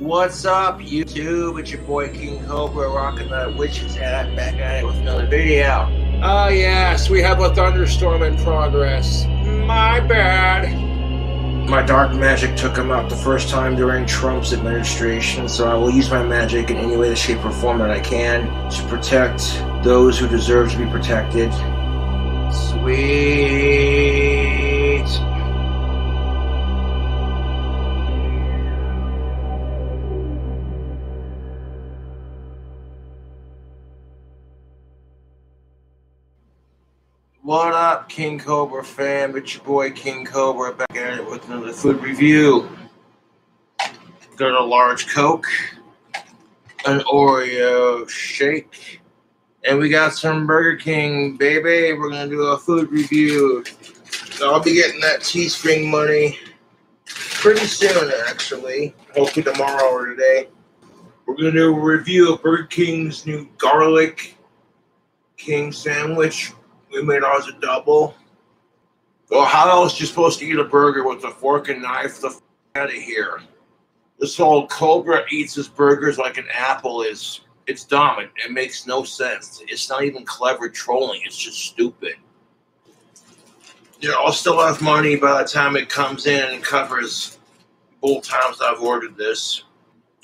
What's up, YouTube? It's your boy King Cobra rocking the witch's hat back at it with another video. Ah, yes, we have a thunderstorm in progress. My bad. My dark magic took him out the first time during Trump's administration, so I will use my magic in any way, shape, or form that I can to protect those who deserve to be protected. Sweet. What up, King Cobra fam? It's your boy King Cobra back at it with another food review. Got a large Coke, an Oreo shake, and we got some Burger King, baby. We're gonna do a food review. So I'll be getting that Teespring money pretty soon, actually. Hopefully tomorrow or today. We're gonna do a review of Burger King's new garlic king sandwich we made ours a double. Well, how else you supposed to eat a burger with a fork and knife? The f- out of here. This whole Cobra eats his burgers like an apple is it's dumb. It, it makes no sense. It's not even clever trolling. It's just stupid. You know, I'll still have money by the time it comes in and covers both times I've ordered this.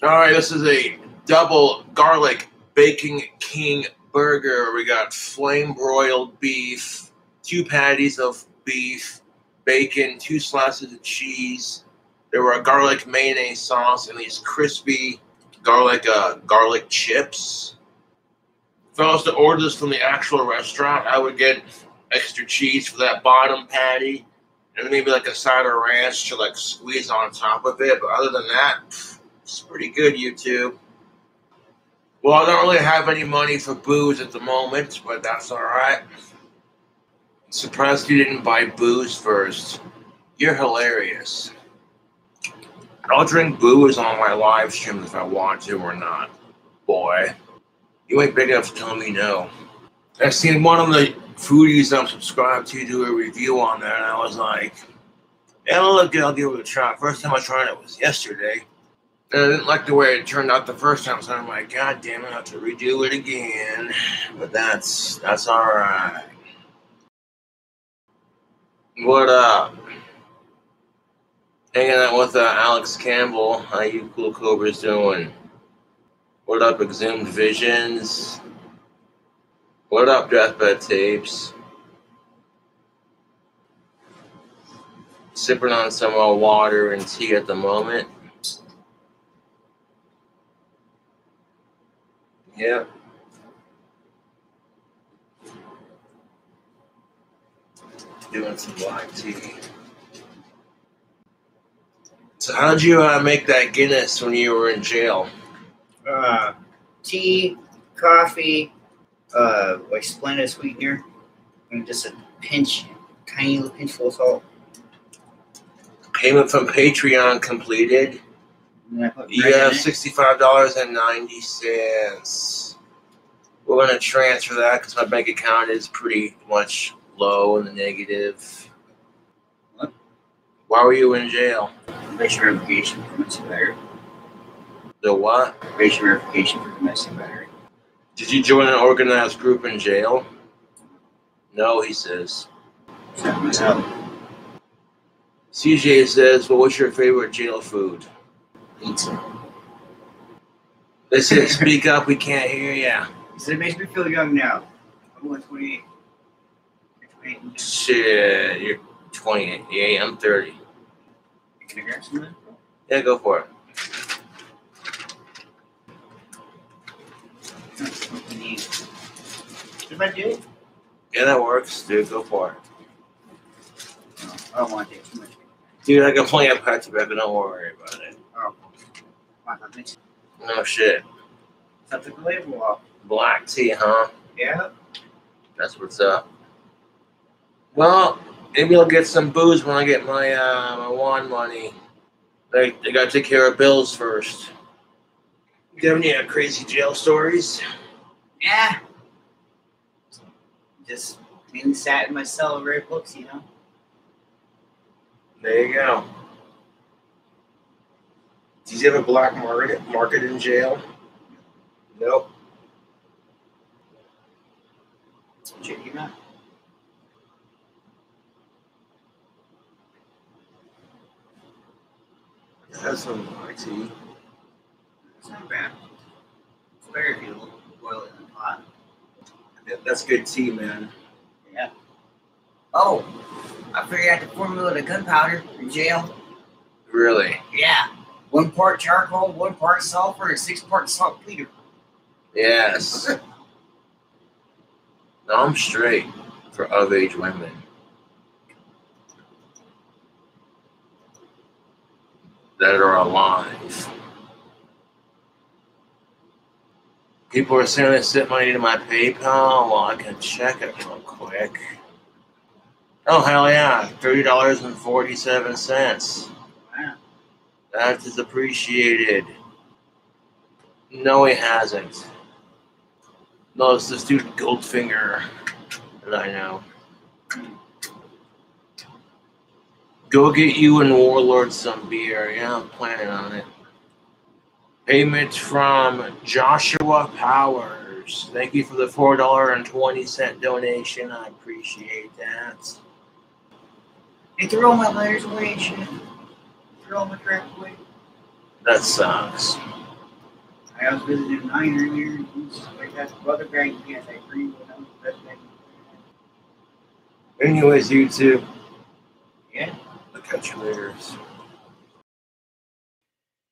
All right, this is a double garlic bacon king burger. We got flame broiled beef, two patties of beef, bacon, two slices of cheese. There were a garlic mayonnaise sauce and these crispy garlic uh, garlic chips. If I was to order this from the actual restaurant, I would get extra cheese for that bottom patty and maybe like a side of ranch to like squeeze on top of it. But other than that, it's pretty good, YouTube. Well, I don't really have any money for booze at the moment, but that's all right. Surprised you didn't buy booze first. You're hilarious. I'll drink booze on my live stream if I want to or not. Boy, you ain't big enough to tell me no. I seen one of the foodies I'm subscribed to do a review on there, and I was like, yeah, look good, I'll give it a try. First time I tried it was yesterday. And I didn't like the way it turned out the first time, so I'm like, God damn it, I have to redo it again. But that's that's all right. What up? Hanging out with uh, Alex Campbell. How you cool cobras doing? What up, Exhumed Visions? What up, Deathbed Tapes? Sipping on some uh, water and tea at the moment. Yeah. Doing some black tea. So, how'd you uh, make that Guinness when you were in jail? uh, tea, coffee, uh, like Splenda sweetener, and just a pinch, tiny little pinch full of salt. Payment from Patreon completed. You have sixty-five dollars and ninety cents. We're gonna transfer that because my bank account is pretty much low in the negative. What? Why were you in jail? Racial verification for domestic battery. The what? Racial verification for domestic battery. Did you join an organized group in jail? No, he says. Myself. CJ says, "Well, what's your favorite jail food?" Pizza. They said, "Speak up, we can't hear ya." So it makes me feel young now. I'm only 28. You're 28. Shit, you're 28. Yeah, I'm 30. Can I grab some of? Yeah, go for it. That's what we need. What if I do it? Yeah, that works, dude. Go for it. No, I don't want to take too much. Dude, I can play a back, but don't worry about it. Oh. Wow, that makes No shit. I took the label off. Black tea, huh? Yeah. That's what's up. Well, maybe I'll get some booze when I get my uh, my wand money. They, they gotta take care of bills first. You have any uh, crazy jail stories? Yeah. Just mainly sat in my cell and read books, you know. There you go. Does he have a black market market in jail? Nope. Check him out. Has some IT. It's not bad. It's better if you boil it in the pot. Yeah, that's good tea, man. Yeah. Oh, I figured out the formula to gunpowder in jail. Really? Yeah. One part charcoal, one part sulfur, and six parts saltpeter. Yes. now I'm straight for of age women. That are alive. People are saying I sent money to my PayPal. Well, I can check it real quick. Oh, hell yeah. $3.47. That is appreciated. No, he hasn't. No, it's this dude Goldfinger that I know. Go get you and Warlord some beer. Yeah, I'm planning on it. Payment from Joshua Powers. Thank you for the four dollar and twenty cent donation. I appreciate that. They threw all my letters away shit. Threw all my crap away. That sucks. I was visiting nine earlier and stuff like that. Brother Greg, yes, I agree with him. Best thing. Anyways, YouTube. Yeah. I'll catch you later.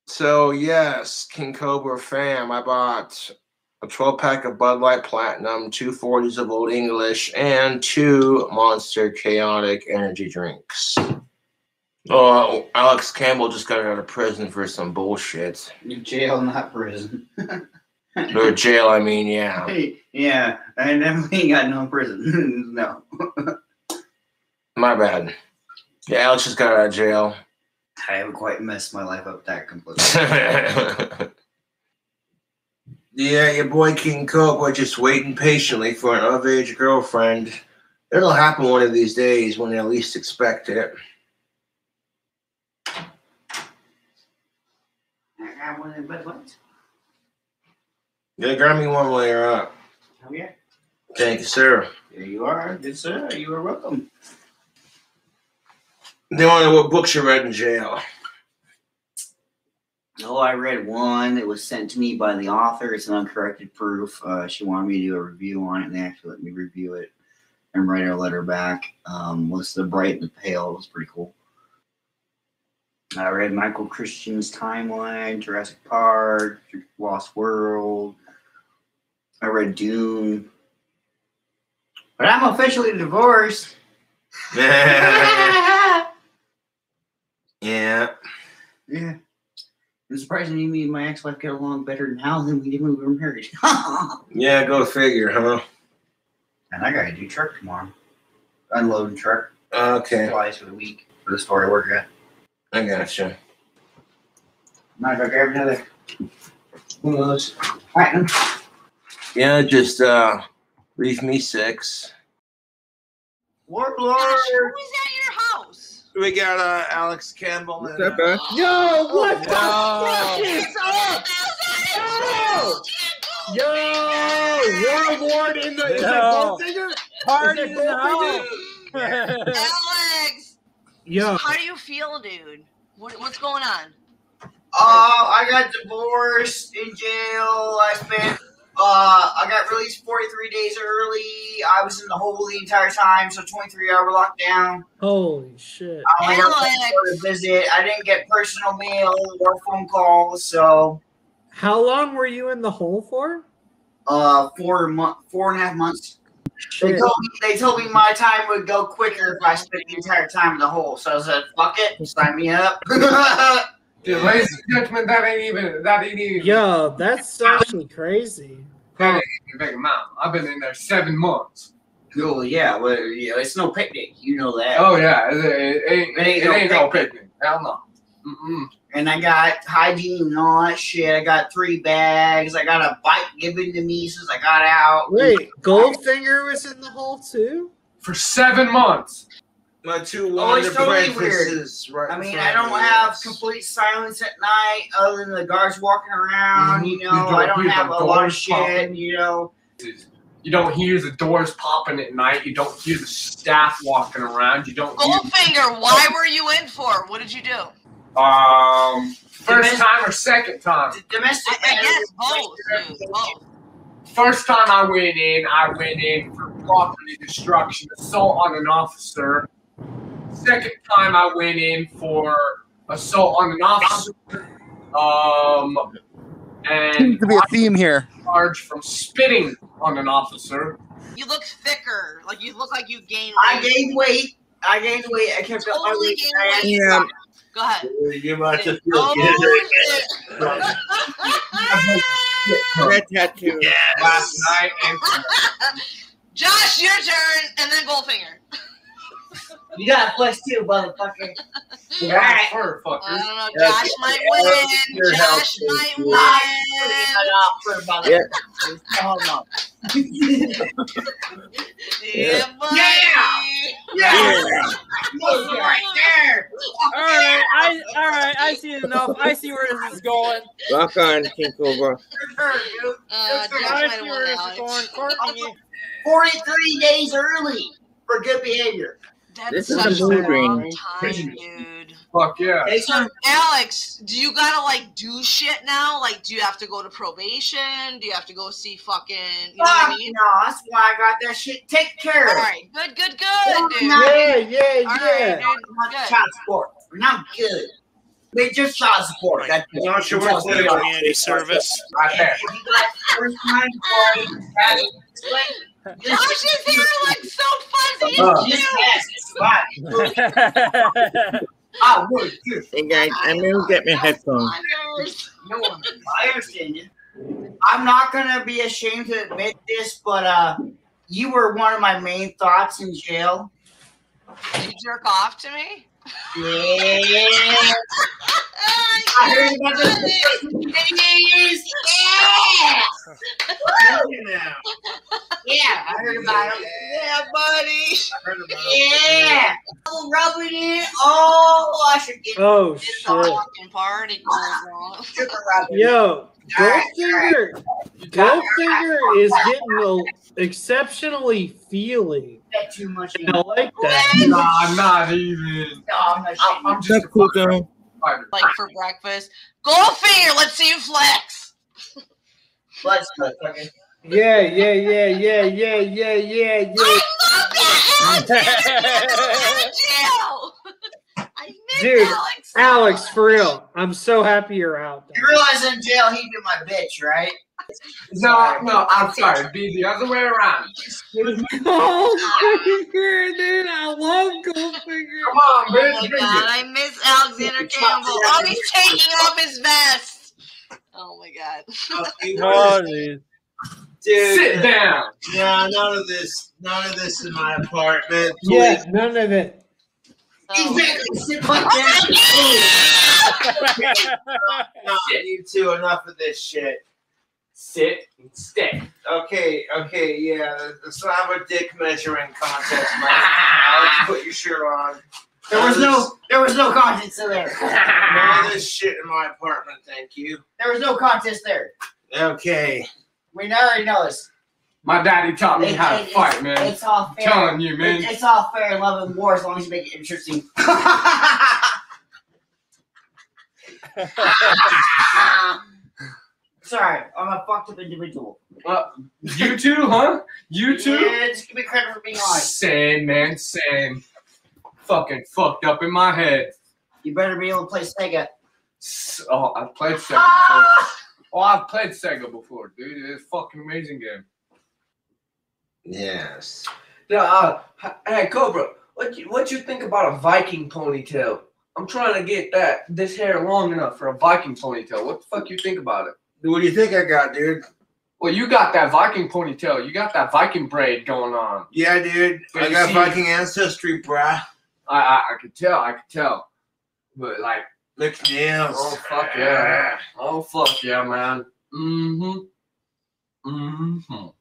So yes, King Cobra fam, I bought a 12 pack of Bud Light Platinum, two 40s of Old English, and two Monster Chaotic energy drinks. Oh, uh, Alex Campbell just got out of prison for some bullshit. Jail, not prison. Or jail, I mean, yeah. Yeah, I definitely got no prison. no. My bad. Yeah, Alex just got out of jail. I haven't quite messed my life up that completely. yeah, your boy King Cobra just waiting patiently for an of age girlfriend. It'll happen one of these days when they least expect it. I got one of them Bud Lights. Yeah, grab me one while you're up. Oh, yeah. Thank you, sir. There you are. Good sir. You are welcome. They want to know what books you read in jail. Oh, I read one It was sent to me by the author. It's an uncorrected proof. Uh, she wanted me to do a review on it, and they actually let me review it and write her a letter back. Um, was the Bright and the Pale. It was pretty cool. Uh, I read Michael Crichton's Timeline, Jurassic Park, Lost World. I read Dune. But I'm officially divorced. yeah. Yeah. It's surprising me and my ex-wife get along better now than we did when we were married. Yeah, go figure, huh? and I gotta do truck tomorrow. Unloading truck Okay, twice for the week for the store I work at. I gotcha. Might as well grab another one of those platinum. Yeah, just uh leave me six. Warlord! Gosh, who is at your house? We got uh Alex Campbell and Step back. Yo, what the No. fuck is up? Oh, Yo, Warlord in the is that Yo. Goldfinger? Party in the house. Alex, Yo, how do you feel, dude? What, what's going on? Oh, I got divorced in jail. I spent. Uh, I got released 43 days early. I was in the hole the entire time, so 23 hour lockdown. holy shit. I only got one for a visit. I didn't get personal mail or phone calls, so How long were you in the hole for? uh, four month, four and a half months. They told me they told me my time would go quicker if I spent the entire time in the hole. So I said, "Fuck it, sign me up." Dude, ladies and gentlemen, that ain't even that ain't even Yo, that's actually crazy. that ain't even a big amount. I've been in there seven months. oh yeah, well, yeah, it's no picnic, you know that. Oh yeah, it, it ain't It ain't it no ain't no picnic. picnic. Hell no. Mm-mm. And I got hygiene and all that shit. I got three bags. I got a bike given to me since I got out. Wait, Goldfinger was in the hole too? For seven months. My two Oh, it's wonder totally breakfasts right I mean, I don't of have complete silence at night other than the guards walking around, you Mhm. know. You don't I don't hear have the a lot of doors shit, popping. you know. You don't hear the doors popping at night. You don't hear the staff walking around. You don't hear Goldfinger, why were you in for? What did you do? Um first Domestic- time or second time. The domestic I, I guess both, dude. Both. First time I went in, I went in for property destruction, assault on an officer. Second time I went in for assault on an officer. Um, and Seems to be a theme here. Charge from spitting on an officer. You look thicker. Like you look like you gained I weight. gained weight. I gained weight. I kept up my Totally weight. gained weight. Yeah. Go ahead. You're about to feel Oh, good. shit. Red tattoo. Last night, and Josh, your turn, and then Goldfinger. You got a flex too, motherfucker. yeah, fur I don't know. Yeah, Josh might win. Josh might good. win. Yeah. Hold on. Yeah, buddy. Yeah. Right there. All right, I all right. I see enough. I see where this is going. Rock on, King Cobra. Your turn, dude. Uh, I see where won, this is going. Courtney. 43 days early for good behavior. That's This is such a a mood ring. time, dude. Fuck yeah. Hey, so Alex, do you gotta like do shit now? Like, do you have to go to probation? Do you have to go see fucking? You know what I fuck mean? no, that's why I got that shit taken care All of. right, good, good, good, dude. Yeah, yeah, All right, yeah. dude. not Good. child support. We're not good. We just child support. That's it. Not sure Child what's support. there. Community service. Right there. If you got first time before you have it, explain. Josh's hair looks so fuzzy. Uh. and Just cute. ask. Right. I would too. Hey guys, I'm gonna get my headphones. No. I understand you. I'm not gonna be ashamed to admit this, but uh, you were one of my main thoughts in jail. You jerk off to me? Yeah. I heard about this. Yes. Yeah. Yeah, I heard about it. Yeah, buddy. Yeah. Oh, rubbing it. Oh, I should get Oh It's shit. a fucking party goes on. Yo, Alright, Goldfinger, Goldfinger is getting a, exceptionally feeling. Bet too much. I like that. Nah, not even. No, I'm not I'm, I'm just a cool fucking Like for breakfast. Goldfinger, let's see you flex. Let's go, fucking. Yeah, yeah, yeah, yeah, yeah, yeah, yeah, yeah. I love that. jail. I miss Dude, Alex. Alex, for real, I'm so happy you're out. There. You realize in jail he'd be my bitch, right? No, no, I'm sorry. It'd be the other way around. Goldfinger, dude, I love Goldfinger. Come on, Oh bitch. my bring god, it. I miss Alexander Campbell. Oh, he's taking off his vest. Oh my god. Oh, dude. Dude, Sit down. Yeah, none of this, none of this in my apartment. Yeah, none of it. Oh. Exactly. Sit like that. No, you two, enough of this shit. Sit and stay. Okay, okay, yeah, it's not have a dick measuring contest, man. I'll let you put your shirt on. There was no, there was no contest in there. None of this shit in my apartment, thank you. There was no contest there. Okay. We already know this. My daddy taught me It- how to it- fight, it's, man. It's all I'm telling you, man. It- it's all fair in love and war as long as you make it interesting. Sorry, I'm a fucked up individual. You too, huh? You too? Yeah, just give me credit for being honest. Same, man, same. Fucking fucked up in my head. You better be able to play Sega. Oh, I've played Sega before. Ah! Oh, I've played Sega before, dude. It's a fucking amazing game. Yes. Yeah, uh, hey Cobra, what you what you think about a Viking ponytail? I'm trying to get that this hair long enough for a Viking ponytail. What the fuck you think about it? What do you think I got, dude? Well, you got that Viking ponytail. You got that Viking braid going on. Yeah, dude. But I got see- Viking ancestry, brah. I, I I could tell. I could tell. But like, Look at nails. oh fuck yeah, oh fuck yeah, man. Mm-hmm. Mm-hmm. Fuck yeah.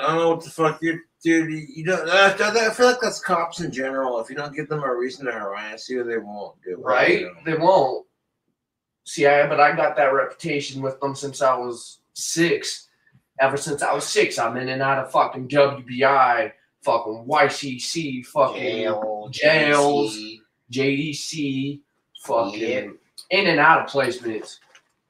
I don't know what the fuck you, dude. You you don't. I, I feel like that's cops in general. If you don't give them a reason to harass you, they won't do it. right? They won't. See, I but I got that reputation with them since I was six. Ever since I was six, I'm in and out of fucking WBI, fucking YCC, fucking Jail, jails, JC. JDC, fucking Yep. in and out of placements.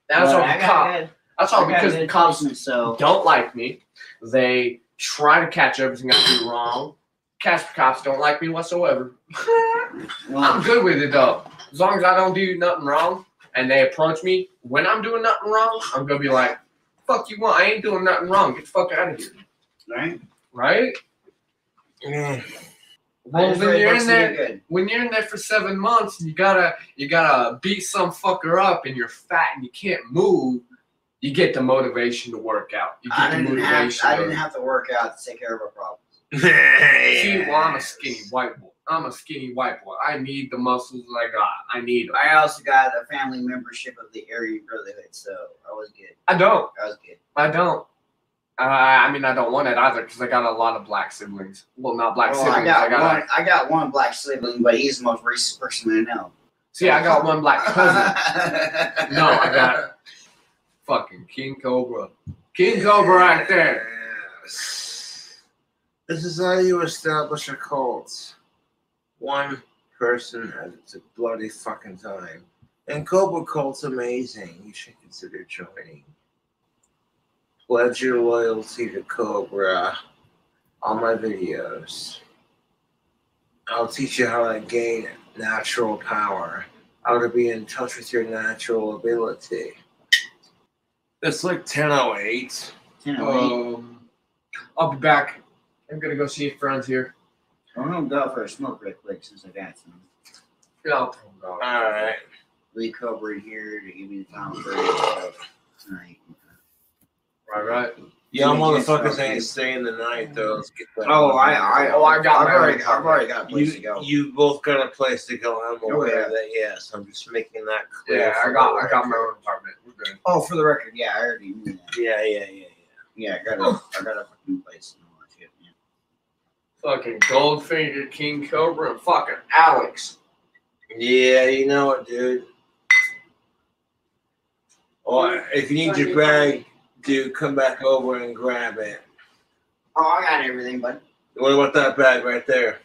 That's all I the got cop. That's all because the cops placement, so don't like me. They try to catch everything I do wrong. Casper cops don't like me whatsoever. I'm good with it though. As long as I don't do nothing wrong and they approach me when I'm doing nothing wrong, I'm gonna be like, fuck you want? I ain't doing nothing wrong. Get the fuck out of here. right? Right? Mm. Yeah. I Well when you're in there good. when you're in there for seven months and you gotta you gotta beat some fucker up and you're fat and you can't move, you get the motivation to work out. You get I the didn't have. I to- didn't have to work out to take care of our problems. See, well, I'm a skinny white boy. I'm a skinny white boy. I need the muscles that I got. I need them. I also got a family membership of the Aryan Brotherhood, so I was good. I don't. I was good. I don't. Uh, I mean, I don't want it either because I got a lot of black siblings. Well, not black Well, siblings. I I got, got, one. I got one black sibling, but he's the most racist person I know. see, I got one black cousin. no, I got fucking King Cobra. King Cobra right there. This is how you establish a cult. One person at a bloody fucking time. And Cobra Cult's amazing. You should consider joining. Pledge your loyalty to Cobra on my videos. I'll teach you how to gain natural power, how to be in touch with your natural ability. It's like 1008. You know, Um, I'll be back. I'm gonna go see friends here. I'm gonna go for a smoke real quick since I got some. No. Alright. Leave Cobra here to give me the time verdict tonight. Right, right. Y'all Yeah, motherfuckers okay. ain't staying the night though. Let's get that. Oh, I, I, Oh, I got I've already, I've already got a place to You, go. you both got a place to go. I'm Oh, aware yeah. of that. Yes, I'm just making that clear. Yeah, for I got the I got my record. own apartment. We're good. Oh, for the record, yeah, I already knew that. Yeah, yeah, yeah, Yeah, I got a, oh. I got a fucking place and all that shit. Yeah. Fucking Goldfinger, King Cobra, and fucking Alex. yeah. Yeah, you know what, dude. Well, if you need your bag, dude, come back over and grab it. Oh, I got everything, but What about that bag right there?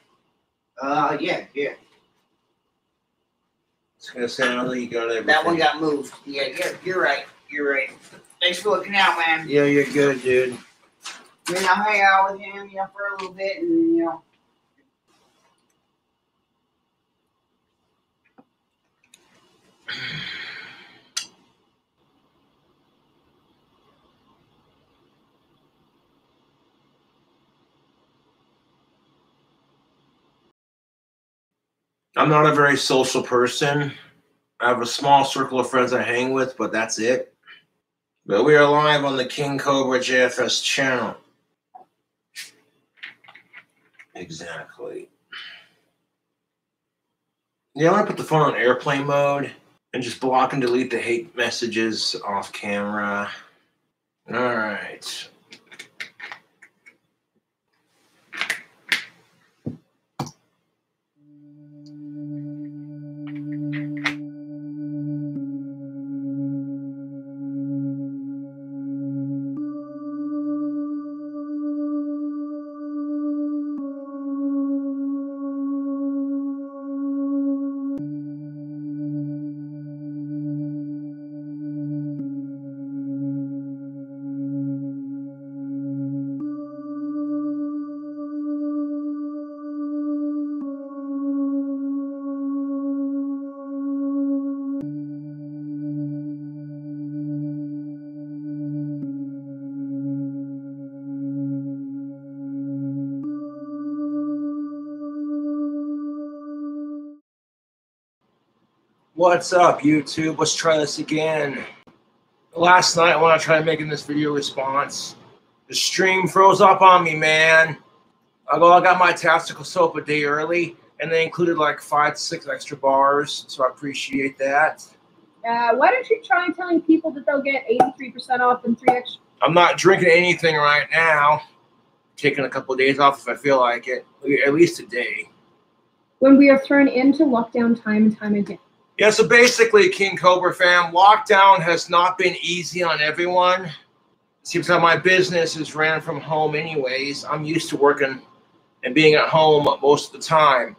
uh, yeah, yeah. It's gonna say I don't think you got everything. That one got moved. Yeah, yeah, you're right. You're right. Thanks for looking out, man. Yeah, you're good, dude. I mean, I'll hang out with him, you know, for a little bit, and you know. I'm not a very social person. I have a small circle of friends I hang with, but that's it. But we are live on the King Cobra JFS channel. Exactly. Yeah, I'm gonna put the phone on airplane mode and just block and delete the hate messages off camera. All right. What's up, YouTube? Let's try this again. Last night, when I tried making this video response, the stream froze up on me, man. Although I got my tactical soap a day early, and they included like five to six extra bars, so I appreciate that. Uh, why don't you try telling people that they'll get 83% off and three extra? I'm not drinking anything right now. taking a couple of days off if I feel like it, at least a day. When we are thrown into lockdown time and time again. Yeah, so basically, King Cobra fam, lockdown has not been easy on everyone. Seems like my business is ran from home anyways. I'm used to working and being at home most of the time.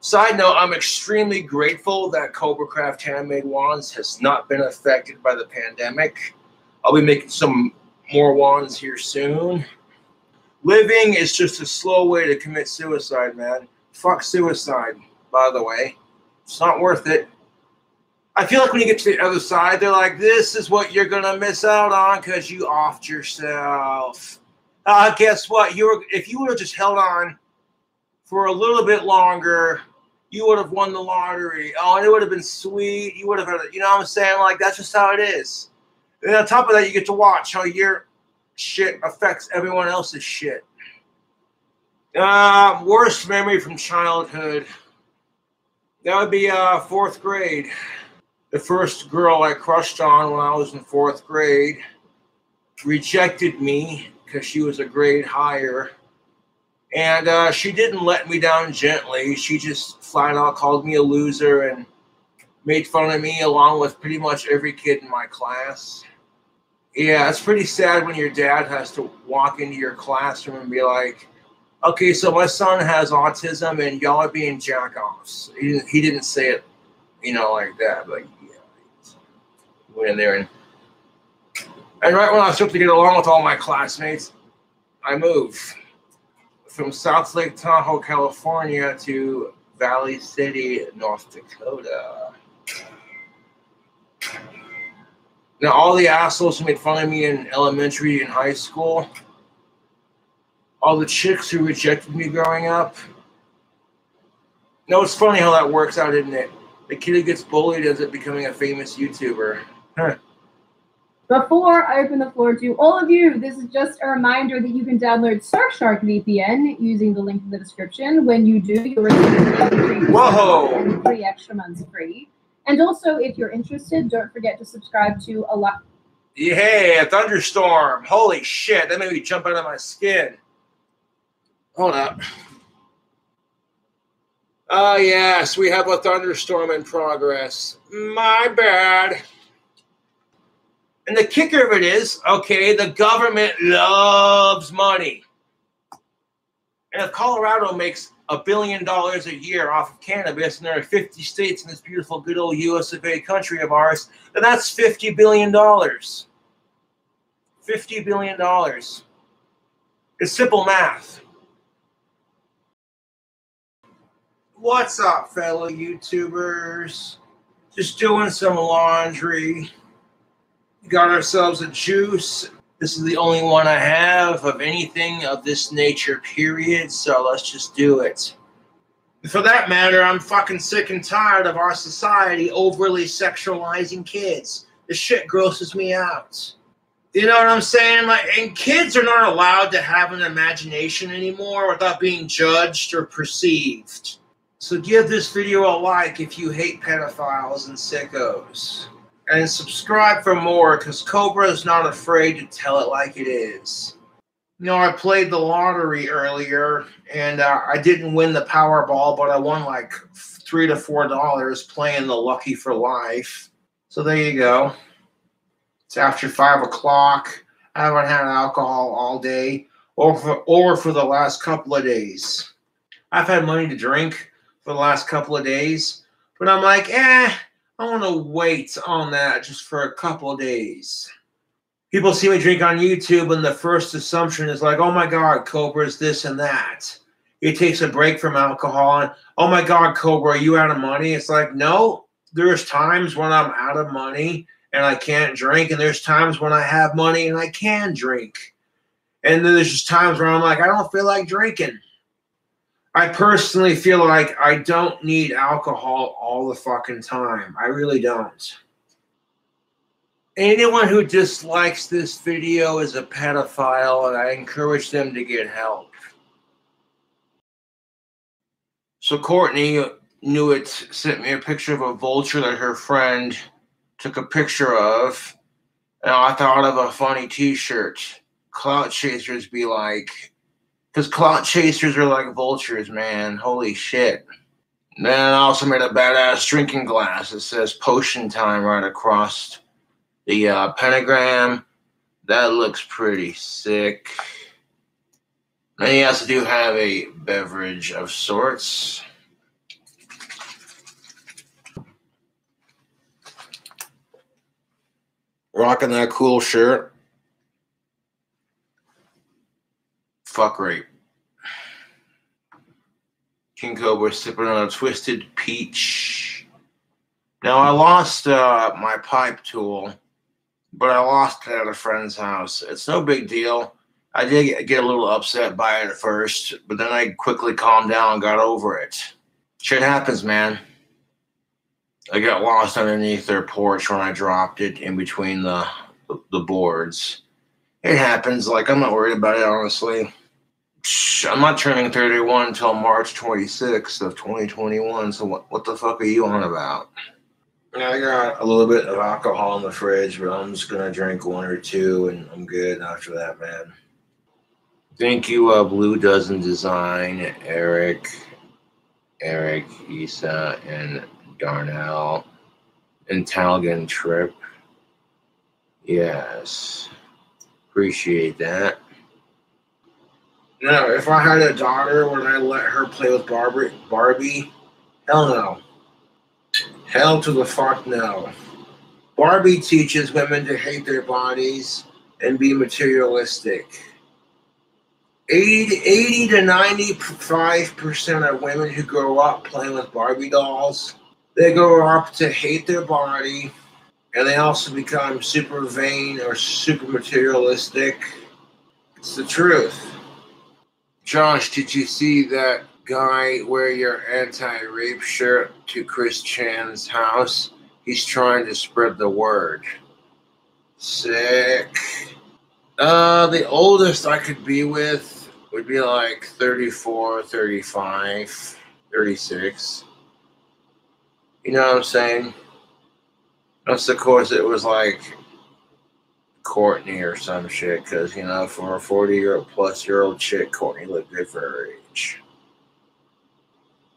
Side note, I'm extremely grateful that Cobra Craft Handmade Wands has not been affected by the pandemic. I'll be making some more wands here soon. Living is just a slow way to commit suicide, man. Fuck suicide, by the way. It's not worth it. I feel like when you get to the other side, they're like, this is what you're going to miss out on because you offed yourself. Uh, guess what? You were, if you would have just held on for a little bit longer, you would have won the lottery. Oh, and it would have been sweet. You would have you know what I'm saying? Like, that's just how it is. And on top of that, you get to watch how your shit affects everyone else's shit. Uh, worst memory from childhood. That would be uh, fourth grade. The first girl I crushed on when I was in fourth grade rejected me because she was a grade higher. And uh, she didn't let me down gently. She just flat out called me a loser and made fun of me along with pretty much every kid in my class. Yeah, it's pretty sad when your dad has to walk into your classroom and be like, okay, so my son has autism and y'all are being jack offs. He didn't, he didn't say it, you know, like that, but went in there and and right when I was supposed to get along with all my classmates, I moved from South Lake Tahoe, California to Valley City, North Dakota. Now, all the assholes who made fun of me in elementary and high school, all the chicks who rejected me growing up. No, it's funny how that works out, isn't it? The kid who gets bullied ends up becoming a famous YouTuber. Before I open the floor to all of you, this is just a reminder that you can download Surfshark VPN using the link in the description. When you do, you'll receive three Whoa! and three extra months free. And also, if you're interested, don't forget to subscribe to a lot. Yeah, a thunderstorm. Holy shit, that made me jump out of my skin. Hold up. Ah, yes, we have a thunderstorm in progress. My bad. And the kicker of it is, okay, the government loves money. And if Colorado makes a billion dollars a year off of cannabis, and there are 50 states in this beautiful, good old US of A country of ours, then that's $50 billion. $50 billion. It's simple math. What's up, fellow YouTubers? Just doing some laundry. Got ourselves a juice. This is the only one I have of anything of this nature, period. So let's just do it. For that matter, I'm fucking sick and tired of our society overly sexualizing kids. This shit grosses me out. You know what I'm saying? Like, and kids are not allowed to have an imagination anymore without being judged or perceived. So give this video a like if you hate pedophiles and sickos. And subscribe for more because Cobra is not afraid to tell it like it is. You know, I played the lottery earlier and uh, I didn't win the Powerball, but I won like three to four dollars playing the Lucky for Life. So there you go. It's after five o'clock. I haven't had alcohol all day or for, or for the last couple of days. I've had money to drink for the last couple of days, but I'm like, eh, I want to wait on that just for a couple days. People see me drink on YouTube, and the first assumption is like, oh my God, Cobra's this and that. He takes a break from alcohol, and oh my God, Cobra, are you out of money? It's like, no, there's times when I'm out of money and I can't drink, and there's times when I have money and I can drink. And then there's just times where I'm like, I don't feel like drinking. I personally feel like I don't need alcohol all the fucking time. I really don't. Anyone who dislikes this video is a pedophile, and I encourage them to get help. So Courtney Newitt sent me a picture of a vulture that her friend took a picture of, and I thought of a funny T-shirt. Clout chasers be like, Because clout chasers are like vultures, man. Holy shit. And then I also made a badass drinking glass that says potion time right across the uh, pentagram. That looks pretty sick. Then you also do have a beverage of sorts. Rocking that cool shirt. Fuck rape. King Cobra sipping on a twisted peach. Now I lost uh, my pipe tool, but I lost it at a friend's house. It's no big deal. I did get- a little upset by it at first, but then I quickly calmed down and got over it. Shit happens, man. I got lost underneath their porch when I dropped it in between the the boards. It happens. Like I'm not worried about it, honestly. I'm not turning 31 until March 26th of 2021. So what, what the fuck are you on about? I got a little bit of alcohol in the fridge, but I'm just gonna drink one or two, and I'm good after that, man. Thank you, uh, Blue Dozen Design, Eric, Eric, Isa, and Darnell, and Talgan Trip. Yes, appreciate that. No, if I had a daughter, would I let her play with Barbie? Barbie? Hell no. Hell to the fuck no. Barbie teaches women to hate their bodies and be materialistic. 80, 80 to 95% of women who grow up playing with Barbie dolls, they grow up to hate their body and they also become super vain or super materialistic. It's the truth. Josh, did you see that guy wear your anti-rape shirt to Chris Chan's house? He's trying to spread the word. Sick. Uh, the oldest I could be with would be like 34, 35, 36. You know what I'm saying? Unless, of course, it was like Courtney or some shit, because, you know, for a 40 year old plus year old chick, Courtney looked good for her age.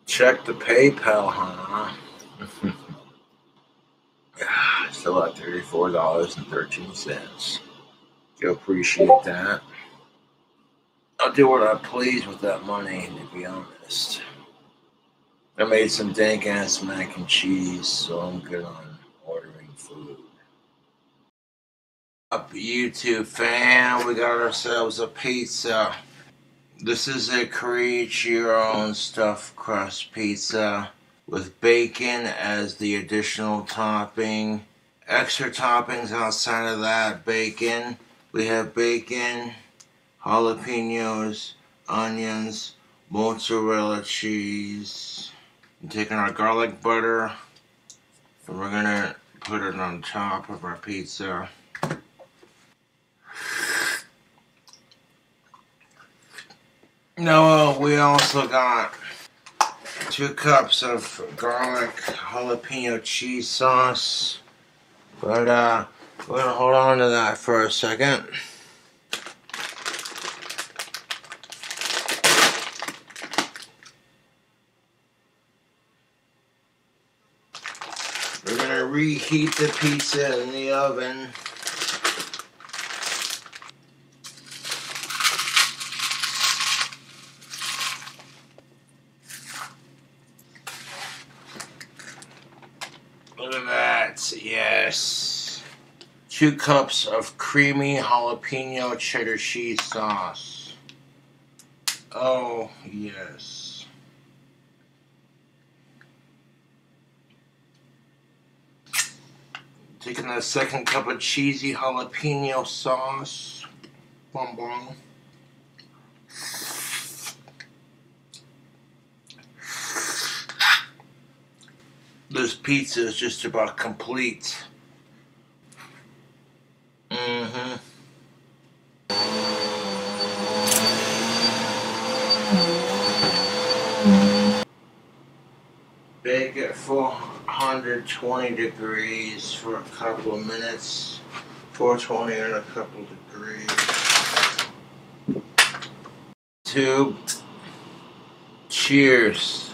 Check the PayPal, huh? Still at $34.13. You appreciate that. I'll do what I please with that money, to be honest. I made some dank ass mac and cheese, so I'm good on ordering food. Up YouTube fam, we got ourselves a pizza. This is a create your own stuffed crust pizza with bacon as the additional topping. Extra toppings outside of that bacon. We have bacon, jalapenos, onions, mozzarella cheese. I'm taking our garlic butter and we're gonna put it on top of our pizza. No, we also got two cups of garlic jalapeno cheese sauce. But uh, we're gonna hold on to that for a second. We're gonna reheat the pizza in the oven. Look at that, yes. Two cups of creamy jalapeno cheddar cheese sauce. Oh, yes. Taking that second cup of cheesy jalapeno sauce. Bum bum. This pizza is just about complete. At 420 degrees for a couple of minutes. 420 and a couple degrees. YouTube. Cheers.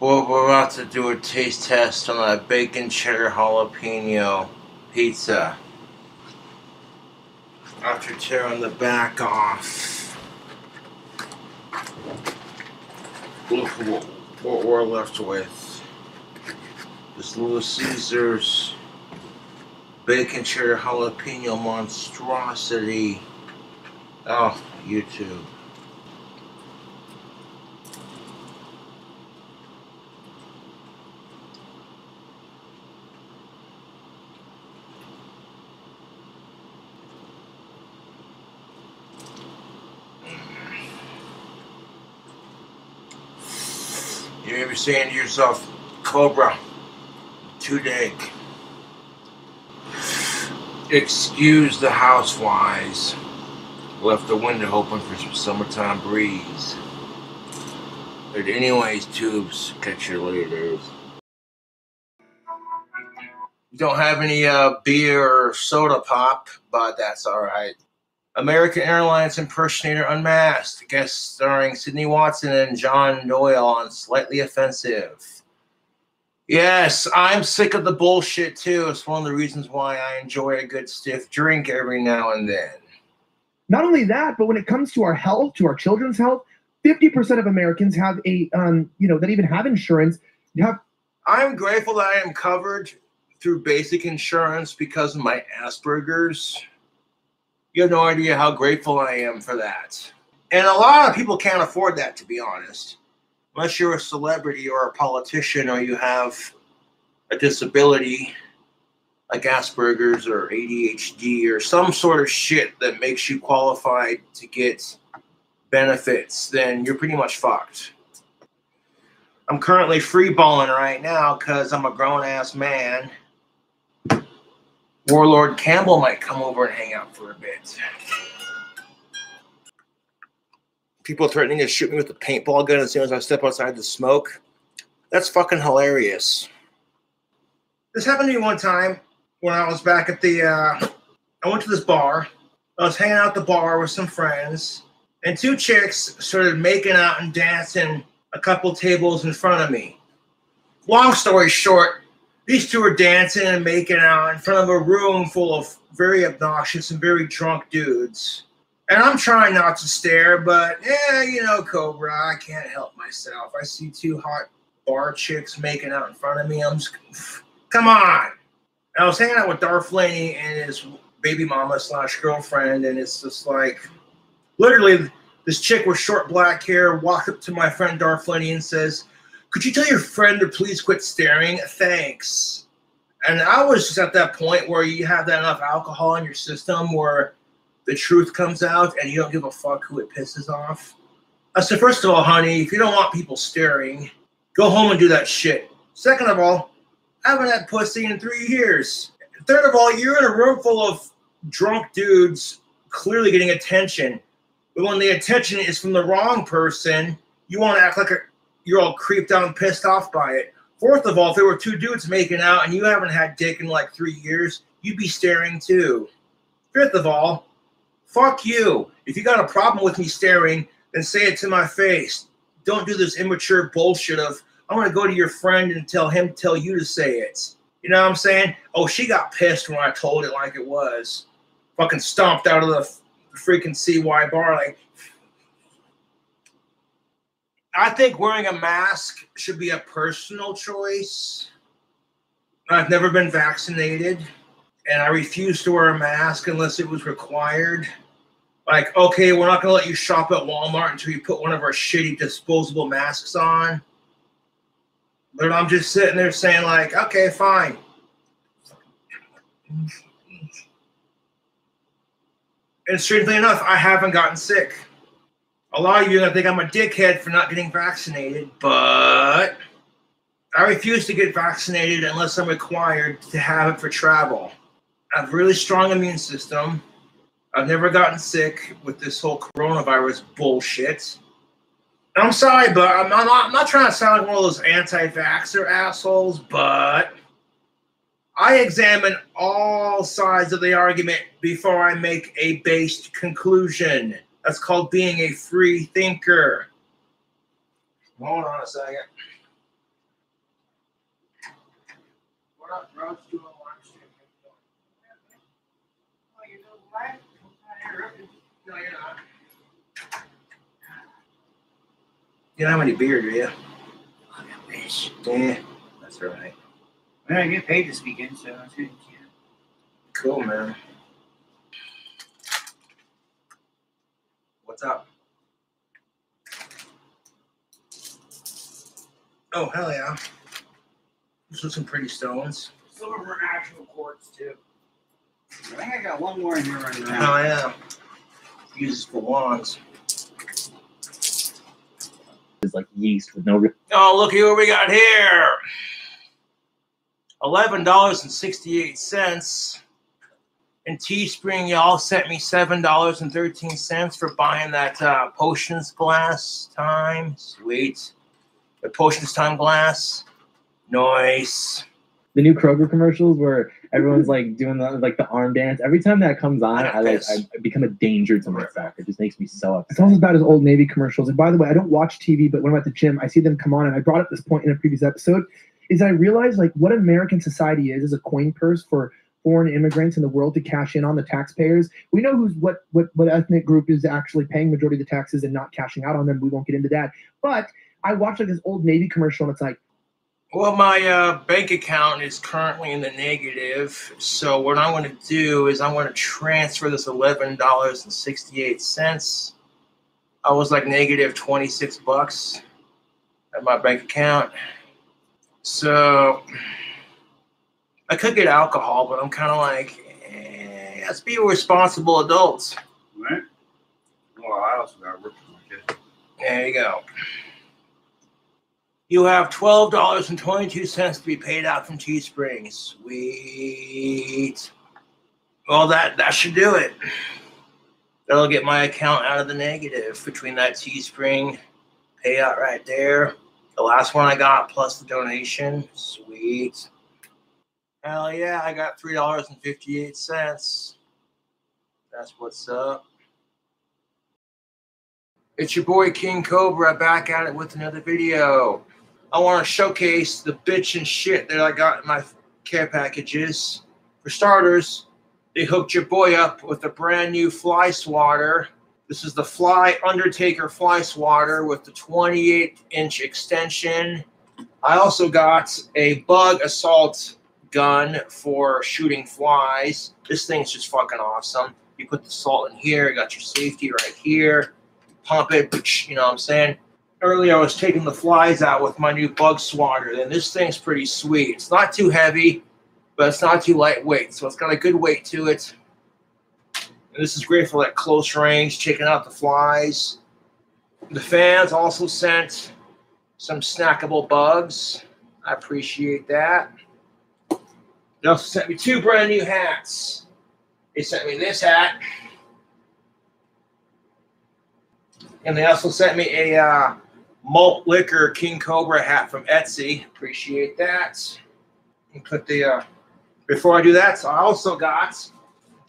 Well, we're about to do a taste test on that bacon cheddar jalapeno pizza. After tearing the back off. Look what we're left with. This Little Caesars bacon cheddar jalapeno monstrosity. Oh, YouTube. You may be saying to yourself, Cobra, too dank. Excuse the houseflies. Left the window open for some summertime breeze. But anyways, tubes, catch you later. You Don't have any uh, beer or soda pop, but that's all right. American Airlines impersonator unmasked, guest starring Sydney Watson and John Doyle on Slightly Offensive. Yes, I'm sick of the bullshit too. It's one of the reasons why I enjoy a good stiff drink every now and then. Not only that, but when it comes to our health, to our children's health, 50% of Americans have a, um, you know, that even have insurance. You have I'm grateful that I am covered through basic insurance because of my Asperger's. You have no idea how grateful I am for that. And a lot of people can't afford that, to be honest. Unless you're a celebrity or a politician or you have a disability like Asperger's or ADHD or some sort of shit that makes you qualified to get benefits, then you're pretty much fucked. I'm currently freeballing right now because I'm a grown ass man. Warlord Campbell might come over and hang out for a bit. People threatening to shoot me with a paintball gun as soon as I step outside the smoke. That's fucking hilarious. This happened to me one time when I was back at the. Uh, I went to this bar. I was hanging out at the bar with some friends, and two chicks started making out and dancing a couple tables in front of me. Long story short, these two were dancing and making out in front of a room full of very obnoxious and very drunk dudes. And I'm trying not to stare, but yeah, you know, Cobra, I can't help myself. I see two hot bar chicks making out in front of me. I'm just, come on. And I was hanging out with Darth Laney and his baby mama slash girlfriend, and it's just like, literally, this chick with short black hair walked up to my friend Darth Laney and says, could you tell your friend to please quit staring? Thanks. And I was just at that point where you have that enough alcohol in your system where the truth comes out and you don't give a fuck who it pisses off. I said, first of all, honey, if you don't want people staring, go home and do that shit. Second of all, I haven't had pussy in three years. Third of all, you're in a room full of drunk dudes clearly getting attention. But when the attention is from the wrong person, you want to act like you're all creeped out and pissed off by it. Fourth of all, if there were two dudes making out and you haven't had dick in like three years, you'd be staring too. Fifth of all, fuck you. If you got a problem with me staring, then say it to my face. Don't do this immature bullshit of I'm gonna go to your friend and tell him tell you to say it. You know what I'm saying? Oh, she got pissed when I told it like it was. Fucking stomped out of the freaking CY bar like I think wearing a mask should be a personal choice. I've never been vaccinated, and I refuse to wear a mask unless it was required. Like, okay, we're not going to let you shop at Walmart until you put one of our shitty disposable masks on. But I'm just sitting there saying, like, okay, fine. And strangely enough, I haven't gotten sick. A lot of you are going to think I'm a dickhead for not getting vaccinated, but I refuse to get vaccinated unless I'm required to have it for travel. I have a really strong immune system. I've never gotten sick with this whole coronavirus bullshit. And I'm sorry, but I'm not, I'm not trying to sound like one of those anti vaxxer assholes, but I examine all sides of the argument before I make a based conclusion. That's called being a free thinker. Hold on a second. What up, bro? Just doing a live stream. Oh, you're doing live? No, you're not. You don't have any beer, do you? I wish. Yeah, that's all right. I mean, I get paid this weekend, so it's good. To. Cool, man. What's up? Oh, hell yeah. Those are some pretty stones. Some of them are actual quartz too. I think I got one more in here right now. Hell yeah. Uses for wands. Like yeast with no. Oh, looky what we got here. Eleven dollars and sixty-eight cents. And Teespring, y'all sent me seven dollars and thirteen cents for buying that uh, potions glass time. Sweet. The potions time glass. Nice. The new Kroger commercials where everyone's mm-hmm. like doing the like the arm dance. Every time that comes on, I like I become a danger to myself. It just makes me so upset. It's almost as bad as old Navy commercials. And by the way, I don't watch TV, but when I'm at the gym, I see them come on, and I brought up this point in a previous episode. Is I realize like what American society is is a coin purse for foreign immigrants in the world to cash in on the taxpayers. We know who's what what what ethnic group is actually paying majority of the taxes and not cashing out on them. We won't get into that. But I watched like this old Navy commercial, and it's like Well, my uh, bank account is currently in the negative. So what I'm going to do is I'm going to transfer this eleven dollars and sixty-eight cents. I was like negative twenty-six bucks at my bank account. So I could get alcohol, but I'm kind of like, eh, let's be responsible adults. Right? Well, I also got work for my kids. There you go. You have twelve dollars and twenty-two cents to be paid out from Teespring. Sweet. Well, that that should do it. That'll get my account out of the negative between that Teespring payout right there. The last one I got plus the donation. Sweet. Hell yeah, I got three dollars and fifty-eight cents. That's what's up. It's your boy King Cobra back at it with another video. I want to showcase the bitch and shit that I got in my care packages. For starters, they hooked your boy up with a brand new fly swatter. This is the Fly Undertaker fly swatter with the 28 inch extension. I also got a Bug-A-Salt gun for shooting flies. This thing's just fucking awesome. You put the salt in here, got your safety right here pump it, you know what I'm saying? Earlier, I was taking the flies out with my new bug swatter, and this thing's pretty sweet. It's not too heavy, but it's not too lightweight, so it's got a good weight to it. And this is great for like close range, checking out the flies. The fans also sent some snackable bugs. I appreciate that. They also sent me two brand new hats. They sent me this hat. And they also sent me a uh, malt liquor King Cobra hat from Etsy. Appreciate that. And put the uh, before I do that, so I also got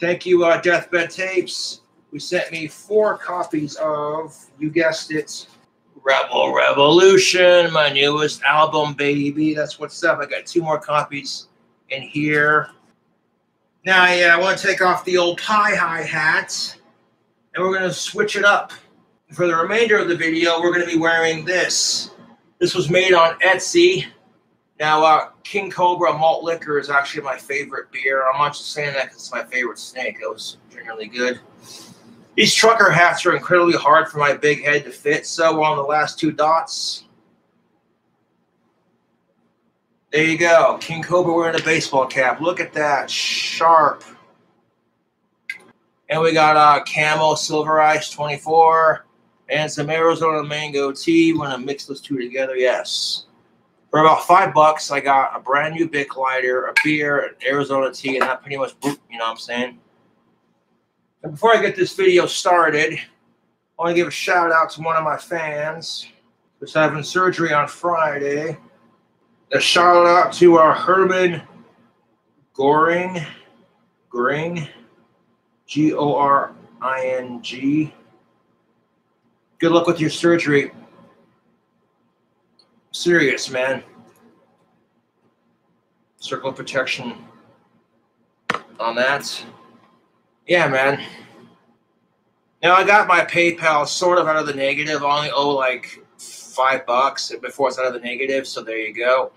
thank you, uh, Deathbed Tapes. We sent me four copies of you guessed it, Rebel Revolution, my newest album, baby. That's what's up. I got two more copies in here. Now, yeah, I want to take off the old pie high hat, and we're gonna switch it up for the remainder of the video, we're going to be wearing this. This was made on Etsy. Now, uh, King Cobra malt liquor is actually my favorite beer. I'm not just saying that because it's my favorite snake. It was generally good. These trucker hats are incredibly hard for my big head to fit, so on the last two dots. There you go. King Cobra wearing a baseball cap. Look at that. Sharp. And we got uh, Camo Silver Ice 24 and some Arizona Mango tea. We're gonna mix those two together. Yes. For about five bucks, I got a brand new Bic lighter, a beer, an Arizona tea, and that pretty much, you know what I'm saying? And before I get this video started, I want to give a shout out to one of my fans who's having surgery on Friday. A shout out to our Herman Goring, Goring, G O R I N G. Good luck with your surgery. Serious, man. Circle of protection on that. Yeah, man. Now I got my PayPal sort of out of the negative. I only owe like five bucks before it's out of the negative, so there you go.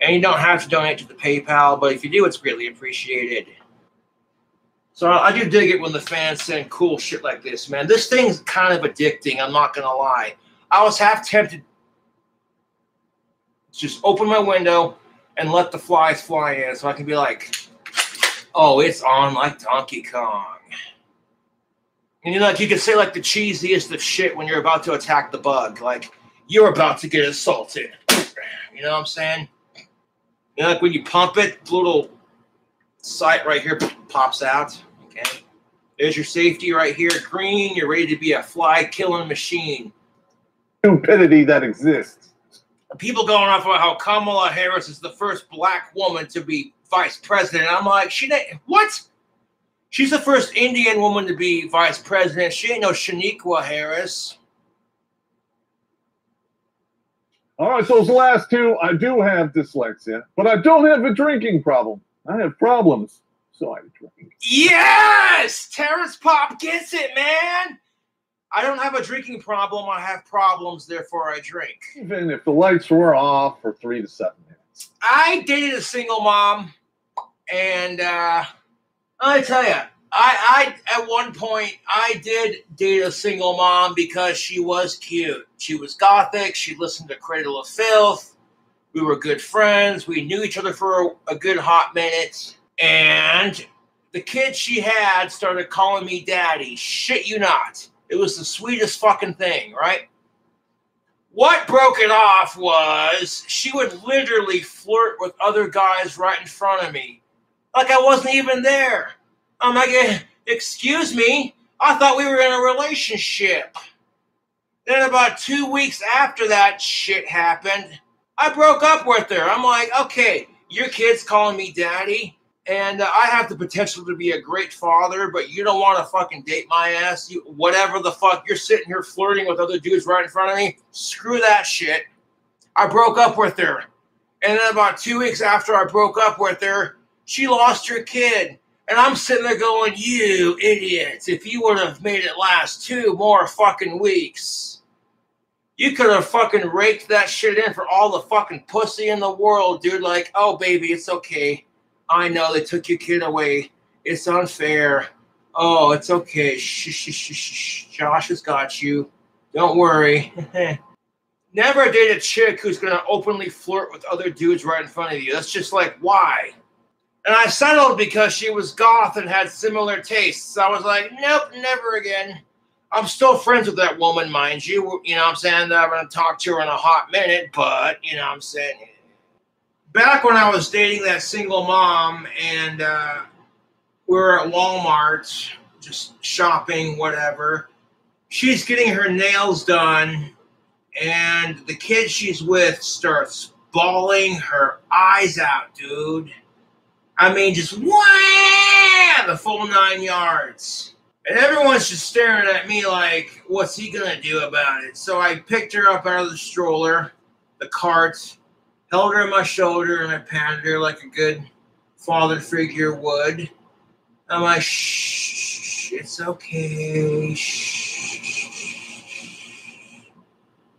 And you don't have to donate to the PayPal, but if you do, it's greatly appreciated. So I do dig it when the fans send cool shit like this, man. This thing's kind of addicting, I'm not gonna lie. I was half tempted just open my window and let the flies fly in so I can be like, oh, it's on like Donkey Kong. And you know, like you can say like the cheesiest of shit when you're about to attack the bug, like you're about to get assaulted. You know what I'm saying? You know, like when you pump it, little sight right here pops out. Okay. There's your safety right here. Green, you're ready to be a fly killing machine. Stupidity that exists. People going off about how Kamala Harris is the first black woman to be vice president. I'm like, she what? She's the first Indian woman to be vice president. She ain't no Shaniqua Harris. All right, so those last two, I do have dyslexia, but I don't have a drinking problem. I have problems, so I. Yes! Terrence Popp gets it, man! I don't have a drinking problem. I have problems, therefore I drink. Even if the lights were off for three to seven minutes. I dated a single mom, and uh, I tell you, I, I at one point I did date a single mom because she was cute. She was gothic. She listened to Cradle of Filth. We were good friends. We knew each other for a, a good hot minute, and the kid she had started calling me daddy. Shit you not. It was the sweetest fucking thing, right? What broke it off was she would literally flirt with other guys right in front of me. Like I wasn't even there. I'm like, "Eh, excuse me, I thought we were in a relationship. Then about two weeks after that shit happened, I broke up with her. I'm like, okay, your kid's calling me daddy, and uh, I have the potential to be a great father, but you don't want to fucking date my ass. You, whatever the fuck, you're sitting here flirting with other dudes right in front of me. Screw that shit. I broke up with her. And then about two weeks after I broke up with her, she lost her kid. And I'm sitting there going, you idiots, if you would have made it last two more fucking weeks, you could have fucking raked that shit in for all the fucking pussy in the world, dude. Like, oh, baby, it's okay. I know they took your kid away. It's unfair. Oh, it's okay. Shh, shh, shh, shh. Josh has got you. Don't worry. Never date a chick who's gonna openly flirt with other dudes right in front of you. That's just like, why? And I settled because she was goth and had similar tastes. I was like, nope, never again. I'm still friends with that woman, mind you. You know what I'm saying? I'm going to talk to her in a hot minute, but, you know what I'm saying? Back when I was dating that single mom and uh, we were at Walmart just shopping, whatever, she's getting her nails done, and the kid she's with starts bawling her eyes out, dude. I mean, just wham, the full nine yards. And everyone's just staring at me like, what's he gonna do about it? So I picked her up out of the stroller, the cart, held her on my shoulder, and I patted her like a good father figure would. I'm like, shh, it's okay. Shh.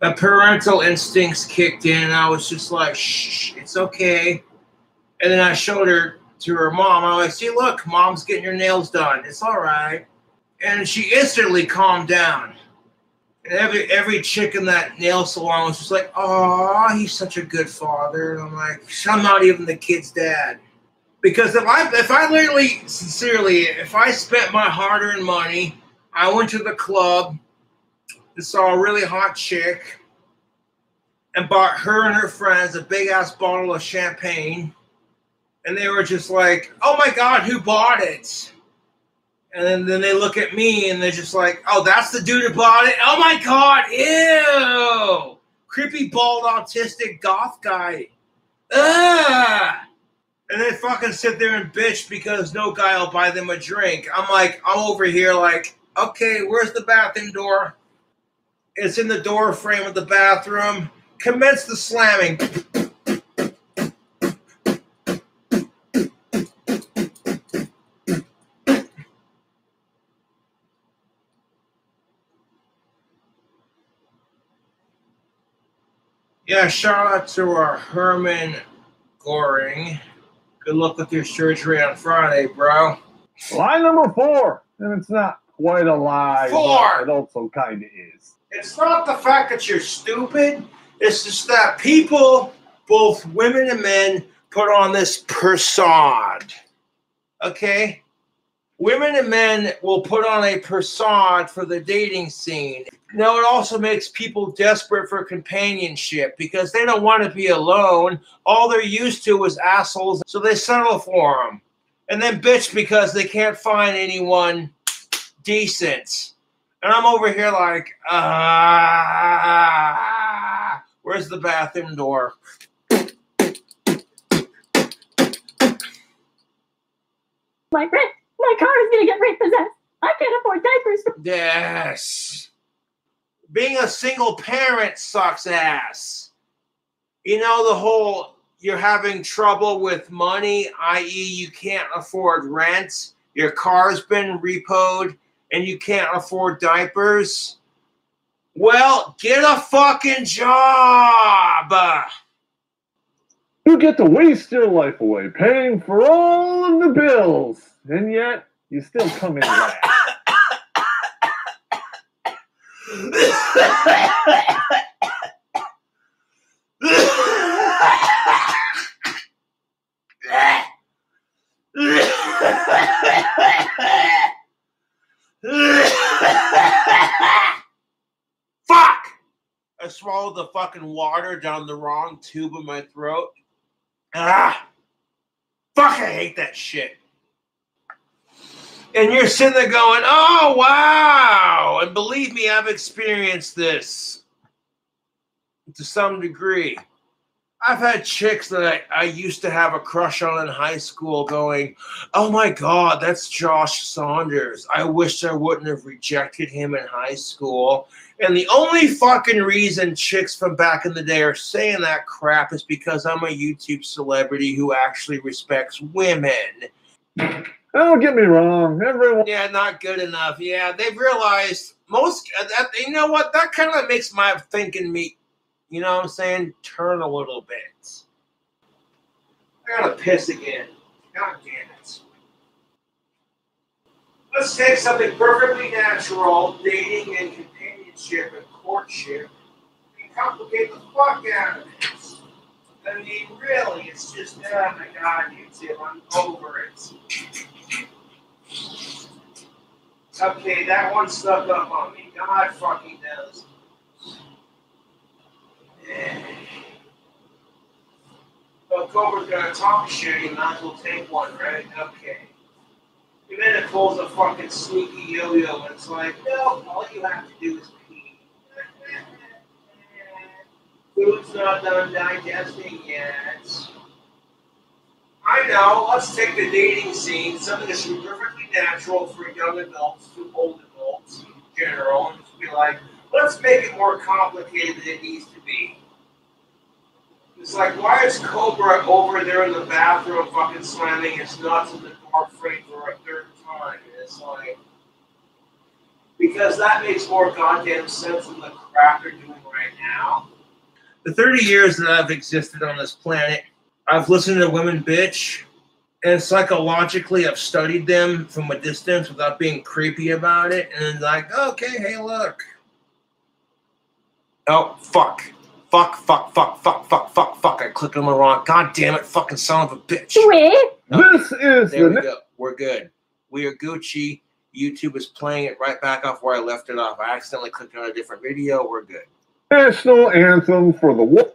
My parental instincts kicked in, I was just like, shh, it's okay. And then I showed her to her mom. I was like, see, look, mom's getting your nails done. It's all right. And she instantly calmed down. And every every chick in that nail salon was just like, oh, he's such a good father. And I'm like, I'm not even the kid's dad. Because if I if I literally sincerely, if I spent my hard-earned money, I went to the club and saw a really hot chick and bought her and her friends a big ass bottle of champagne and they were just like, "Oh my god, who bought it?" And then, then they look at me and they're just like, "Oh, that's the dude who bought it." Oh my god, ew, creepy bald autistic goth guy. Ugh. And they fucking sit there and bitch because no guy will buy them a drink. I'm like, I'm over here like, okay, where's the bathroom door? It's in the door frame of the bathroom. Commence the slamming. Yeah, shout out to our Herman Goring. Good luck with your surgery on Friday, bro. Lie number four, and it's not quite a lie. Four. It also kind of is. It's not the fact that you're stupid. It's just that people, both women and men, put on this persona. Okay? Women and men will put on a persona for the dating scene. Now, it also makes people desperate for companionship because they don't want to be alone. All they're used to is assholes, so they settle for them. And then bitch because they can't find anyone decent. And I'm over here like, ah, where's the bathroom door? My rent, my car is gonna get repossessed. I can't afford diapers. Yes. Being a single parent sucks ass. You know, the whole you're having trouble with money, i.e., you can't afford rent, your car's been repoed, and you can't afford diapers. Well, get a fucking job. You get to waste your life away paying for all of the bills, and yet you still come in last. Fuck! I swallowed the fucking water down the wrong tube in my throat. Ah! Fuck, I hate that shit. And you're sitting there going, oh, wow. And believe me, I've experienced this to some degree. I've had chicks that I, I used to have a crush on in high school going, oh my God, that's Josh Saunders. I wish I wouldn't have rejected him in high school. And the only fucking reason chicks from back in the day are saying that crap is because I'm a YouTube celebrity who actually respects women. Don't get me wrong, everyone. Yeah, not good enough. Yeah, they've realized most. uh, That, you know what? That kind of makes my thinking me. You know what I'm saying? Turn a little bit. I gotta piss again. God damn it. Let's take something perfectly natural, dating and companionship and courtship, and complicate the fuck out of it. I mean, really, it's just, oh my god, YouTube, I'm over it. Okay, that one stuck up on me. God fucking knows. Well, oh, Cobra's gonna talk shit, you might as well take one, right? Okay. And then it pulls a fucking sneaky yo-yo, and it's like, no, all you have to do is Food's not done digesting yet. I know, let's take the dating scene, something that should be perfectly natural for young adults to old adults in general, and just be like, let's make it more complicated than it needs to be. It's like, why is Cobra over there in the bathroom fucking slamming his nuts in the door frame for a third time? And it's like, because that makes more goddamn sense than the crap they're doing right now. The 30 years that I've existed on this planet, I've listened to women bitch, and psychologically, I've studied them from a distance without being creepy about it. And like, okay, hey, look. Oh, fuck. Fuck, fuck, fuck, fuck, fuck, fuck, fuck. I clicked on the wrong. God damn it, fucking son of a bitch. This is There the we go. We're good. We are Gucci. YouTube is playing it right back off where I left it off. I accidentally clicked on a different video. We're good. National anthem for the wo-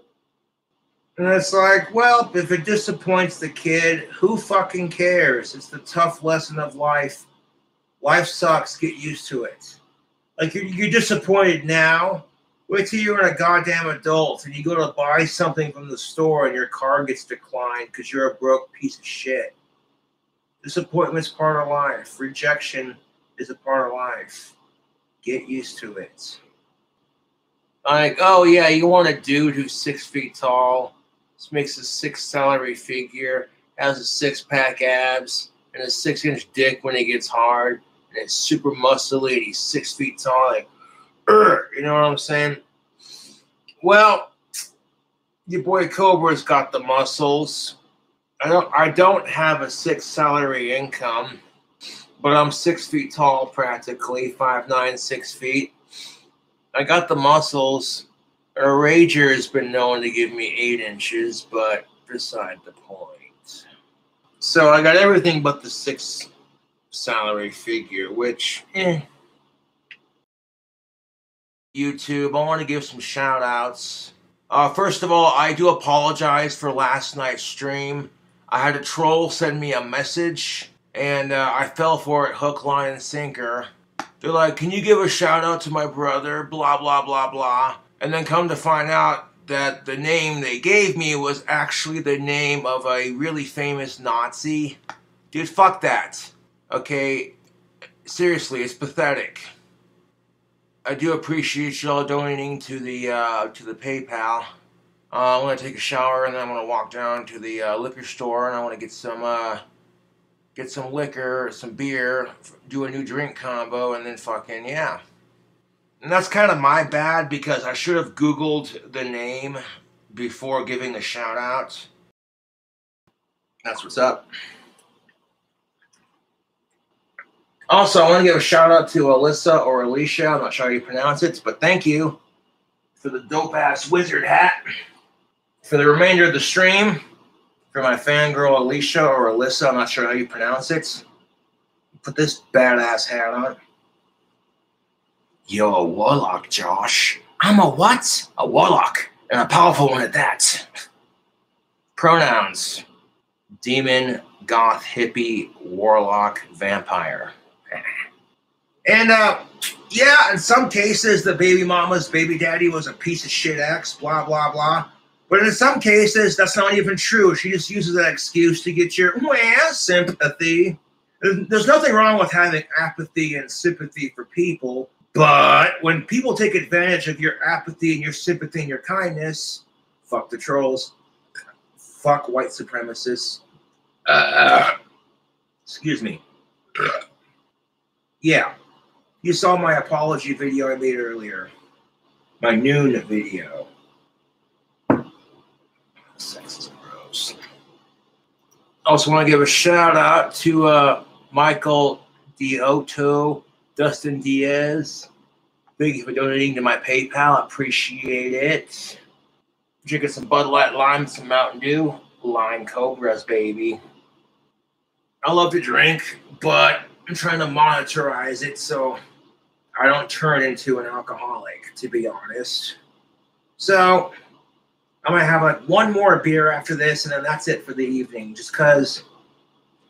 And it's like, well, if it disappoints the kid, who fucking cares? It's the tough lesson of life. Life sucks. Get used to it. Like you're, you're disappointed now. Wait till you're a goddamn adult and you go to buy something from the store and your car gets declined because you're a broke piece of shit. Disappointment's part of life. Rejection is a part of life. Get used to it. Like, oh yeah, you want a dude who's six feet tall, makes a six salary figure, has a six pack abs, and a six inch dick when he gets hard, and it's super muscly, and he's six feet tall. Like, you know what I'm saying? Well, your boy Cobra's got the muscles. I don't I don't have a six salary income, but I'm six feet tall practically, five nine, six feet. I got the muscles. A rager has been known to give me eight inches, but beside the point. So I got everything but the six salary figure, which eh. YouTube, I want to give some shout outs. Uh, first of all, I do apologize for last night's stream. I had a troll send me a message, and uh, I fell for it hook, line, and sinker. They're like, Can you give a shout out to my brother? Blah, blah, blah, blah. And then come to find out that the name they gave me was actually the name of a really famous Nazi. Dude, fuck that. Okay? Seriously, it's pathetic. I do appreciate y'all donating to the uh, to the PayPal. Uh, I'm gonna take a shower and then I'm gonna walk down to the uh, liquor store and I want to get some uh, get some liquor, some beer, do a new drink combo, and then fucking yeah. And that's kind of my bad because I should have Googled the name before giving a shout out. That's what's up. Also, I want to give a shout out to Alyssa or Alicia. I'm not sure how you pronounce it, but thank you for the dope ass wizard hat. For the remainder of the stream, for my fangirl Alicia or Alyssa, I'm not sure how you pronounce it. Put this badass hat on. You're a warlock, Josh. I'm a what? A warlock, and a powerful one at that. Pronouns demon, goth, hippie, warlock, vampire. And uh, yeah, in some cases, the baby mama's baby daddy was a piece of shit ex, blah, blah, blah. But in some cases, that's not even true. She just uses that excuse to get your well, sympathy. There's nothing wrong with having apathy and sympathy for people. But when people take advantage of your apathy and your sympathy and your kindness, fuck the trolls, fuck white supremacists. Uh, excuse me. Yeah, you saw my apology video I made earlier. My noon video. Sex is gross. Also, want to give a shout out to uh, Michael Dioto, Dustin Diaz. Thank you for donating to my PayPal. Appreciate it. Drinking some Bud Light Lime, some Mountain Dew, Lime Cobras, baby. I love to drink, but I'm trying to monitorize it so I don't turn into an alcoholic, to be honest. So I'm gonna have like one more beer after this, and then that's it for the evening. Just because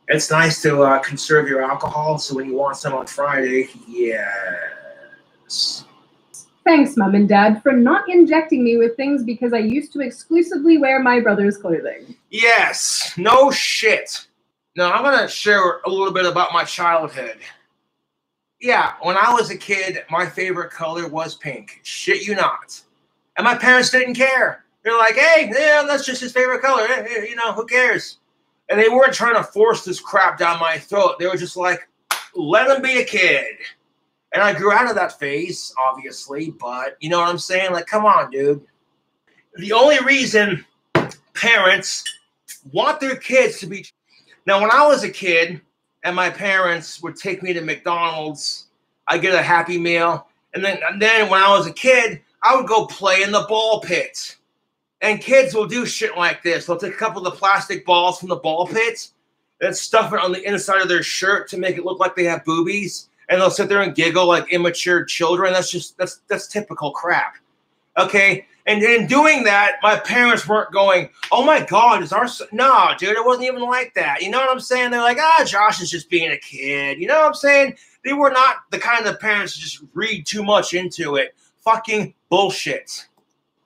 it's nice to uh, conserve your alcohol, so when you want some on Friday, yes. Thanks, Mom and Dad, for not injecting me with things because I used to exclusively wear my brother's clothing. Yes, no shit. Now I'm gonna share a little bit about my childhood. Yeah, when I was a kid, my favorite color was pink. Shit you not. And my parents didn't care. They're like, hey, yeah, that's just his favorite color. You know, who cares? And they weren't trying to force this crap down my throat. They were just like, let him be a kid. And I grew out of that phase, obviously, but you know what I'm saying? Like, come on, dude. The only reason parents want their kids to be. Now, when I was a kid and my parents would take me to McDonald's, I get a Happy Meal. And then, and then when I was a kid, I would go play in the ball pit. And kids will do shit like this. They'll take a couple of the plastic balls from the ball pit and stuff it on the inside of their shirt to make it look like they have boobies. And they'll sit there and giggle like immature children. That's just that's that's typical crap. Okay. And in doing that, my parents weren't going, "Oh my God, is our son-" no, dude? It wasn't even like that. You know what I'm saying? They're like, "Ah, Josh is just being a kid." You know what I'm saying? They were not the kind of parents to just read too much into it. Fucking bullshit.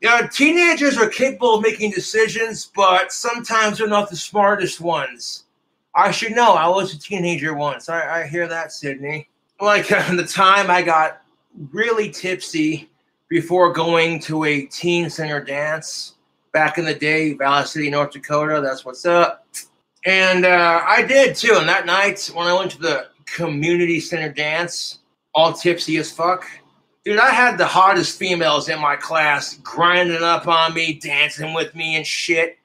You know, teenagers are capable of making decisions, but sometimes they're not the smartest ones. I should know. I was a teenager once. I, I hear that, Sydney. Like uh, the time I got really tipsy before going to a teen center dance back in the day, Valley City, North Dakota. That's what's up. And uh, I did too. And that night when I went to the community center dance, all tipsy as fuck. Dude, I had the hottest females in my class grinding up on me, dancing with me and shit.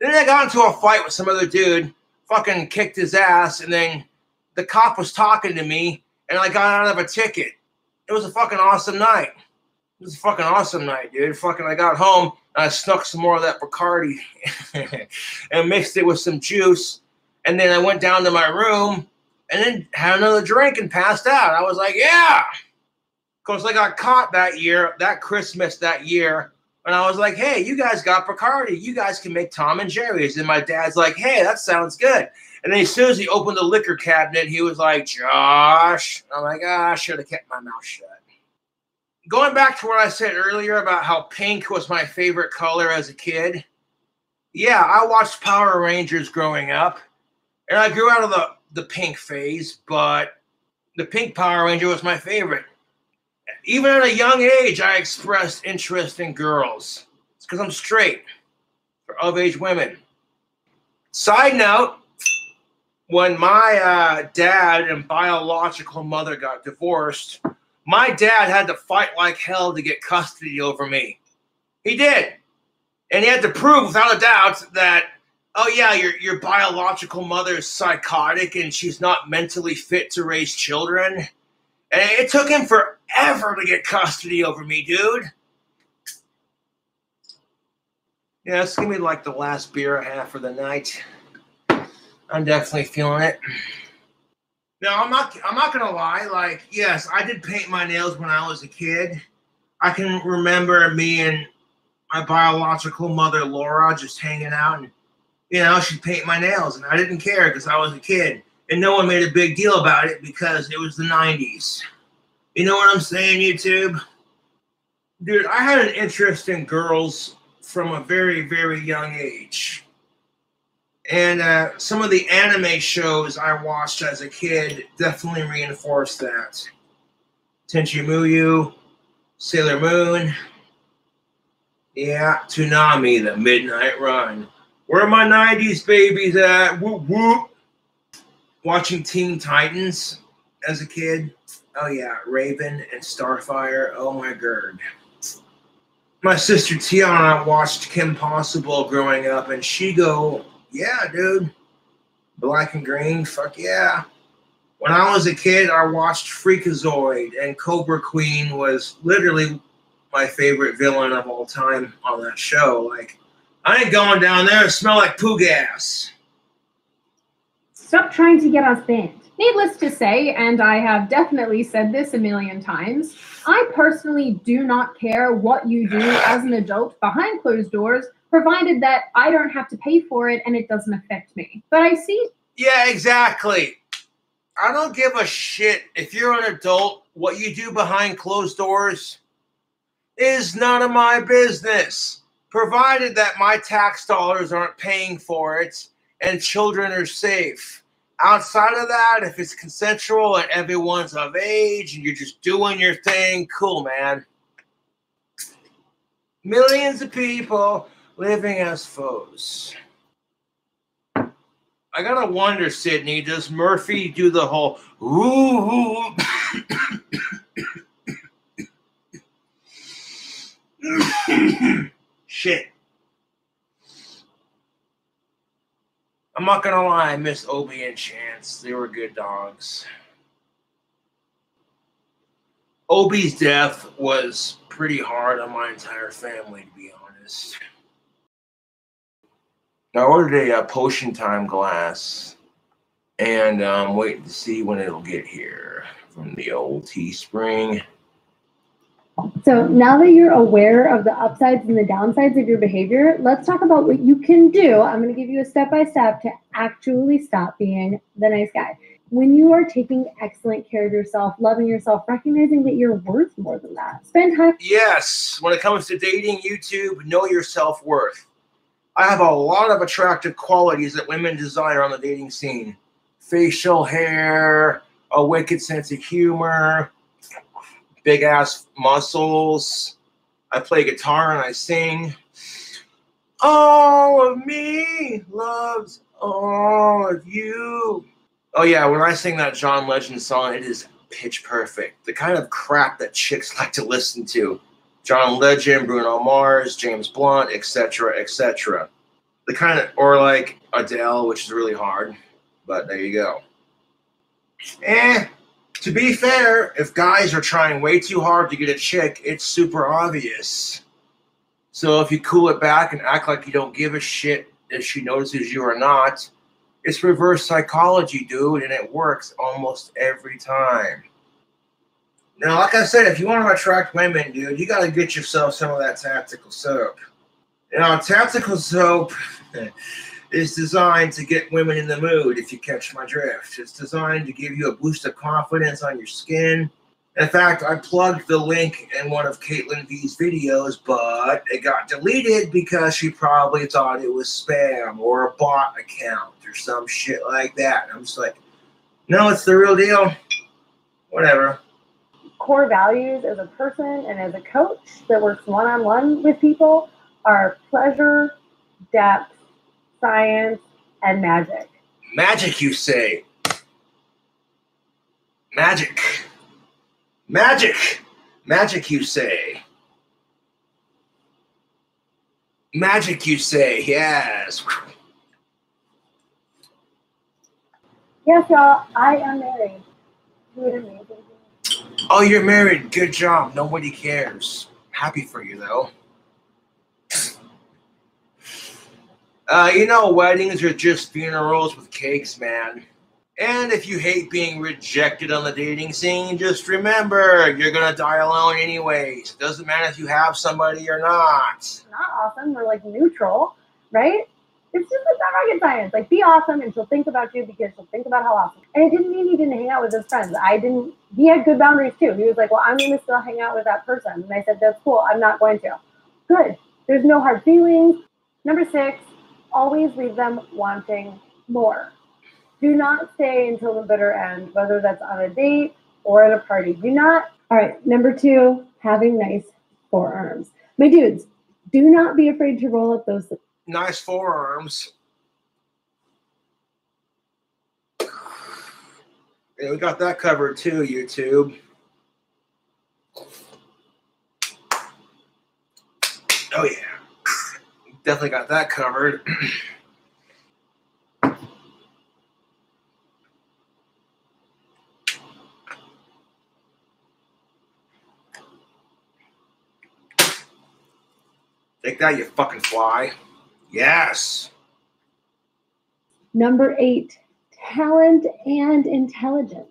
Then I got into a fight with some other dude, fucking kicked his ass, and then the cop was talking to me, and I got out of a ticket. It was a fucking awesome night. It was a fucking awesome night, dude. Fucking, I got home and I snuck some more of that Bacardi and mixed it with some juice, and then I went down to my room and then had another drink and passed out. I was like, yeah. Because I got caught that year, that Christmas that year, and I was like, hey, you guys got Bacardi. You guys can make Tom and Jerry's. And my dad's like, hey, that sounds good. And then as soon as he opened the liquor cabinet, he was like, Josh. I'm like, ah, I should have kept my mouth shut. Going back to what I said earlier about how pink was my favorite color as a kid. Yeah, I watched Power Rangers growing up. And I grew out of the, the pink phase, but the pink Power Ranger was my favorite. Even at a young age, I expressed interest in girls. It's because I'm straight for of age women. Side note when my uh, dad and biological mother got divorced, my dad had to fight like hell to get custody over me. He did. And he had to prove without a doubt that, oh, yeah, your, your biological mother is psychotic and she's not mentally fit to raise children. And it took him forever to get custody over me, dude. Yeah, it's gonna be like the last beer I have for the night. I'm definitely feeling it. No, I'm not. I'm not gonna lie. Like, yes, I did paint my nails when I was a kid. I can remember me and my biological mother Laura just hanging out, and you know, she'd paint my nails, and I didn't care because I was a kid, and no one made a big deal about it because it was the '90s. You know what I'm saying, YouTube? Dude, I had an interest in girls from a very, very young age. And uh, some of the anime shows I watched as a kid definitely reinforced that. Tenchi Muyo, Sailor Moon, yeah, Toonami, The Midnight Run. Where are my 90s babies at? Whoop whoop. Watching Teen Titans as a kid. Oh, yeah, Raven and Starfire. Oh, my god. My sister Tiana watched Kim Possible growing up, and she go, yeah, dude. Black and green, fuck yeah. When I was a kid, I watched Freakazoid, and Cobra Queen was literally my favorite villain of all time on that show. Like, I ain't going down there smell like poo gas. Stop trying to get us banned. Needless to say, and I have definitely said this a million times, I personally do not care what you do as an adult behind closed doors, provided that I don't have to pay for it and it doesn't affect me. But I see. Yeah, exactly. I don't give a shit if you're an adult. What you do behind closed doors is none of my business, provided that my tax dollars aren't paying for it and children are safe. Outside of that, if it's consensual and everyone's of age and you're just doing your thing, cool, man. Millions of people living as foes. I gotta wonder, Sydney, does Murphy do the whole ooh? Shit. I'm not gonna lie, I missed Obi and Chance. They were good dogs. Obi's death was pretty hard on my entire family, to be honest. I ordered a, uh potion time glass, and I'm waiting to see when it'll get here from the old Teespring. So now that you're aware of the upsides and the downsides of your behavior, let's talk about what you can do. I'm going to give you a step by step to actually stop being the nice guy. When you are taking excellent care of yourself, loving yourself, recognizing that you're worth more than that, spend time. Yes, when it comes to dating, YouTube, know your self worth. I have a lot of attractive qualities that women desire on the dating scene facial hair, a wicked sense of humor, big ass muscles, I play guitar and I sing. All of me loves all of you. Oh yeah, when I sing that John Legend song, it is pitch perfect. The kind of crap that chicks like to listen to. John Legend, Bruno Mars, James Blunt, etc., etc. The kind of, or like Adele, which is really hard, but there you go. Eh, to be fair, if guys are trying way too hard to get a chick, it's super obvious. So if you cool it back and act like you don't give a shit if she notices you or not, it's reverse psychology, dude, and it works almost every time. Now, like I said, if you want to attract women, dude, you got to get yourself some of that tactical soap. Now, tactical soap is designed to get women in the mood, if you catch my drift. It's designed to give you a boost of confidence on your skin. In fact, I plugged the link in one of Caitlin V's videos, but it got deleted because she probably thought it was spam or a bot account or some shit like that. I'm just like, no, it's the real deal. Whatever. core values as a person and as a coach that works one on one with people are pleasure, depth, science, and magic. Magic, you say? Magic. Magic. Magic, you say? Magic, you say? Yes. Yes, y'all, I am married. an amazing Oh, you're married. Good job. Nobody cares. Happy for you, though. Uh, you know, weddings are just funerals with cakes, man. And if you hate being rejected on the dating scene, just remember you're gonna die alone anyways. It Doesn't matter if you have somebody or not. not awesome. We're like neutral, right? It's just it's not rocket science. Like be awesome and she'll think about you because she'll think about how awesome. And it didn't mean he didn't hang out with his friends. I didn't he had good boundaries too. He was like, Well, I'm gonna still hang out with that person. And I said, That's cool, I'm not going to. Good. There's no hard feelings. Number six, always leave them wanting more. Do not stay until the bitter end, whether that's on a date or at a party. Do not. All right, number two, having nice forearms. My dudes, do not be afraid to roll up those Nice forearms. Yeah, we got that covered too, YouTube. Oh yeah. Definitely got that covered. Take that, you fucking fly. Yes. Number eight, talent and intelligence.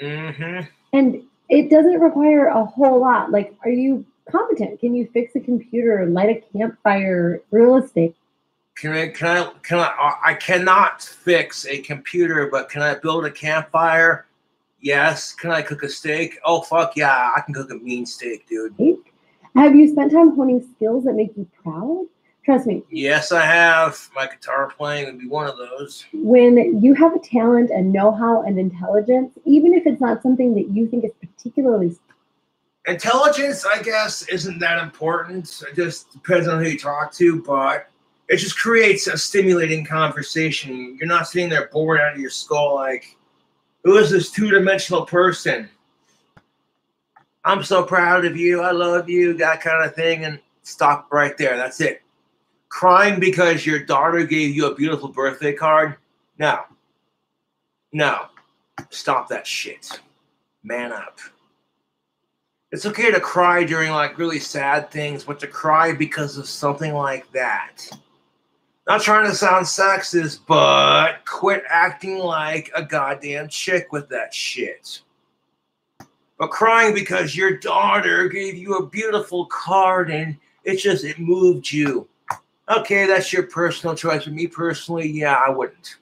Mm-hmm. And it doesn't require a whole lot. Like, are you competent? Can you fix a computer, light a campfire, real estate? Can I, can I, can I, uh, I cannot fix a computer, but can I build a campfire? Yes. Can I cook a steak? Oh, fuck yeah. I can cook a mean steak, dude. Have you spent time honing skills that make you proud? Trust me, Yes, I have. My guitar playing would be one of those. when you have a talent and know-how and intelligence, even if it's not something that you think is particularly Intelligence, I guess, isn't that important. It just depends on who you talk to, but it just creates a stimulating conversation. You're not sitting there bored out of your skull like, who is this two dimensional person? I'm so proud of you. I love you, that kind of thing. And stop right there. That's it. Crying because your daughter gave you a beautiful birthday card? No. No. Stop that shit. Man up. It's okay to cry during like really sad things, but to cry because of something like that. Not trying to sound sexist, but quit acting like a goddamn chick with that shit. But crying because your daughter gave you a beautiful card and it just it moved you. Okay, that's your personal choice. But me personally, yeah, I wouldn't.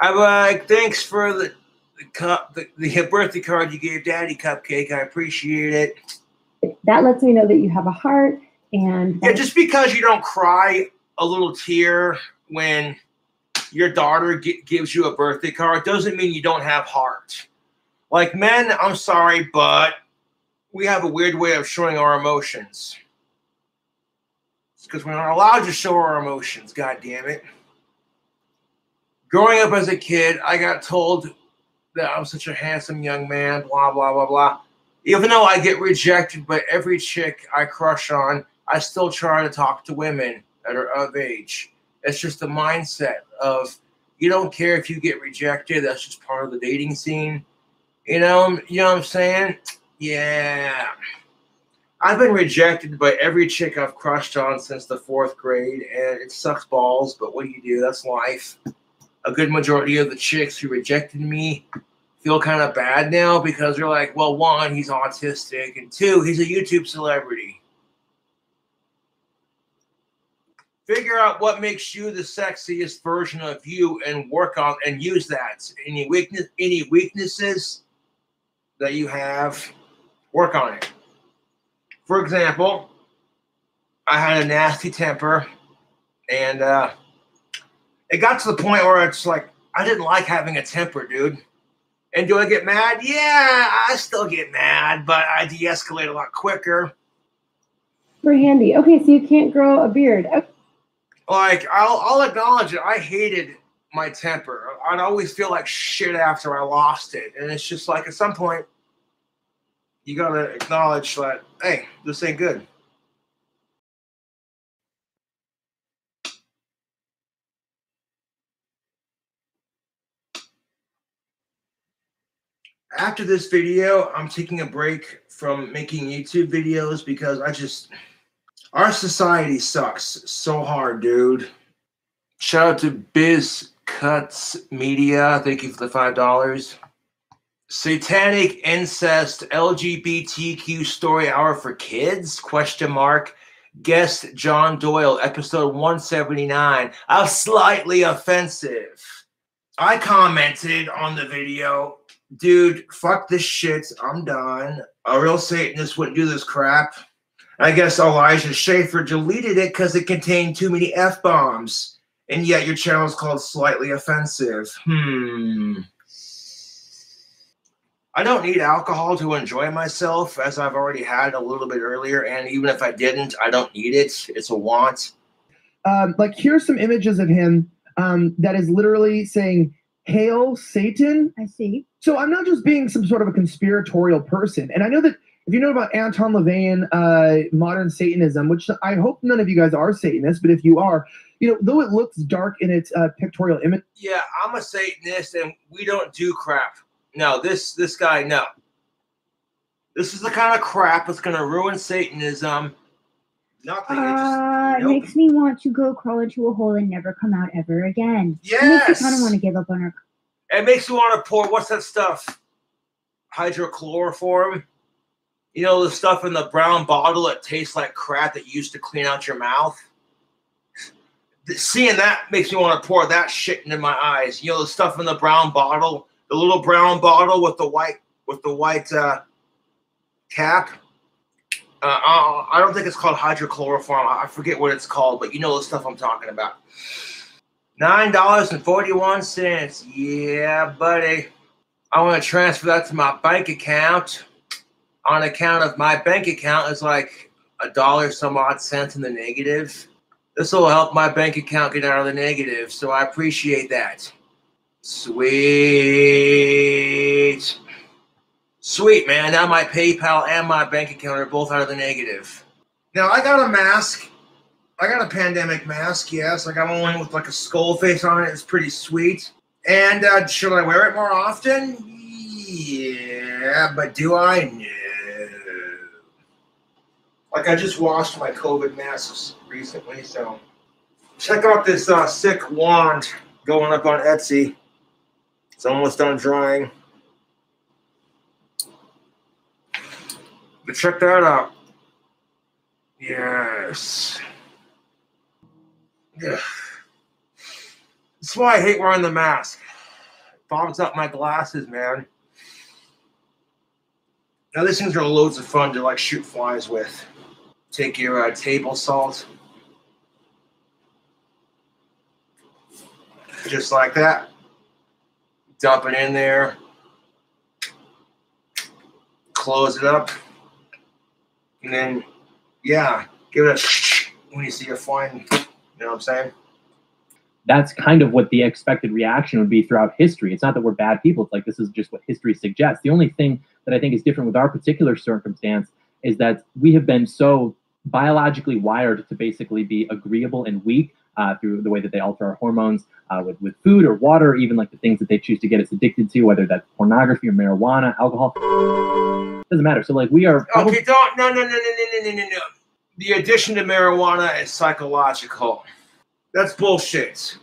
I'm like, thanks for the the cup, the, birthday card you gave Daddy Cupcake. I appreciate it. that lets me know that you have a heart and Yeah, just because you don't cry a little tear when your daughter gi- gives you a birthday card doesn't mean you don't have heart. Like men, I'm sorry, but we have a weird way of showing our emotions. It's because we're not allowed to show our emotions, god damn it. Growing up as a kid, I got told that I'm such a handsome young man, blah, blah, blah, blah. Even though I get rejected by every chick I crush on, I still try to talk to women that are of age. It's just the mindset of you don't care if you get rejected. That's just part of the dating scene. You know, you know what I'm saying? Yeah. I've been rejected by every chick I've crushed on since the fourth grade, and it sucks balls, but what do you do? That's life. A good majority of the chicks who rejected me feel kind of bad now because they're like, well, one, he's autistic, and two, he's a YouTube celebrity. Figure out what makes you the sexiest version of you and work on and use that. Any weakness, any weaknesses that you have, work on it. For example, I had a nasty temper, and uh, it got to the point where it's like I didn't like having a temper, dude. And do I get mad? Yeah, I still get mad, but I de-escalate a lot quicker. For handy. Okay, so you can't grow a beard. Okay. Like I'll I'll acknowledge it. I hated my temper. I'd always feel like shit after I lost it, and it's just like at some point you gotta acknowledge that hey, this ain't good. After this video, I'm taking a break from making YouTube videos because I just our society sucks so hard, dude. Shout out to Biz Cuts Media. Thank you for the five dollars. Satanic incest LGBTQ story hour for kids? Question mark. Guest John Doyle, episode 179. Of slightly offensive. I commented on the video, dude, fuck this shit. I'm done. A real Satanist wouldn't do this crap. I guess Elijah Schaffer deleted it because it contained too many F bombs. And yet your channel is called Slightly Offensive. Hmm. I don't need alcohol to enjoy myself, as I've already had a little bit earlier. And even if I didn't, I don't need it. It's a want. Um, like here's some images of him um, that is literally saying, "Hail Satan." I see. So I'm not just being some sort of a conspiratorial person, and I know that if you know about Anton LaVey, uh, modern Satanism, which I hope none of you guys are Satanists, but if you are, you know, though it looks dark in its uh, pictorial image. Yeah, I'm a Satanist, and we don't do crap. No, this this guy, no. This is the kind of crap that's going to ruin Satanism. Nothing. it just- Uh, nope. makes me want to go crawl into a hole and never come out ever again. It Yes. makes me kind of want to give up on our. It makes me want to pour what's that stuff? Hydrochloroform. You know the stuff in the brown bottle that tastes like crap that you used to clean out your mouth. Seeing that makes me want to pour that shit into my eyes. You know the stuff in the brown bottle, the little brown bottle with the white with the white uh, cap. Uh, I don't think it's called hydrochloroform. I forget what it's called, but you know the stuff I'm talking about. Nine dollars and forty-one cents. Yeah, buddy. I want to transfer that to my bank account. On account of my bank account is like a dollar some odd cents in the negative. This will help my bank account get out of the negative, so I appreciate that. Sweet. Sweet, man. Now my PayPal and my bank account are both out of the negative. Now I got a mask. I got a pandemic mask, yes. I got one with like a skull face on it. It's pretty sweet. And uh, should I wear it more often? Yeah, but do I? No. Like I just washed my COVID masks recently, so check out this uh, sick wand going up on Etsy. It's almost done drying. But check that out. Yes. That's why I hate wearing the mask. It fogs up my glasses, man. Now these things are loads of fun to like shoot flies with. Take your uh, table salt, just like that. Dump it in there. Close it up. And then, yeah, give it a when you see a flying. You know what I'm saying? That's kind of what the expected reaction would be throughout history. It's not that we're bad people. It's like this is just what history suggests. The only thing that I think is different with our particular circumstance is that we have been so biologically wired to basically be agreeable and weak uh, through the way that they alter our hormones uh, with, with food or water, even like the things that they choose to get us addicted to, whether that's pornography or marijuana, alcohol. Doesn't matter. So like we are. Okay, don't. No, no, no, no, no, no, no, no, no. The addiction to marijuana is psychological. That's bullshit.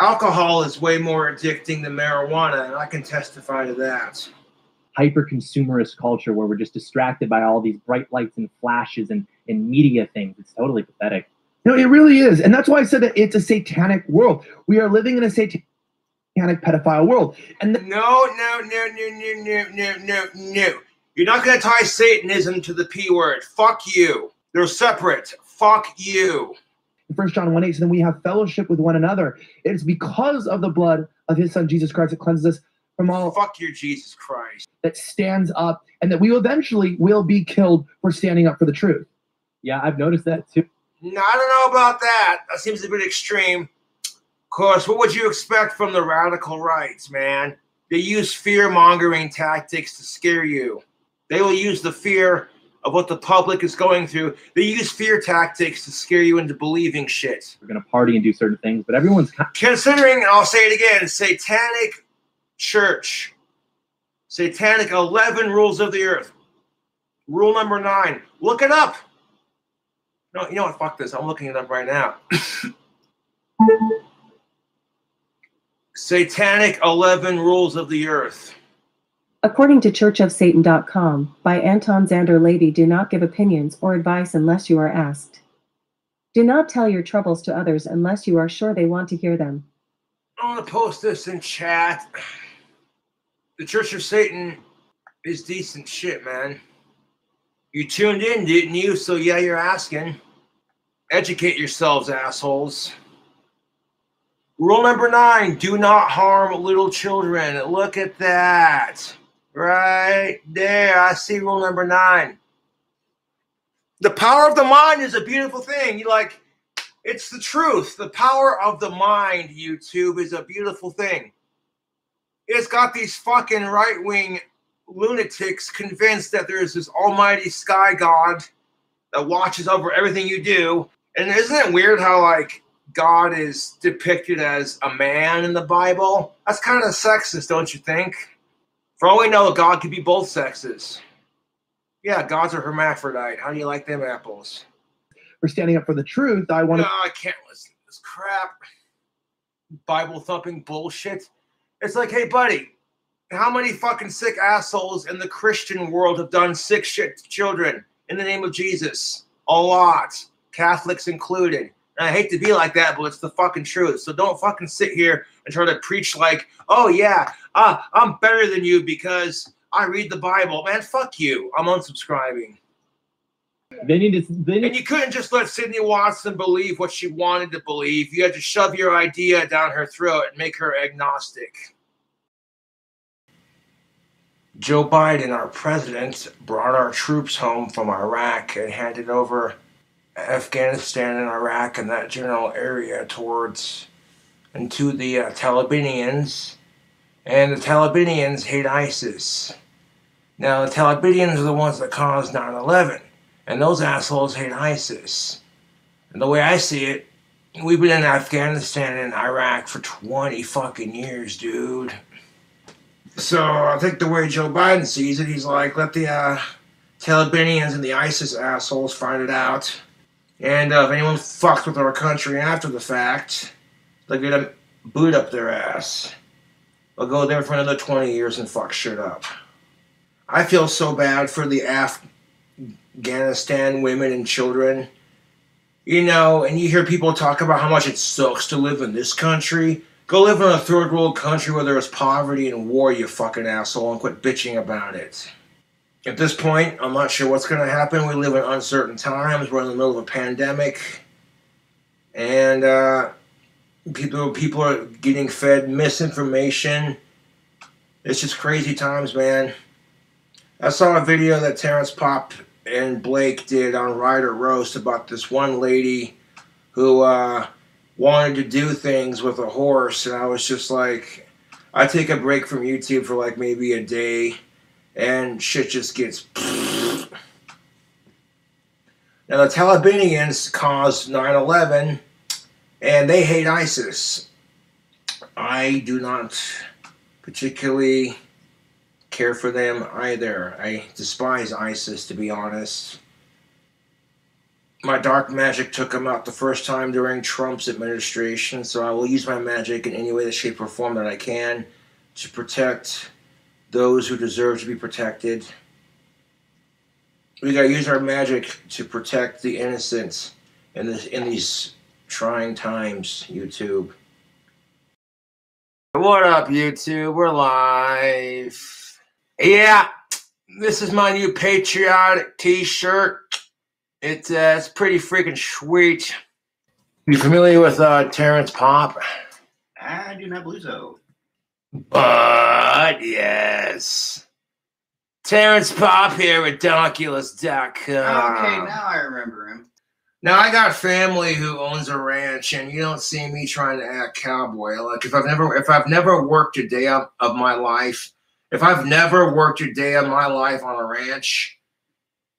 Alcohol is way more addicting than marijuana, and I can testify to that. hyper consumerist culture where we're just distracted by all these bright lights and flashes and, and media things. It's totally pathetic. No, it really is. And that's why I said that it's a satanic world. We are living in a satanic pedophile world. And the- No, no, no, no, no, no, no, no, no. You're not going to tie Satanism to the P word. Fuck you. They're separate. Fuck you. First John 1 8, so then we have fellowship with one another. It is because of the blood of his son Jesus Christ that cleanses us from all Fuck your Jesus Christ. that stands up and that we eventually will be killed for standing up for the truth. Yeah, I've noticed that too. No, I don't know about that. That seems a bit extreme. Of course, what would you expect from the radical rights, man? They use fear mongering tactics to scare you. They will use the fear of what the public is going through. They use fear tactics to scare you into believing shit. We're going to party and do certain things, but everyone's kind Considering, and I'll say it again, satanic church, satanic 11 rules of the earth. Rule number nine, look it up. No, you know what? Fuck this. I'm looking it up right now. Satanic 11 rules of the earth. According to churchofsatan.com by Anton Szandor LaVey, do not give opinions or advice unless you are asked. Do not tell your troubles to others unless you are sure they want to hear them. I'm going to post this in chat. The Church of Satan is decent shit, man. You tuned in, didn't you? So, yeah, you're asking. Educate yourselves, assholes. Rule number nine do not harm little children. Look at that. Right there. I see rule number nine. The power of the mind is a beautiful thing. You like, it's the truth. The power of the mind, YouTube, is a beautiful thing. It's got these fucking right wing lunatics convinced that there's this almighty sky god that watches over everything you do. And isn't it weird how, like, God is depicted as a man in the Bible? That's kind of sexist, don't you think? For all we know, God could be both sexes. Yeah, God's a hermaphrodite. How do you like them apples? For standing up for the truth, I want to. No, to. I can't listen to this crap. Bible thumping bullshit. It's like, hey, buddy, how many fucking sick assholes in the Christian world have done sick shit to children in the name of Jesus? A lot. Catholics included. And I hate to be like that, but it's the fucking truth. So don't fucking sit here and try to preach like, oh yeah, uh, I'm better than you because I read the Bible. Man, fuck you. I'm unsubscribing. They need to. They need And you couldn't just let Sydney Watson believe what she wanted to believe. You had to shove your idea down her throat and make her agnostic. Joe Biden, our president, brought our troops home from Iraq and handed over Afghanistan and Iraq and that general area towards and to the uh, Talibanians. And the Talibanians hate ISIS. Now, the Talibanians are the ones that caused 9 11. And those assholes hate ISIS. And the way I see it, we've been in Afghanistan and Iraq for 20 fucking years, dude. So I think the way Joe Biden sees it, he's like, let the uh, Talibanians and the ISIS assholes find it out. And uh, if anyone fucks with our country after the fact, they'll get a boot up their ass. They'll go there for another 20 years and fuck shit up. I feel so bad for the Afghanistan women and children. You know, and you hear people talk about how much it sucks to live in this country. Go live in a third world country where there is poverty and war, you fucking asshole, and quit bitching about it. At this point, I'm not sure what's going to happen. We live in uncertain times. We're in the middle of a pandemic. And uh, people, people are getting fed misinformation. It's just crazy times, man. I saw a video that Terrence Popp and Blake did on Ryder Roast about this one lady who uh, wanted to do things with a horse, and I was just like, I take a break from YouTube for like maybe a day, and shit just gets. Now, the Talibanians caused 9 11, and they hate ISIS. I do not particularly care for them either. I despise ISIS, to be honest. My dark magic took them out the first time during Trump's administration, so I will use my magic in any way, shape, or form that I can to protect those who deserve to be protected. We gotta use our magic to protect the innocent in this in these trying times, YouTube. What up, YouTube? We're live. Yeah, this is my new patriotic T-shirt. It's uh, it's pretty freaking sweet. You familiar with uh, Terrence Popp? I do not believe so. But yes, Terrence Popp here at Donkulous.com. okay, now I remember him. Now I got family who owns a ranch, and you don't see me trying to act cowboy. Like if I've never, if I've never worked a day of, of my life, if I've never worked a day of my life on a ranch,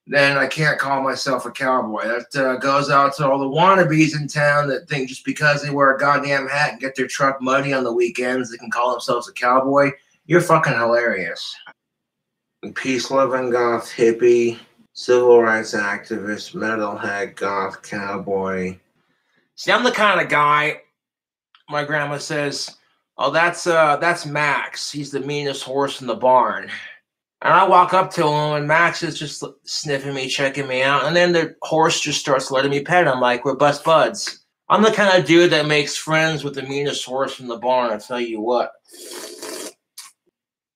then I can't call myself a cowboy. That uh, goes out to all the wannabes in town that think just because they wear a goddamn hat and get their truck muddy on the weekends, they can call themselves a cowboy. You're fucking hilarious. Peace loving goth hippie civil rights activist, metalhead, goth, cowboy. See, I'm the kind of guy. My grandma says, "Oh, that's uh, that's Max. He's the meanest horse in the barn." And I walk up to him, and Max is just sniffing me, checking me out, and then the horse just starts letting me pet him I'm like we're best buds. I'm the kind of dude that makes friends with the meanest horse in the barn. I tell you what.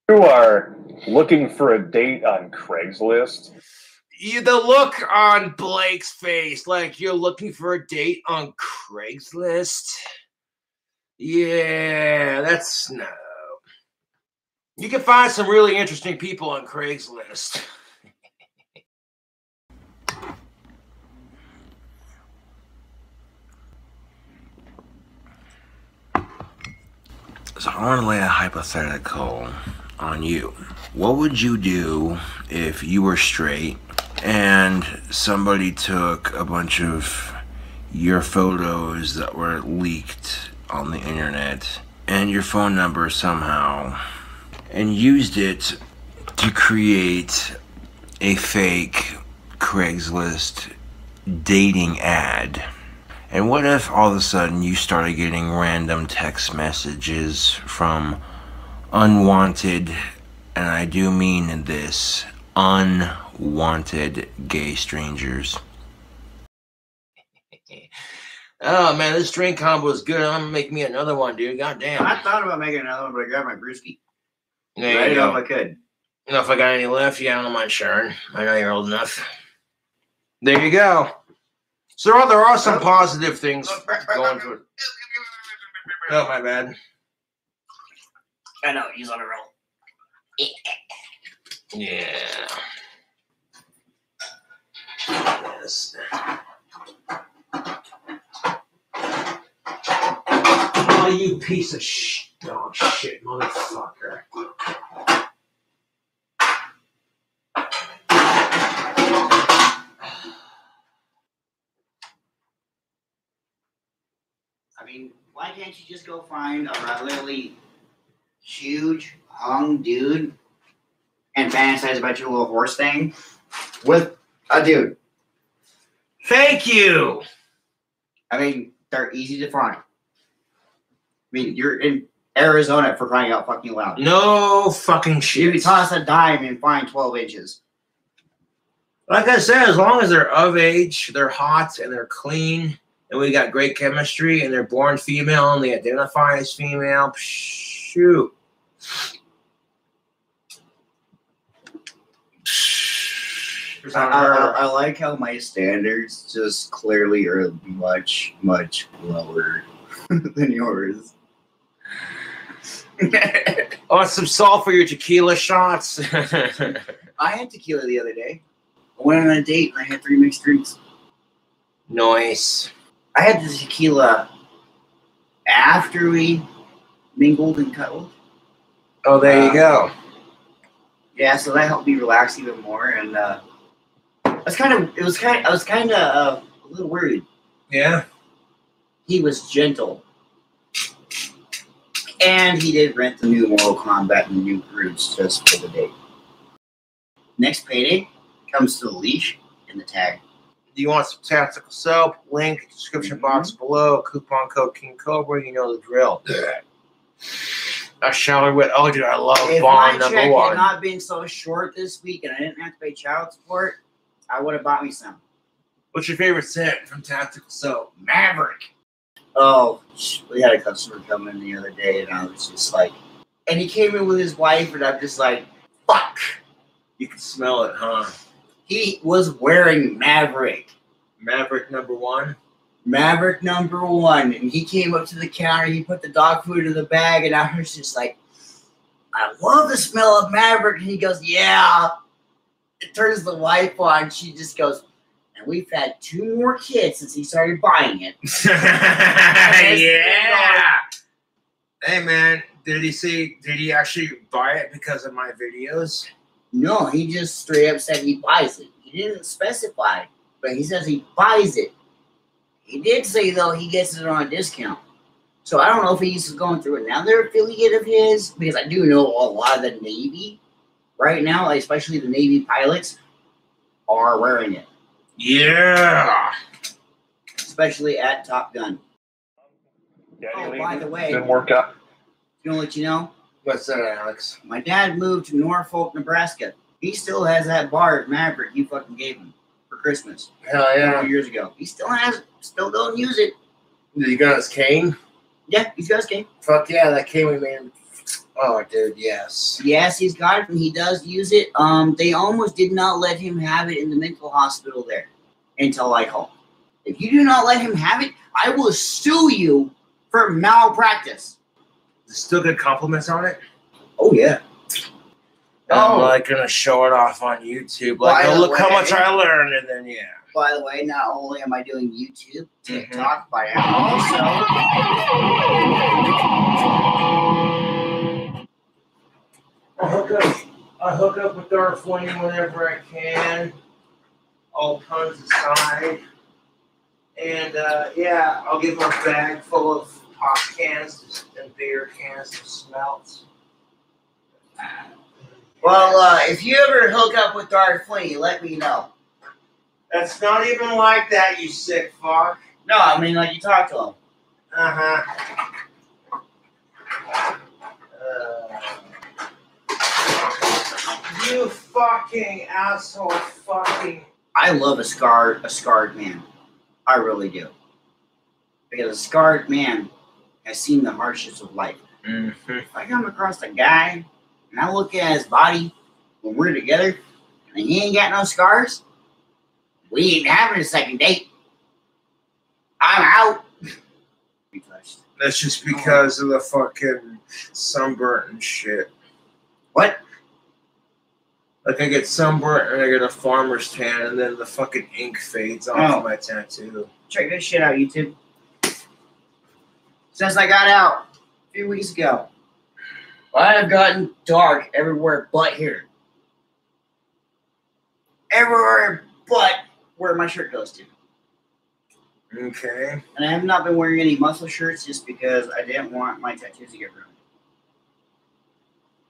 You are looking for a date on Craigslist. you, the look on Blake's face, like you're looking for a date on Craigslist. Yeah, that's no. You can find some really interesting people on Craigslist. So I want to lay a hypothetical on you. What would you do if you were straight and somebody took a bunch of your photos that were leaked on the internet and your phone number somehow and used it to create a fake Craigslist dating ad? And what if all of a sudden you started getting random text messages from unwanted, and I do mean this, unwanted gay strangers? Oh man, this drink combo is good. I'm gonna make me another one, dude. God damn. I thought about making another one, but I grabbed my brewski. There I you didn't know go. if I could. You know if I got any left, yeah, I don't mind sharing. I know you're old enough. There you go. So there are, there are some positive things going through. Oh my bad. I know he's on a roll. Yeah. Yes. Oh, you piece of sh- dog shit, motherfucker. I mean, why can't you just go find a really huge, hung dude and fantasize about your little horse thing with a dude? Thank you. I mean, they're easy to find. I mean, you're in Arizona for crying out fucking loud. No fucking shit. You can toss a dime and find 12 inches. Like I said, as long as they're of age, they're hot and they're clean, and we got great chemistry, and they're born female and they identify as female, shoot. I, I, I like how my standards just clearly are much, much lower than yours. Oh, some salt for your tequila shots. I had tequila the other day. I went on a date and I had three mixed drinks. Nice. I had the tequila after we mingled and cuddled. Oh, there you Uh, go. Yeah, so that helped me relax even more. And uh, I was kind of, it was kind, I was kind of uh, a little worried. Yeah. He was gentle, and he did rent the new Mortal Kombat and the new Groots just for the date. Next payday comes to the leash and the tag. Do you want some tactical soap? Link description box mm-hmm. below. Coupon code King Cobra. You know the drill. I showered with. Oh, dude, I love if my Bond check number had not been so short this week and I didn't have to pay child support, I would have bought me some. What's your favorite scent from Tactical Soap? Maverick. Oh, we had a customer come in the other day, and I was just like, and he came in with his wife, and I'm just like, fuck. You can smell it, huh? He was wearing Maverick. Maverick number one. Maverick number one. And he came up to the counter, he put the dog food in the bag, and I was just like, I love the smell of Maverick. And he goes, Yeah. It turns the wife on. She just goes, we've had two more kids since he started buying it. yeah. Hey man, did he see? Did he actually buy it because of my videos? No, he just straight up said he buys it. He didn't specify, but he says he buys it. He did say though he gets it on a discount. So I don't know if he's going through another affiliate of his because I do know a lot of the Navy right now, especially the Navy pilots, are wearing it, Yeah. especially at Top Gun. Oh, by the way, Didn't work out. you know what you know? What's that, Alex? My dad moved to Norfolk, Nebraska. He still has that bar at Maverick you fucking gave him for Christmas. Hell yeah. years ago. He still has it. Still don't use it. Did he got his cane? Yeah, he's got his cane. Fuck yeah, that cane we made. Oh, dude, yes. Yes, he's got it and he does use it. Um, they almost did not let him have it in the mental hospital there until I called. If you do not let him have it, I will sue you for malpractice. Still good compliments on it. Oh yeah. I'm Oh. like gonna show it off on YouTube. Like, By oh, the look how much I learned, and then yeah. By the way, not only am I doing YouTube, Mm-hmm. TikTok, but I am I hook up. I hook up with Darth Wayne whenever I can. All puns aside. And uh, yeah, I'll give him a bag full of pop cans and beer cans and smelts. Well, uh, if you ever hook up with Darth Flynn, let me know. That's not even like that, you sick fuck. No, I mean like you talk to him. Uh huh. You fucking asshole, fucking. I love a scarred a scarred man. I really do. Because a scarred man has seen the hardships of life. Mm-hmm. If I come across a guy and I look at his body when we're together and he ain't got no scars, we ain't having a second date. I'm out. That's just because of the fucking sunburnt and shit. What? Like I get sunburnt and I get a farmer's tan, and then the fucking ink fades off Oh. my tattoo. Check this shit out, YouTube. Since I got out a few weeks ago, I have gotten dark everywhere but here. Everywhere but where my shirt goes to. Okay. And I have not been wearing any muscle shirts just because I didn't want my tattoos to get ruined.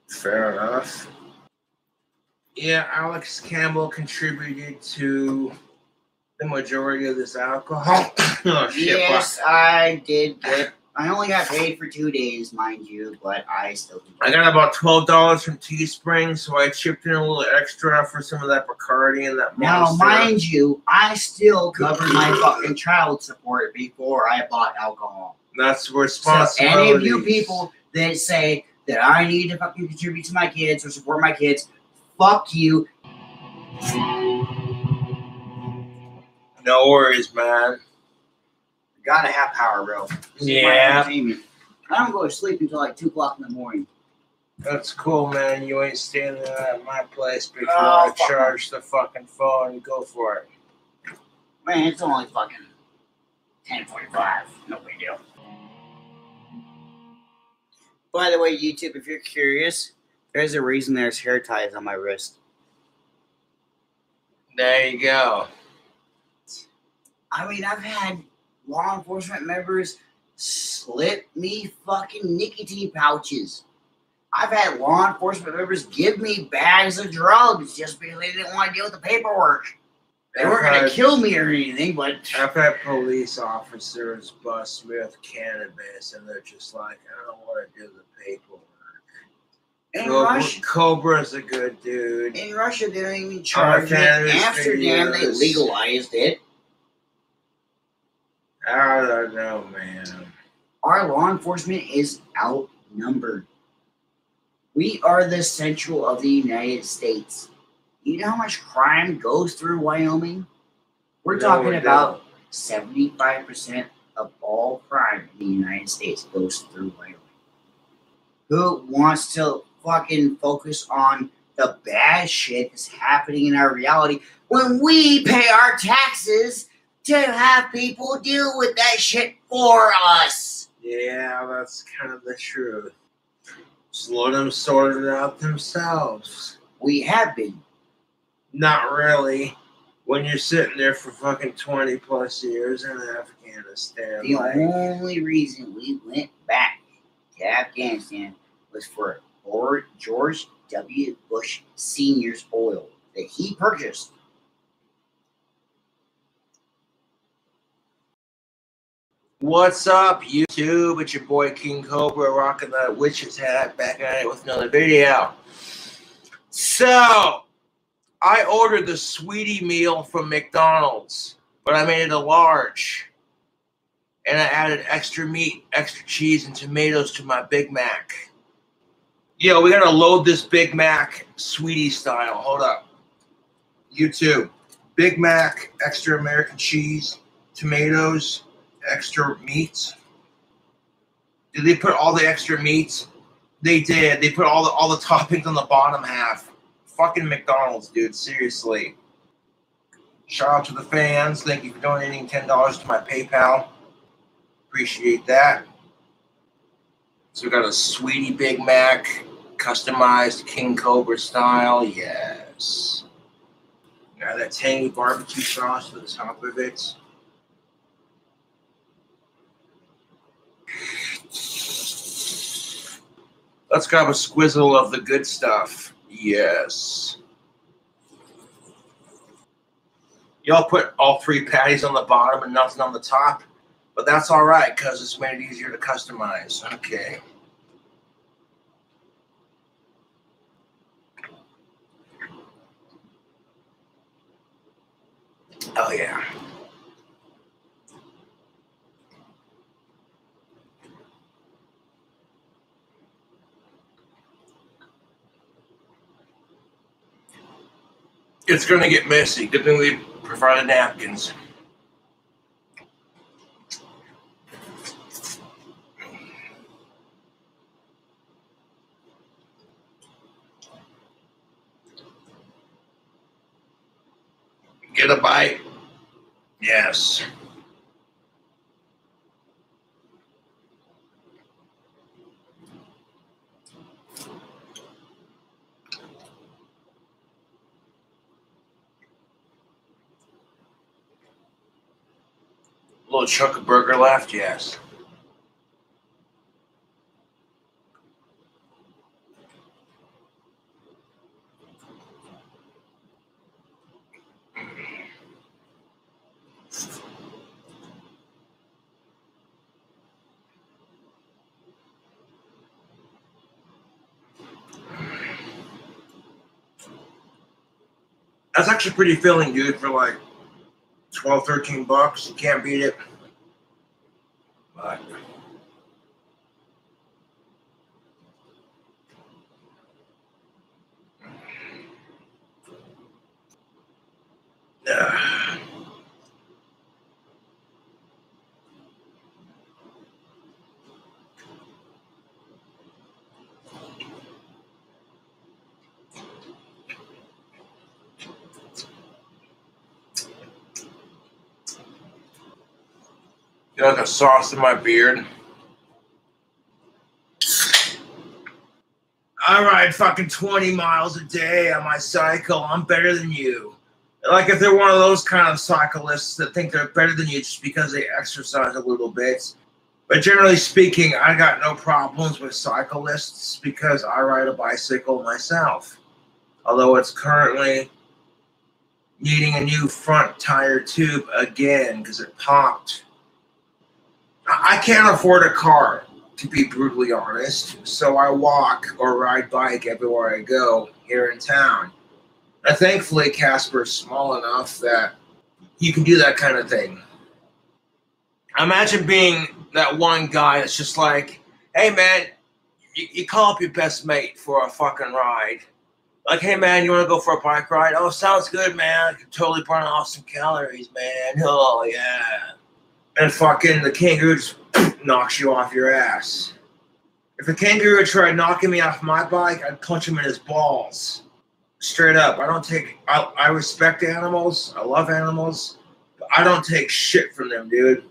Fair enough. Yeah, Alex Campbell contributed to the majority of this alcohol. oh shit! yes, I did get. I only got paid for two days, mind you, but I still. I got about twelve dollars from Teespring, so I chipped in a little extra for some of that Bacardi and that Now, Monster. mind you, I still covered my fucking child support before I bought alcohol. That's So responsibility. any of you people that say that I need to fucking contribute to my kids or support my kids, fuck you. No worries, man. Gotta have power, bro. This Yeah. I don't go to sleep until like two o'clock in the morning. That's cool, man. You ain't standing at my place, before Oh, fuck. charge the fucking phone, go for it. Man, it's only fucking 1045. No big deal. By the way, YouTube, if you're curious, there's a reason there's hair ties on my wrist. There you go. I mean, I've had law enforcement members slip me fucking nicotine pouches. I've had law enforcement members give me bags of drugs just because they didn't want to deal with the paperwork. They weren't going to kill me or anything, but I've had police officers bust me with cannabis, and they're just like, I don't want to do the paperwork. In Cobra, Russia, Cobra's a good dude. in Russia, they don't even charge it. for they legalized it. I don't know, man. Our law enforcement is outnumbered. We are the central of the United States. You know how much crime goes through Wyoming? We're No, talking we about 75% of all crime in the United States goes through Wyoming. Who wants to fucking focus on the bad shit that's happening in our reality when we pay our taxes to have people deal with that shit for us? Yeah, that's kind of the truth. Just let them sort it out themselves. We have been. Not really. When you're sitting there for fucking 20 plus years in Afghanistan. The like, only reason we went back to Afghanistan was for George W. Bush Sr.'s oil that he purchased. What's up, YouTube? It's your boy King Cobra rocking the witch's hat back at it with another video. So, I ordered the sweetie meal from McDonald's, but I made it a large. And I added extra meat, extra cheese, and tomatoes to my Big Mac. Yo, we gotta load this Big Mac sweetie style. Hold up. YouTube. Big Mac, extra American cheese, tomatoes, extra meats. Did they put all the extra meats? They did. They put all the all the toppings on the bottom half. Fucking McDonald's, dude. Seriously. Shout out to the fans. Thank you for donating ten dollars to my PayPal. Appreciate that. So we got a sweetie Big Mac, customized King Cobra style. Yes. Got that tangy barbecue sauce to the top of it. Let's grab a squizzle of the good stuff. Yes. Y'all put all three patties on the bottom and nothing on the top, but that's all right because it's made it easier to customize. Okay. Oh, yeah. It's going to get messy. Good thing they provided napkins. Get a bite. Yes. A little chunk of burger left? Yes. Actually pretty filling, dude, for like 12, 13 bucks. You can't beat it. But Ugh. Like a sauce in my beard. I ride fucking 20 miles a day on my cycle. I'm better than you. Like if they're one of those kind of cyclists that think they're better than you just because they exercise a little bit. But generally speaking, I got no problems with cyclists because I ride a bicycle myself. Although it's currently needing a new front tire tube again because it popped. I can't afford a car, to be brutally honest. So I walk or ride bike everywhere I go here in town. And thankfully, Casper's small enough that you can do that kind of thing. Imagine being that one guy that's just like, hey man, you, you call up your best mate for a fucking ride. Like, hey man, you want to go for a bike ride? Oh, sounds good, man. I can totally burn off some calories, man. Oh yeah. And fucking the kangaroo just knocks you off your ass. If a kangaroo tried knocking me off my bike, I'd punch him in his balls. Straight up. I don't take. I, I respect animals. I love animals. But I don't take shit from them, dude.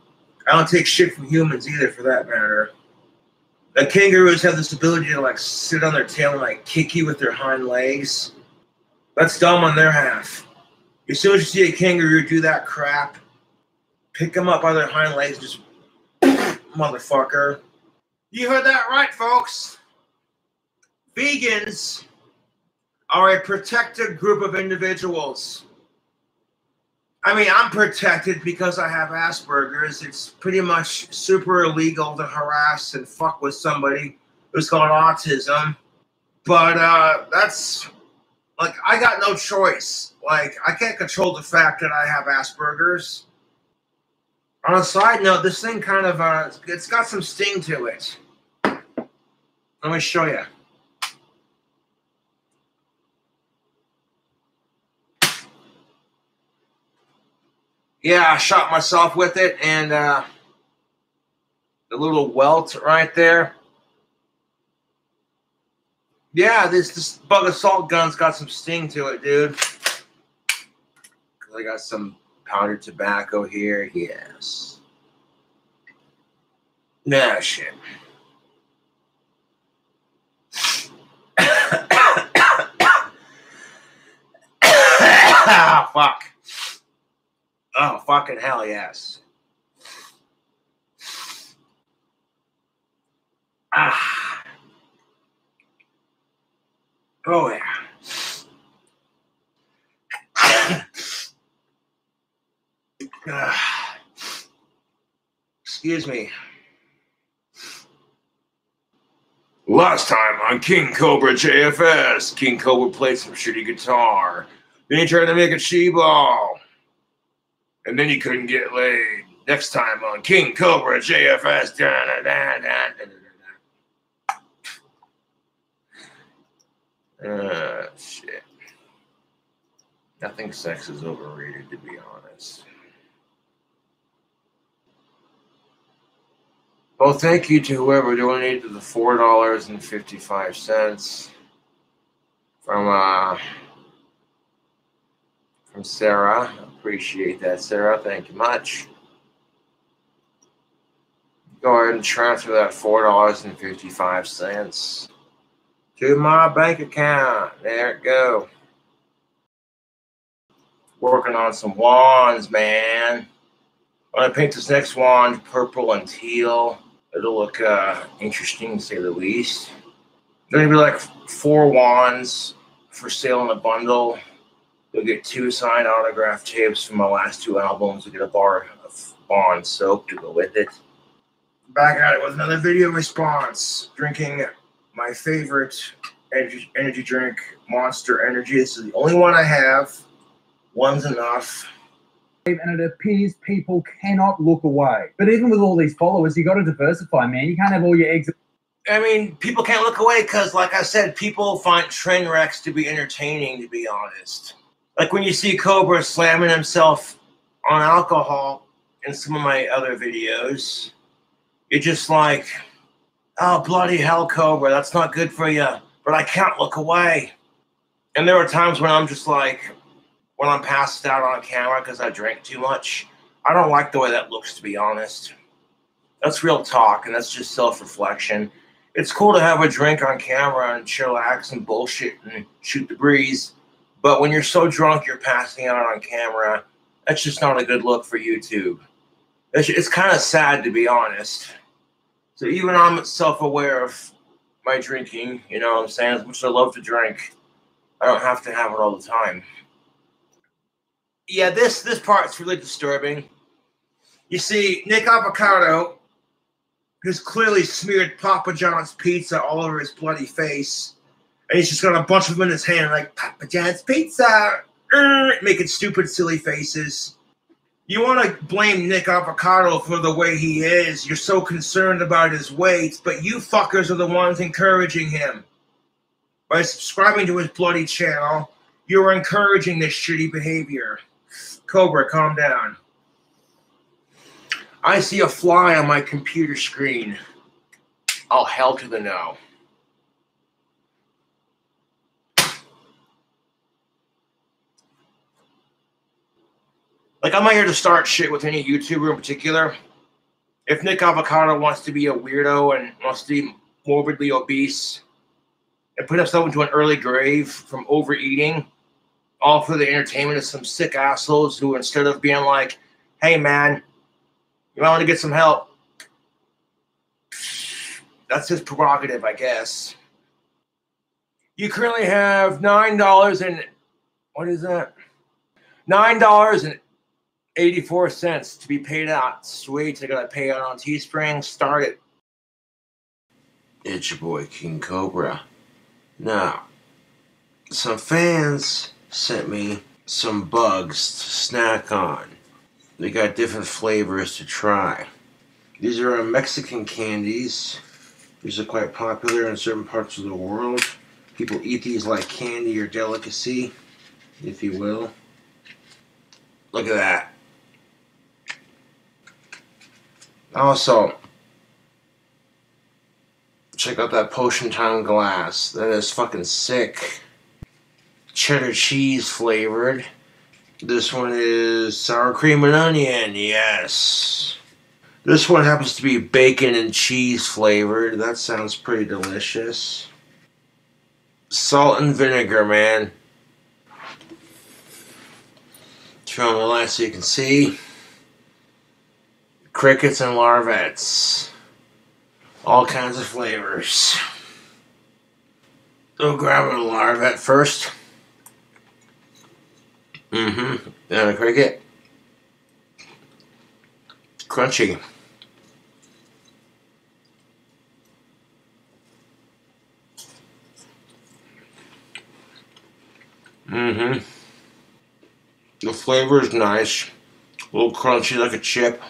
I don't take shit from humans either, for that matter. The kangaroos have this ability to like sit on their tail and like kick you with their hind legs. That's dumb on their half. As soon as you see a kangaroo do that crap, pick them up by their hind legs, just motherfucker. You heard that right, folks. Vegans are a protected group of individuals. I mean, I'm protected because I have Asperger's. It's pretty much super illegal to harass and fuck with somebody who's got autism. But uh, that's like, I got no choice. Like, I can't control the fact that I have Asperger's. On a side note, this thing kind of, uh, it's got some sting to it. Let me show you. Yeah, I shot myself with it, and uh, the little welt right there. Yeah, this this Bug-A-Salt gun's got some sting to it, dude. I got some powdered tobacco here. Yes. Nah, shit. Ah, fuck. Oh, fucking hell yes. Ah. Oh, yeah. Ah. Excuse me. Last time on King Cobra JFS, King Cobra played some shitty guitar. Then he tried to make a chi ball. And then he couldn't get laid. Next time on King Cobra JFS. Uh, shit. Nothing sex is overrated, to be honest. Well, thank you to whoever donated the four dollars and fifty-five cents from uh from Sarah. Appreciate that, Sarah. Thank you much. Go ahead and transfer that four dollars and fifty-five cents to my bank account. There it go. Working on some wands, man. I'm gonna paint this next wand purple and teal. It'll look uh, interesting to say the least. Gonna be like four wands for sale in a bundle. You'll get two signed autograph tapes from my last two albums. You'll get a bar of Bond soap to go with it. Back at it with another video response. Drinking my favorite energy, energy drink, Monster Energy. This is the only one I have. One's enough. And it appears people cannot look away. But even with all these followers, you got to diversify, man. You can't have all your eggs. I mean, people can't look away because, like I said, people find train wrecks to be entertaining, to be honest. Like when you see Cobra slamming himself on alcohol in some of my other videos, you're just like, oh, bloody hell, Cobra, that's not good for you. But I can't look away. And there are times when I'm just like, when I'm passed out on camera because I drank too much, I don't like the way that looks, to be honest. That's real talk, and that's just self reflection. It's cool to have a drink on camera and chillax and bullshit and shoot the breeze. But when you're so drunk you're passing out on camera, that's just not a good look for YouTube. It's, it's kind of sad to be honest. So even I'm self aware of my drinking, you know what I'm saying? As much as I love to drink, I don't have to have it all the time. Yeah, this this part's really disturbing. You see, Nick Avocado has clearly smeared Papa John's pizza all over his bloody face. And he's just got a bunch of them in his hand, like Papa John's pizza, making stupid, silly faces. You want to blame Nick Avocado for the way he is. You're so concerned about his weight, but you fuckers are the ones encouraging him. By subscribing to his bloody channel, you're encouraging this shitty behavior. Cobra, calm down. I see a fly on my computer screen. I'll hell to the no. Like, I'm not here to start shit with any YouTuber in particular. If Nick Avocado wants to be a weirdo and wants to be morbidly obese and put himself into an early grave from overeating, all for the entertainment of some sick assholes who, instead of being like, hey man, you might want to get some help, that's his prerogative, I guess. You currently have nine dollars and what is that? Nine dollars and eighty-four cents to be paid out. Sweet, I gotta pay out on Teespring. Start it. It's your boy King Cobra. Now, some fans sent me some bugs to snack on. They got different flavors to try. These are our Mexican candies. These are quite popular in certain parts of the world. People eat these like candy or delicacy, if you will. Look at that. Also, check out that Potion Time glass. That is fucking sick. Cheddar cheese flavored. This one is sour cream and onion, yes. This one happens to be bacon and cheese flavored. That sounds pretty delicious. Salt and vinegar, man. Turn on the light so you can see. Crickets and larvettes. All kinds of flavors. So grab a larvet first. Mm-hmm. A cricket. Crunchy. Mm-hmm. The flavor is nice. A little crunchy like a chip.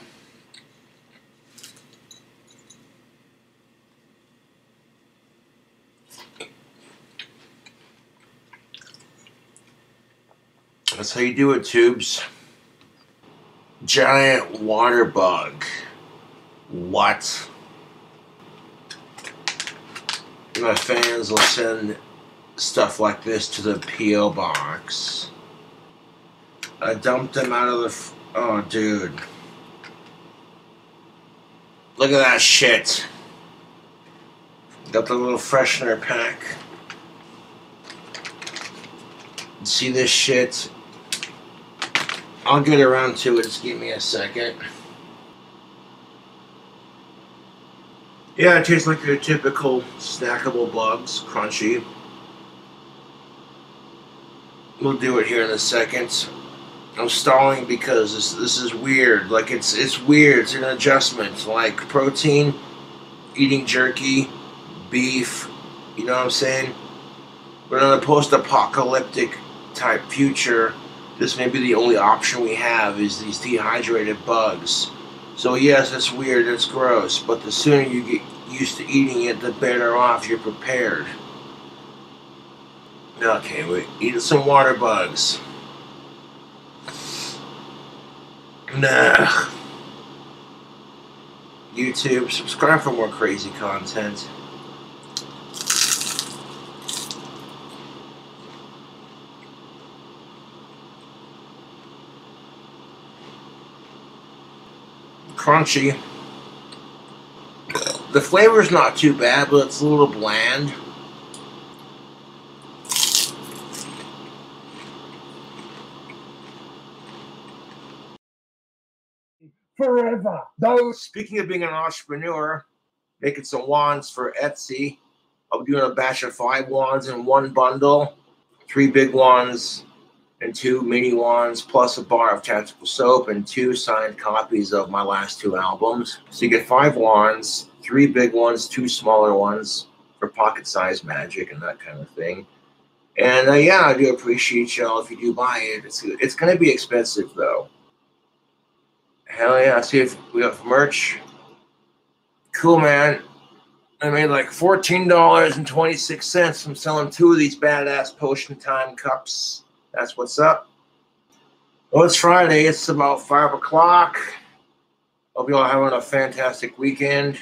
That's how you do it, tubes. Giant water bug. What? My fans will send stuff like this to the P.O. box. I dumped them out of the. Oh, dude. Look at that shit. Got the little freshener pack. See this shit? I'll get around to it. Just give me a second. Yeah, it tastes like your typical snackable bugs, crunchy. We'll do it here in a second. I'm stalling because this this is weird. Like it's it's weird. It's an adjustment. Like protein, eating jerky, beef. You know what I'm saying? But in a post-apocalyptic type future, this may be the only option we have is these dehydrated bugs. So yes, it's weird, it's gross, but the sooner you get used to eating it, the better off you're prepared. Okay, we eating some water bugs. Nah. YouTube, subscribe for more crazy content. Crunchy. The flavor's not too bad, but it's a little bland. Forever. Those. Speaking of being an entrepreneur, making some wands for Etsy. I'll be doing a batch of five wands in one bundle, three big wands and two mini wands, plus a bar of tactical soap and two signed copies of my last two albums. So you get five wands, three big ones, two smaller ones for pocket size magic and that kind of thing. And uh, yeah, I do appreciate y'all if you do buy it. It's it's gonna be expensive though. Hell yeah! See if we have merch. Cool, man. I made like fourteen dollars and twenty six cents from selling two of these badass Potion Time cups. That's what's up. Well, it's Friday. It's about five o'clock. Hope you all having a fantastic weekend.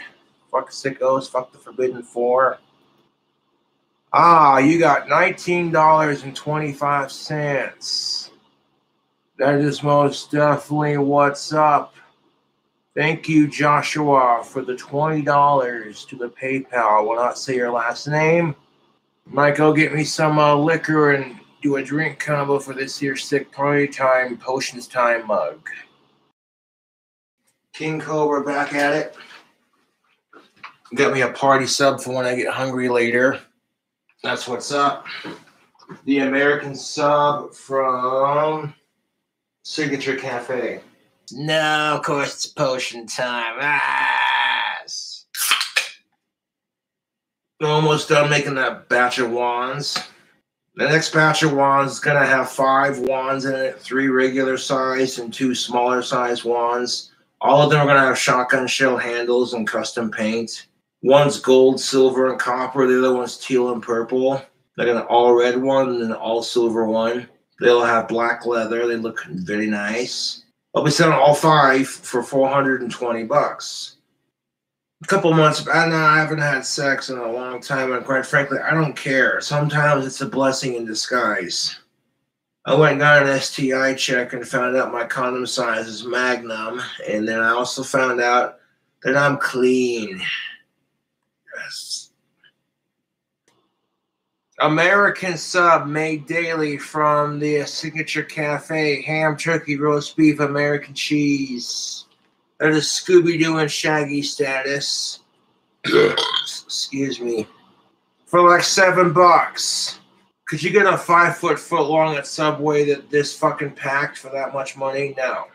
Fuck sickos. Fuck the Forbidden Four. Ah, you got nineteen dollars and twenty five cents. That is most definitely what's up. Thank you, Joshua, for the $20 to the PayPal. I will not say your last name. Might go get me some uh, liquor and do a drink combo for this here sick party time, potions time mug. King Cobra back at it. Got me a party sub for when I get hungry later. That's what's up. The American sub from Signature Cafe. No, of course it's potion time. Ah, almost done making that batch of wands. The next batch of wands is gonna have five wands in it, three regular size and two smaller size wands. All of them are gonna have shotgun shell handles and custom paint. One's gold, silver, and copper. The other one's teal and purple. Like an all red one and an all silver one. They'll have black leather. They look very nice. I'll be selling all five for 420 bucks. A couple months back now, I haven't had sex in a long time, and quite frankly, I don't care. Sometimes it's a blessing in disguise. I went and got an STI check and found out my condom size is Magnum, and then I also found out that I'm clean. Yes. American sub made daily from the Signature Cafe ham, turkey, roast beef, American cheese. That is Scooby Doo and Shaggy status. Excuse me. For like seven bucks. Could you get a five foot foot long at Subway that this fucking packed for that much money? No.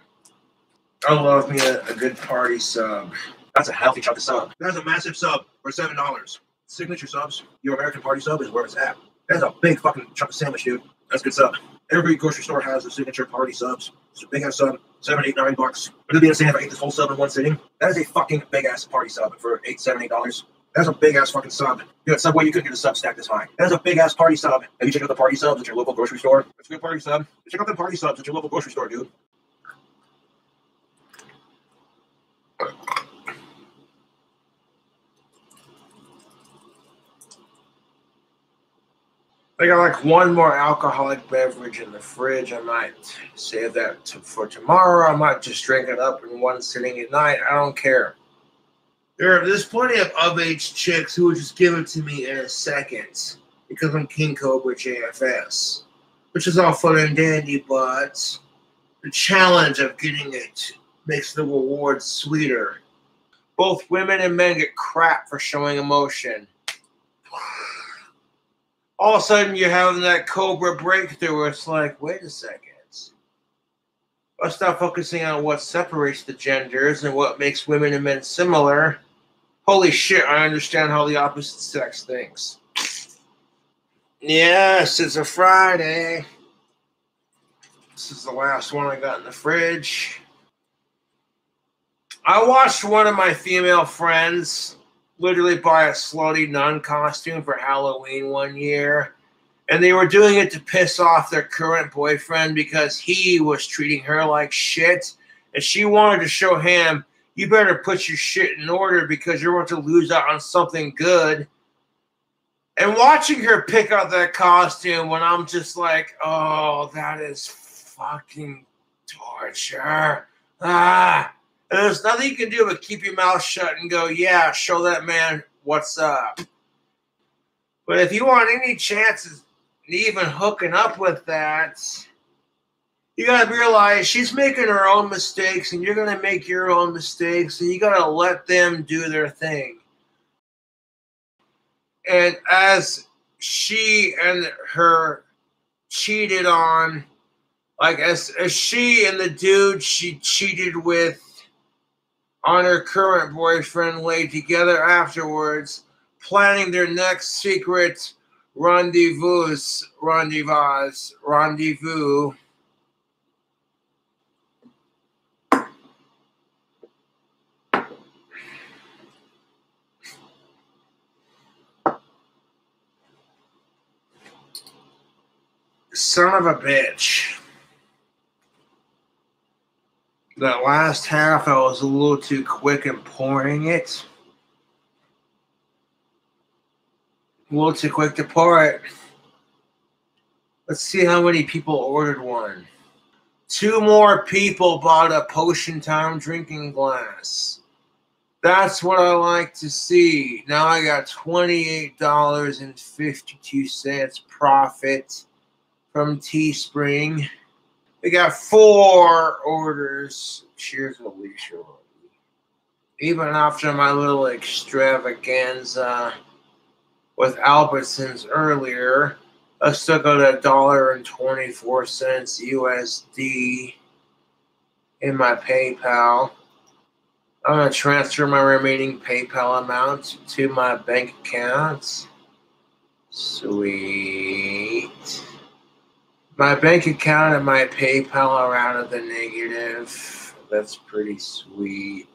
I love me a, a good party sub. That's a healthy chunk of sub. That's a massive sub for seven dollars. Signature subs, your American party sub is where it's at. That's a big fucking chunk of sandwich, dude. That's good sub. Every grocery store has a signature party subs. It's a big ass sub, seven, eight, nine bucks. Would it be insane if I ate this whole sub in one sitting? That is a fucking big ass party sub for eight, seven, eight dollars. That's a big ass fucking sub. Dude, at Subway, you couldn't get a sub stack this high. That is a big ass party sub. Have you checked out the party subs at your local grocery store? It's a good party sub. Check out the party subs at your local grocery store, dude. I got like one more alcoholic beverage in the fridge. I might save that for tomorrow. I might just drink it up in one sitting at night. I don't care. There, there's plenty of of age chicks who would just give it to me in a second because I'm King Cobra JFS, which is all fun and dandy, but the challenge of getting it makes the reward sweeter. Both women and men get crap for showing emotion all of a sudden you're having that cobra breakthrough where it's like, wait a second. Let's stop focusing on what separates the genders and what makes women and men similar. Holy shit, I understand how the opposite sex thinks. Yes, it's a Friday. This is the last one I got in the fridge. I watched one of my female friends literally buy a slutty nun costume for Halloween one year. And they were doing it to piss off their current boyfriend because he was treating her like shit. And she wanted to show him, you better put your shit in order because you're going to lose out on something good. And watching her pick out that costume when I'm just like, oh, that is fucking torture. Ah, And there's nothing you can do but keep your mouth shut and go, yeah, show that man what's up. But if you want any chances even hooking up with that, you gotta realize she's making her own mistakes and you're gonna make your own mistakes and you gotta let them do their thing. And as she and her cheated on, like as, as she and the dude she cheated with on her current boyfriend lay together afterwards, planning their next secret rendezvous, rendezvous, rendezvous. Son of a bitch. That last half, I was a little too quick in pouring it. A little too quick to pour it. Let's see how many people ordered one. Two more people bought a Potion Time drinking glass. That's what I like to see. Now I got $28.52 profit from Teespring. We got four orders. Cheers, Alicia. Even after my little extravaganza with Albertsons earlier, I still got a dollar and twenty-four cents USD in my PayPal. I'm gonna transfer my remaining PayPal amount to my bank account. Sweet. My bank account and my PayPal are out of the negative. That's pretty sweet.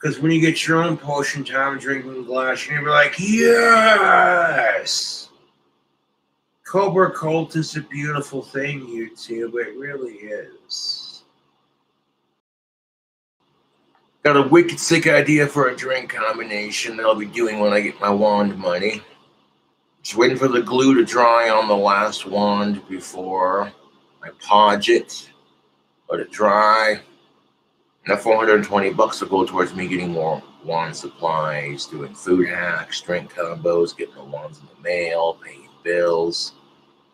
Because when you get your own potion time drinking glass, you're gonna be like, yes! Cobra Cult is a beautiful thing, YouTube. It really is. Got a wicked sick idea for a drink combination that I'll be doing when I get my wand money. Just waiting for the glue to dry on the last wand before I podge it. Let it dry. And that 420 bucks will go towards me getting more wand supplies, doing food hacks, drink combos, getting the wands in the mail, paying bills,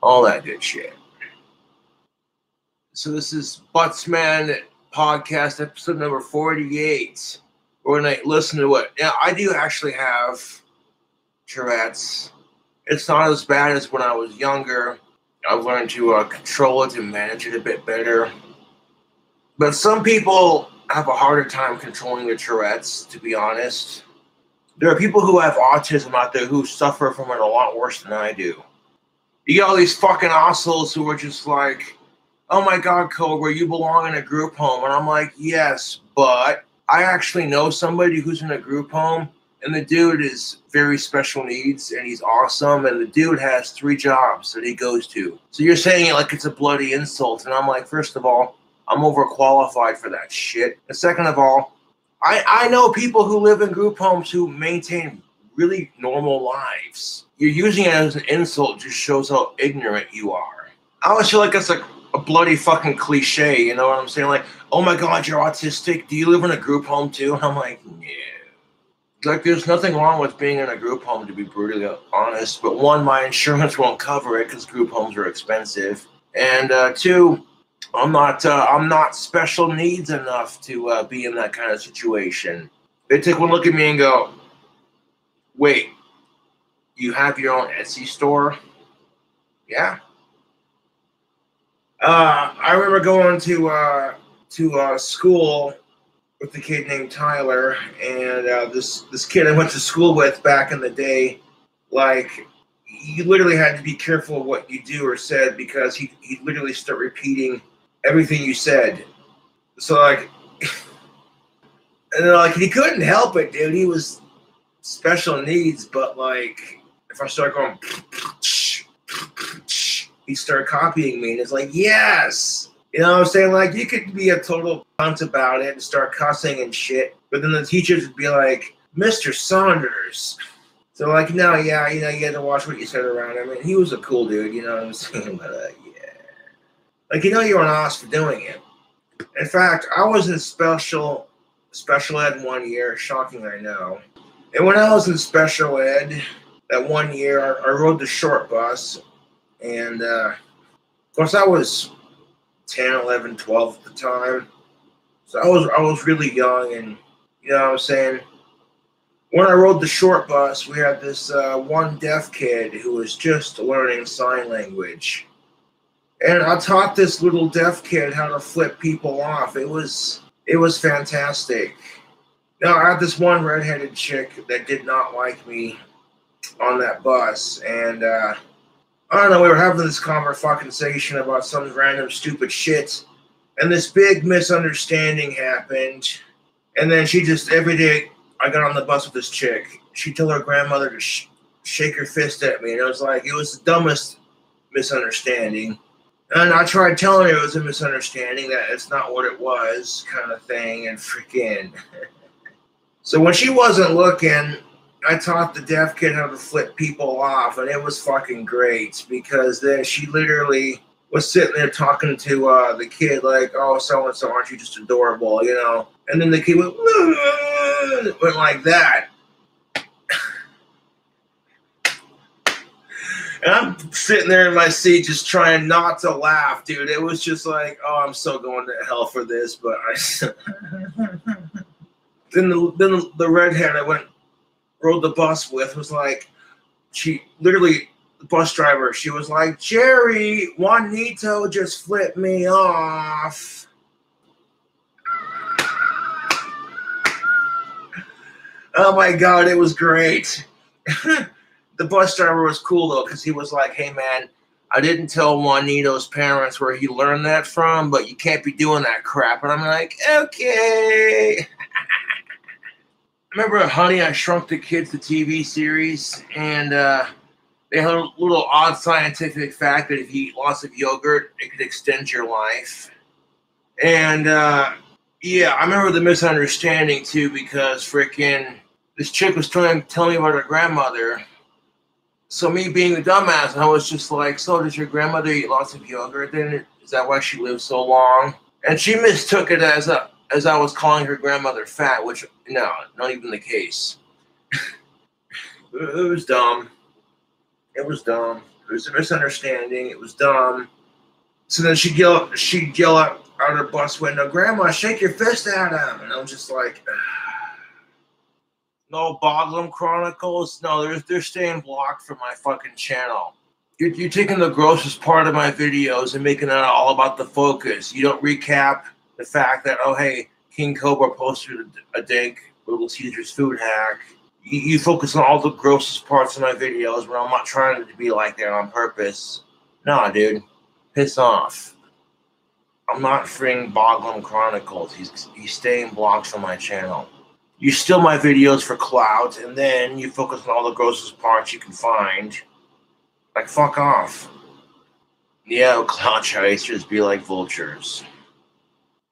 all that good shit. So this is Buttsman podcast episode number 48. We're gonna listen to what now I do actually have Tourette's. It's not as bad as when I was younger. I've learned to uh, control it and manage it a bit better. But some people have a harder time controlling their Tourette's, to be honest. There are people who have autism out there who suffer from it a lot worse than I do. You got all these fucking assholes who are just like, oh my god, Cobra, you belong in a group home. And I'm like, yes, but I actually know somebody who's in a group home, and the dude is very special needs and he's awesome. And the dude has three jobs that he goes to. So you're saying it like it's a bloody insult. And I'm like, first of all, I'm overqualified for that shit. And second of all, I, I know people who live in group homes who maintain really normal lives. You're using it as an insult just shows how ignorant you are. I always feel like that's like a bloody fucking cliche, you know what I'm saying? Like, oh my god, you're autistic. Do you live in a group home too? And I'm like, yeah. Like, there's nothing wrong with being in a group home, to be brutally honest. But one, my insurance won't cover it because group homes are expensive. And uh, two, I'm not uh, I'm not special needs enough to uh, be in that kind of situation. They take one look at me and go, "Wait, you have your own Etsy store?" Yeah. Uh, I remember going to uh, to uh, school with a kid named Tyler, and uh, this this kid I went to school with back in the day, like you literally had to be careful of what you do or said because he he literally start repeating everything you said. So like, and like he couldn't help it, dude. He was special needs, but like if I start going, he start copying me, and it's like yes. You know what I'm saying? Like, you could be a total cunt about it and start cussing and shit, but then the teachers would be like, Mr. Saunders. So, like, no, yeah, you know, you had to watch what you said around. I mean, he was a cool dude, you know what I'm saying? But, uh, yeah. Like, you know, you're an ass for doing it. In fact, I was in special special ed one year. Shocking, I know. And when I was in special ed, that one year, I, I rode the short bus, and uh, of course, I was 10, 11, 12 at the time. So I was I was really young, and you know what I'm saying. When I rode the short bus, we had this uh, one deaf kid who was just learning sign language, and I taught this little deaf kid how to flip people off. It was it was fantastic. Now I had this one redheaded chick that did not like me on that bus, and uh, I don't know. We were having this conversation about some random stupid shit, and this big misunderstanding happened. And then she just every day I got on the bus with this chick. She told her grandmother to sh- shake her fist at me, and I was like, it was the dumbest misunderstanding. And I tried telling her it was a misunderstanding that it's not what it was, kind of thing, and freaking. so when she wasn't looking, I taught the deaf kid how to flip people off, and it was fucking great because then she literally was sitting there talking to uh, the kid like, "Oh, so and so, aren't you just adorable?" You know. And then the kid went, went like that. And I'm sitting there in my seat just trying not to laugh, dude. It was just like, oh, I'm so going to hell for this. But I then the then the redhead I went rode the bus with was like, she literally the bus driver. She was like, Jerry, Juanito just flipped me off. Oh my god, it was great. the bus driver was cool though, because he was like, "Hey man, I didn't tell Juanito's parents where he learned that from, but you can't be doing that crap." And I'm like, "Okay." Remember, Honey, I Shrunk the Kids, the TV series, and uh, they had a little odd scientific fact that if you eat lots of yogurt, it could extend your life. And uh, yeah, I remember the misunderstanding too because freaking this chick was trying to tell me about her grandmother. So me being the dumbass, I was just like, "So does your grandmother eat lots of yogurt? Then is that why she lived so long?" And she mistook it as a as I was calling her grandmother fat, which no, not even the case. it was dumb. It was dumb. It was a misunderstanding. It was dumb. So then she'd yell, she'd yell out, out her bus window, "Grandma, shake your fist at him!" And I'm just like, no Boglum Chronicles. No, they're they're staying blocked from my fucking channel. You're, you're taking the grossest part of my videos and making it all about the focus. You don't recap the fact that oh hey, King Cobra posted a, dank Little Caesars food hack. You, you focus on all the grossest parts of my videos, but I'm not trying to be like that on purpose. Nah, dude, piss off. I'm not freeing Boglum Chronicles. He's he's staying blocked from my channel. You steal my videos for clout, and then you focus on all the grossest parts you can find. Like fuck off. Yeah, clout chasers be like vultures.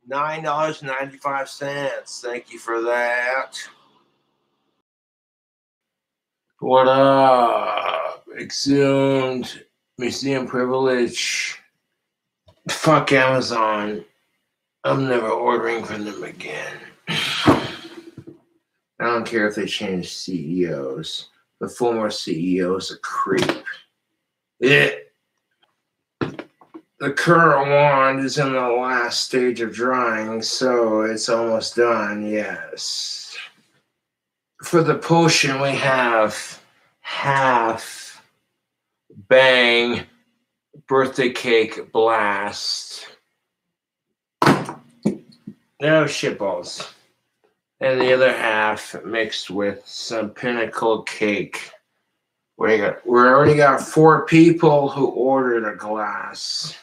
Nine dollars ninety five cents. Thank you for that. What up? Exhumed museum privilege. Fuck Amazon. I'm never ordering from them again. I don't care if they change CEOs. The former CEO is a creep. It. The current wand is in the last stage of drying, so it's almost done, yes. For the potion, we have half bang birthday cake blast. No shitballs. And the other half mixed with some pinnacle cake. We got we already got four people who ordered a glass.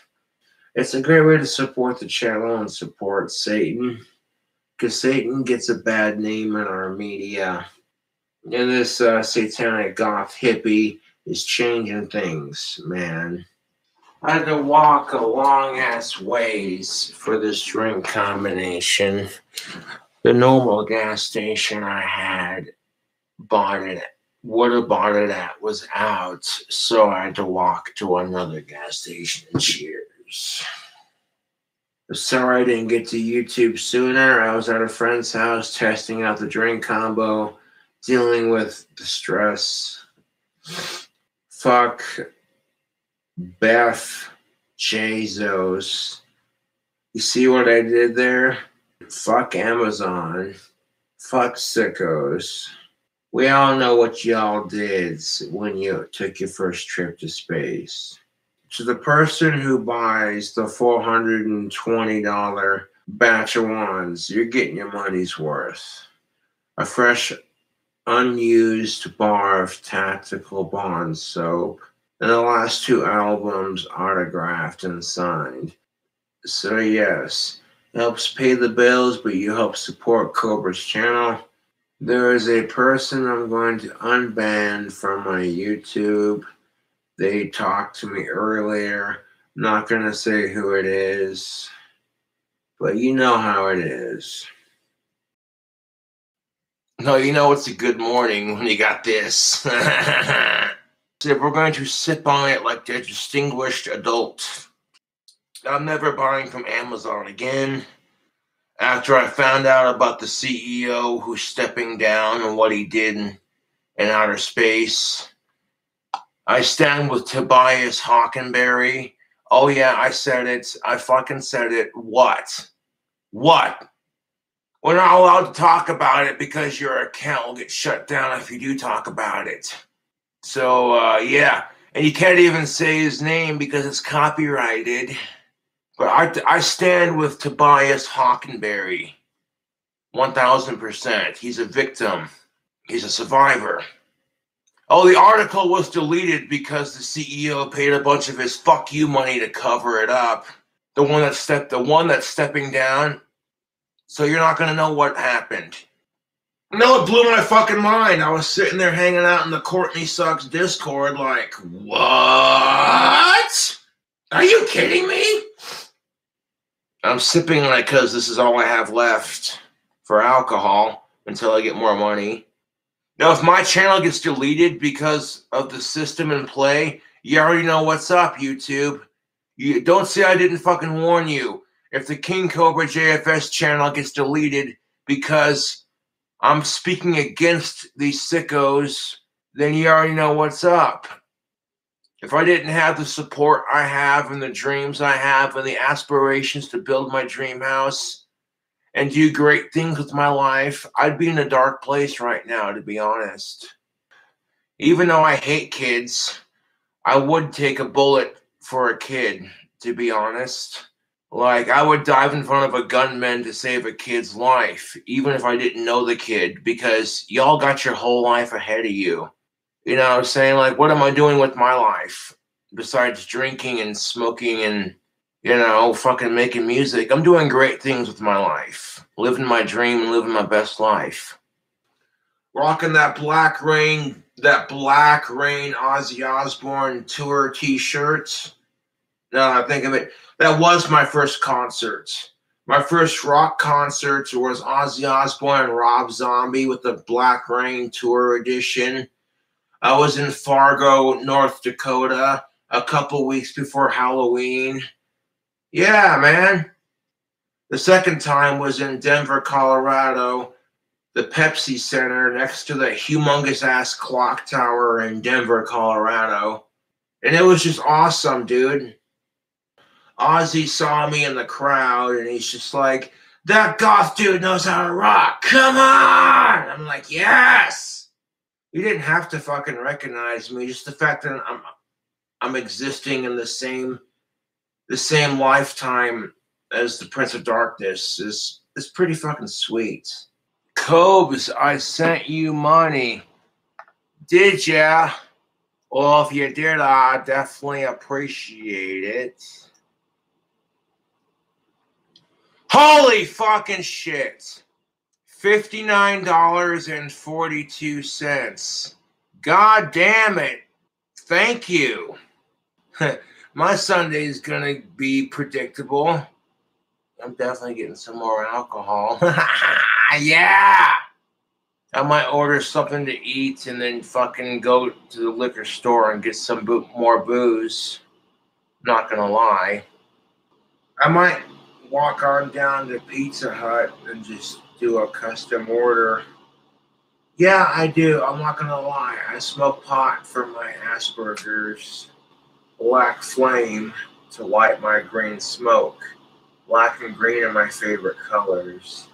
It's a great way to support the channel and support Satan. Because Satan gets a bad name in our media. And this uh, satanic goth hippie is changing things, man. I had to walk a long ass ways for this drink combination. The normal gas station I had bought it would have bought it at was out, so I had to walk to another gas station. Cheers. Sorry I didn't get to YouTube sooner. I was at a friend's house testing out the drink combo, dealing with the stress. Fuck Beth Jesus. You see what I did there? Fuck Amazon. Fuck sickos. We all know what y'all did when you took your first trip to space. To the person who buys the $420 batch of wands, you're getting your money's worth. A fresh, unused bar of tactical bond soap, and the last two albums autographed and signed. So, yes, helps pay the bills, but you help support Cobra's channel. There is a person I'm going to unban from my YouTube. They talked to me earlier. Not going to say who it is, but you know how it is. No, you know it's a good morning when you got this. so we're going to sip on it like a distinguished adult. I'm never buying from Amazon again. After I found out about the CEO who's stepping down and what he did in outer space, I stand with Tobias Hawkenberry. Oh, yeah, I said it. I fucking said it. What? What? We're not allowed to talk about it because your account will get shut down if you do talk about it. So, uh, yeah. And you can't even say his name because it's copyrighted. But I, I stand with Tobias Hawkenberry. 1000%. He's a victim, he's a survivor. Oh, the article was deleted because the CEO paid a bunch of his fuck you money to cover it up. The one that stepped, the one that's stepping down. So you're not gonna know what happened. No, it blew my fucking mind. I was sitting there hanging out in the Courtney Sucks Discord, like, what? Are you kidding me? I'm sipping like because this is all I have left for alcohol until I get more money. Now, if my channel gets deleted because of the system in play, you already know what's up, YouTube. You don't say I didn't fucking warn you. If the King Cobra JFS channel gets deleted because I'm speaking against these sickos, then you already know what's up. If I didn't have the support I have and the dreams I have and the aspirations to build my dream house and do great things with my life, I'd be in a dark place right now, to be honest. Even though I hate kids, I would take a bullet for a kid, to be honest. Like, I would dive in front of a gunman to save a kid's life, even if I didn't know the kid, because y'all got your whole life ahead of you. You know what I'm saying? Like, what am I doing with my life besides drinking and smoking and, you know, fucking making music? I'm doing great things with my life, living my dream and living my best life. Rocking that Black Rain, that Black Rain Ozzy Osbourne tour t shirts. Now I think of it, that was my first concert. My first rock concert was Ozzy Osbourne and Rob Zombie with the Black Rain tour edition. I was in Fargo, North Dakota, a couple weeks before Halloween. Yeah, man. The second time was in Denver, Colorado, the Pepsi Center next to the humongous ass clock tower in Denver, Colorado. And it was just awesome, dude. Ozzy saw me in the crowd and he's just like, that goth dude knows how to rock. Come on. I'm like, yes. You didn't have to fucking recognize me. Just the fact that I'm I'm existing in the same the same lifetime as the Prince of Darkness is is pretty fucking sweet. Cobes, I sent you money. Did ya? Well, if you did, I definitely appreciate it. Holy fucking shit. $59.42. God damn it. Thank you. My Sunday is gonna be predictable. I'm definitely getting some more alcohol. yeah. I might order something to eat and then fucking go to the liquor store and get some bo- more booze. Not gonna lie. I might walk on down to Pizza Hut and just do a custom order. Yeah, I do. I'm not gonna lie. I smoke pot for my Asperger's black flame to light my green smoke. Black and green are my favorite colors,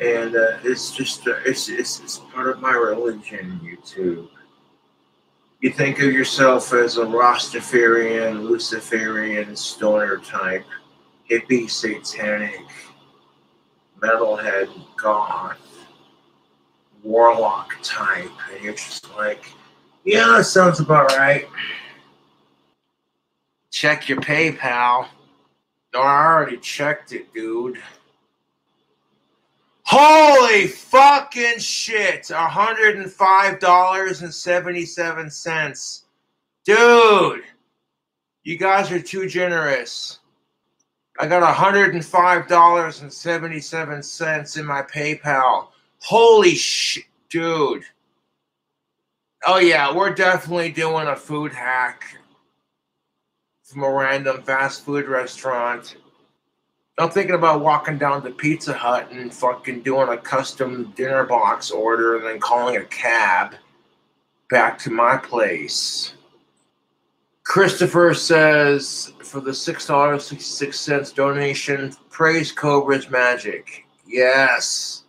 and uh, it's just uh, it's, it's it's part of my religion. YouTube. You think of yourself as a Rastafarian, Luciferian, stoner type, hippie, satanic, metalhead, goth, warlock type, and you're just like, yeah, that sounds about right. Check your PayPal. No, I already checked it, dude. Holy fucking shit! $105.77. Dude! You guys are too generous. I got $105.77 in my PayPal. Holy shit, dude. Oh, yeah, we're definitely doing a food hack from a random fast food restaurant. I'm thinking about walking down to Pizza Hut and fucking doing a custom dinner box order and then calling a cab back to my place. Christopher says for the $6.66 donation, praise Cobra's magic. Yes.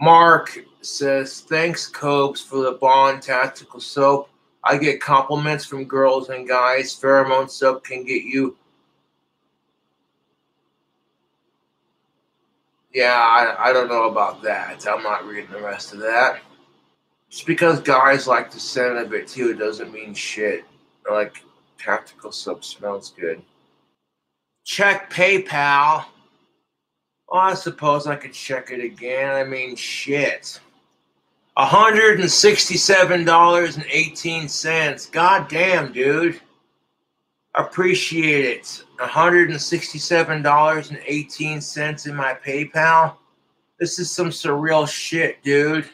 Mark says, thanks, Cobes, for the Bond Tactical Soap. I get compliments from girls and guys. Pheromone soap can get you. Yeah, I, I don't know about that. I'm not reading the rest of that. Just because guys like the scent of it too doesn't mean shit. Like tactical soap smells good. Check PayPal. Well, I suppose I could check it again. I mean, shit. $167.18. God damn, dude. Appreciate it. $167.18 in my PayPal. This is some surreal shit, dude.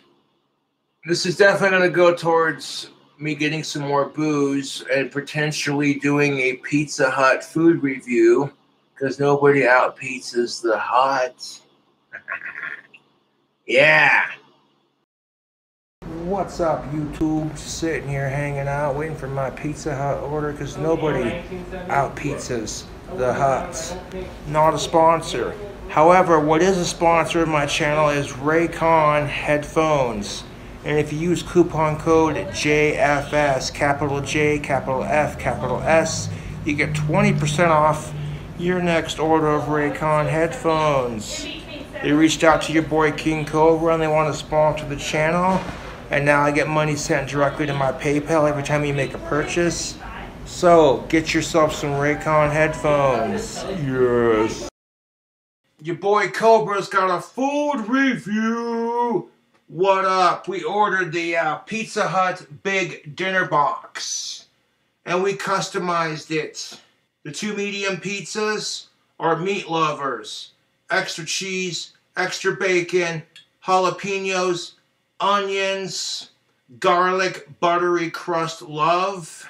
This is definitely going to go towards me getting some more booze and potentially doing a Pizza Hut food review because nobody out pizzas the hut. yeah. What's up, YouTube? Sitting here hanging out, waiting for my Pizza Hut order because oh, nobody out pizzas the Huts. Not a sponsor. However, what is a sponsor of my channel is Raycon headphones. And if you use coupon code JFS, capital J, capital F, capital S, you get 20% off your next order of Raycon headphones. They reached out to your boy King Cobra and they want to sponsor the channel. And now I get money sent directly to my PayPal every time you make a purchase. So get yourself some Raycon headphones. Yes. Your boy Cobra's got a food review. What up? We ordered the uh, Pizza Hut Big Dinner Box. And we customized it. The two medium pizzas are meat lovers. Extra cheese, extra bacon, jalapenos, onions, garlic, buttery crust love.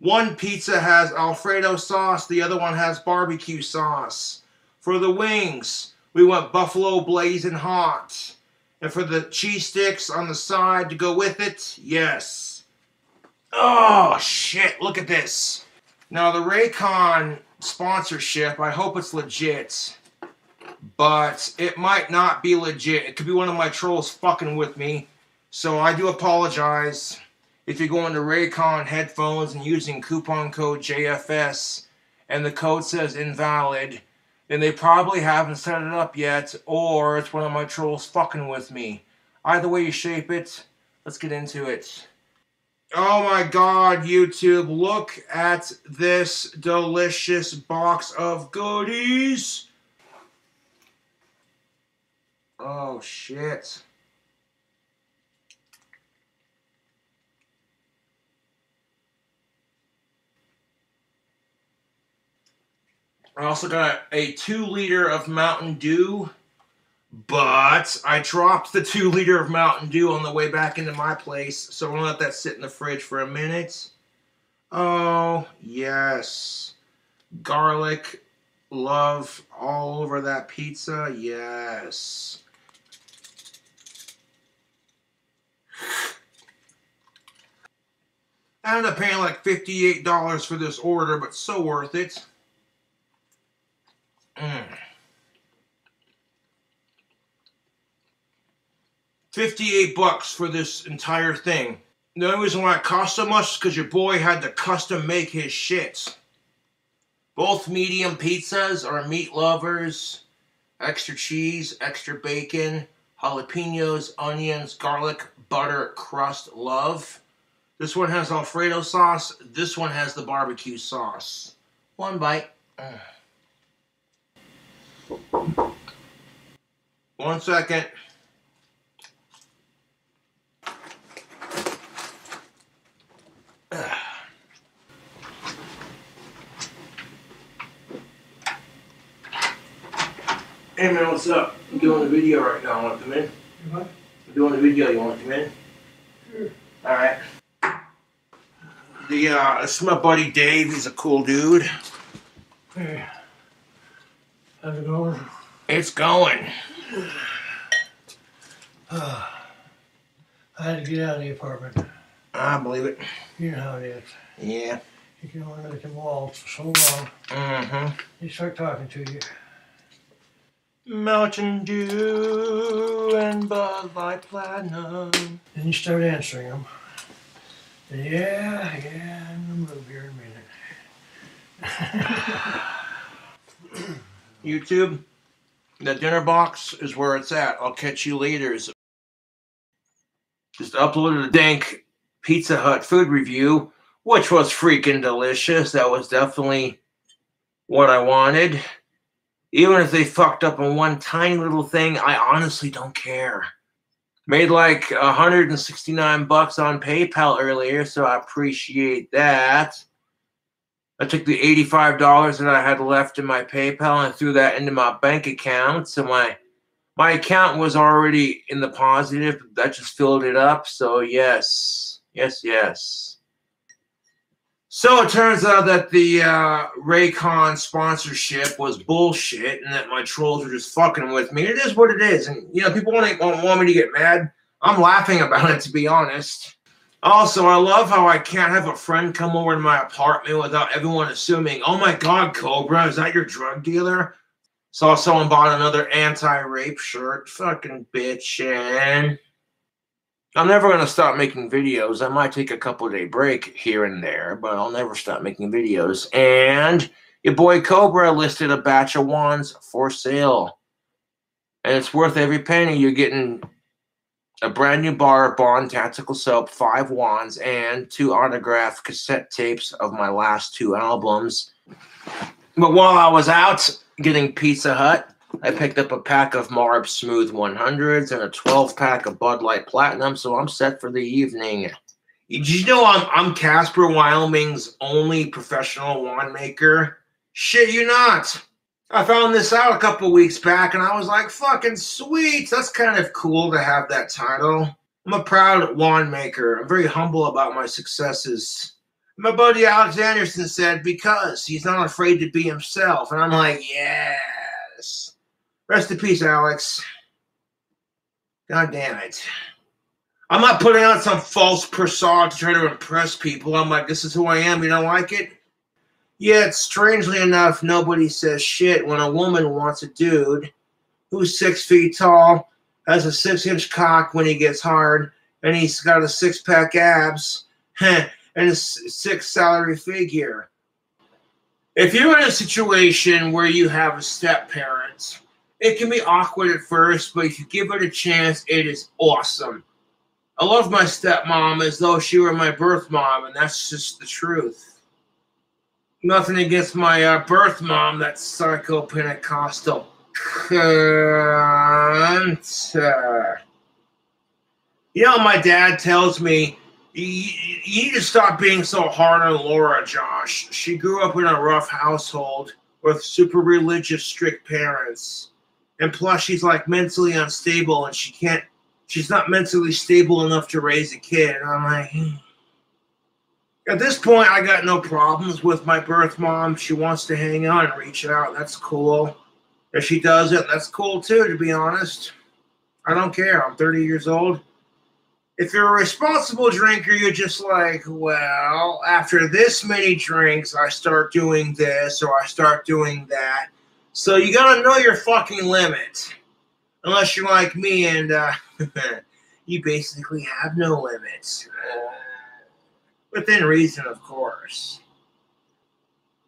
One pizza has Alfredo sauce, the other one has barbecue sauce. For the wings, we went buffalo blazing hot. And for the cheese sticks on the side to go with it, yes. Oh, shit, look at this. Now, the Raycon sponsorship, I hope it's legit. But it might not be legit. It could be one of my trolls fucking with me. So I do apologize. If you're going to Raycon headphones and using coupon code JFS and the code says invalid, then they probably haven't set it up yet, or it's one of my trolls fucking with me. Either way you shape it, let's get into it. Oh my god, YouTube, look at this delicious box of goodies. Oh shit. I also got a two liter of Mountain Dew, but I dropped the two liter of Mountain Dew on the way back into my place, so I'm gonna let that sit in the fridge for a minute. Oh, yes. Garlic, love all over that pizza. Yes. I ended up paying like $58 for this order, but so worth it. Mm. 58 bucks for this entire thing. The only reason why it cost so much is because your boy had to custom make his shits. Both medium pizzas are meat lovers. Extra cheese, extra bacon, jalapenos, onions, garlic, butter, crust, love. This one has Alfredo sauce. This one has the barbecue sauce. One bite. One second. Hey man, what's up? I'm doing a video right now. Want to come in? What? I'm doing a video. You want to come in? Sure. All right. The uh, this is my buddy Dave. He's a cool dude. Hey. How's it going? It's going. I had to get out of the apartment. I believe it. You know how it is. Yeah. You can only make them walls for so long. Mm-hmm. They start talking to you. Mountain Dew and Bud Light Platinum. Then you start answering them. Yeah, yeah, I'm gonna move here in a minute. YouTube, the dinner box is where it's at. I'll catch you later. Just uploaded a dank Pizza Hut food review, which was freaking delicious. That was definitely what I wanted. Even if they fucked up on one tiny little thing, I honestly don't care. Made like 169 bucks on PayPal earlier, so I appreciate that. I took the $85 that I had left in my PayPal and threw that into my bank account. So my my account was already in the positive. That just filled it up. So yes, yes, yes. So it turns out that the uh, Raycon sponsorship was bullshit, and that my trolls were just fucking with me. It is what it is, and you know people want want me to get mad. I'm laughing about it, to be honest. Also, I love how I can't have a friend come over to my apartment without everyone assuming, "Oh my God, Cobra, is that your drug dealer?" Saw someone bought another anti-rape shirt. Fucking bitch, and I'm never gonna stop making videos. I might take a couple day break here and there, but I'll never stop making videos. And your boy Cobra listed a batch of wands for sale, and it's worth every penny. You're getting a brand new bar, Bond Tactical Soap, five wands, and two autographed cassette tapes of my last two albums. But while I was out getting Pizza Hut, I picked up a pack of Marb Smooth 100s and a 12 pack of Bud Light Platinum, so I'm set for the evening. Did you know I'm, I'm Casper, Wyoming's only professional winemaker? Shit, you not. I found this out a couple weeks back and I was like, fucking sweet. That's kind of cool to have that title. I'm a proud winemaker. I'm very humble about my successes. My buddy Alex Anderson said, because he's not afraid to be himself. And I'm like, yes. Rest in peace, Alex. God damn it. I'm not putting on some false persona to try to impress people. I'm like, this is who I am. You don't like it? Yet, strangely enough, nobody says shit when a woman wants a dude who's six feet tall, has a six inch cock when he gets hard, and he's got a six pack abs, and a six salary figure. If you're in a situation where you have a step parent, it can be awkward at first, but if you give it a chance, it is awesome. I love my stepmom as though she were my birth mom, and that's just the truth. Nothing against my uh, birth mom, that psycho Pentecostal cunt. You know, my dad tells me, you need to stop being so hard on Laura, Josh. She grew up in a rough household with super religious, strict parents. And plus, she's like mentally unstable and she can't, she's not mentally stable enough to raise a kid. And I'm like, hmm. At this point, I got no problems with my birth mom. She wants to hang out and reach out. That's cool. If she does it, that's cool too, to be honest. I don't care. I'm 30 years old. If you're a responsible drinker, you're just like, well, after this many drinks, I start doing this or I start doing that. So you gotta know your fucking limit. Unless you're like me and uh, you basically have no limits. Within reason, of course.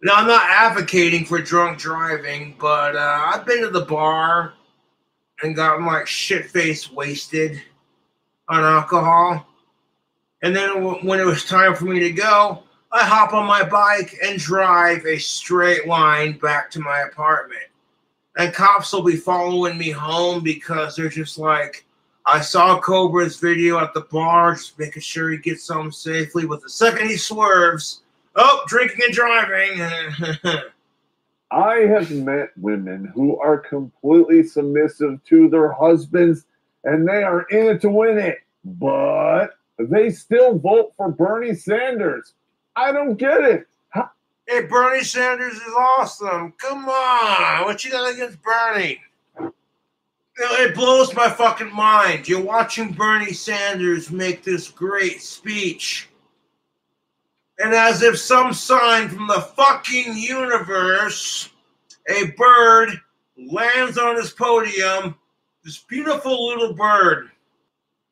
Now, I'm not advocating for drunk driving, but uh, I've been to the bar and gotten like shit faced wasted on alcohol. And then when it was time for me to go, I hop on my bike and drive a straight line back to my apartment. And cops will be following me home because they're just like, I saw Cobra's video at the bar, just making sure he gets home safely. But the second he swerves, oh, drinking and driving. I have met women who are completely submissive to their husbands and they are in it to win it, but they still vote for Bernie Sanders. I don't get it. How- hey, Bernie Sanders is awesome. Come on. What you got against Bernie? It blows my fucking mind. You're watching Bernie Sanders make this great speech. And as if some sign from the fucking universe, a bird lands on his podium, this beautiful little bird.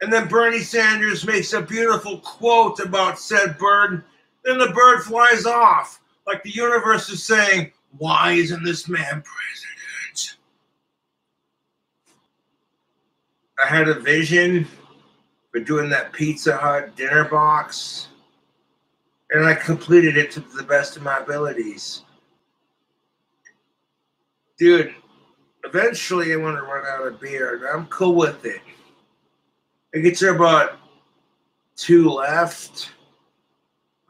And then Bernie Sanders makes a beautiful quote about said bird. Then the bird flies off, like the universe is saying, Why isn't this man president? I had a vision for doing that Pizza Hut dinner box and I completed it to the best of my abilities. Dude, eventually I'm gonna run out of beer, and I'm cool with it. I get to about two left.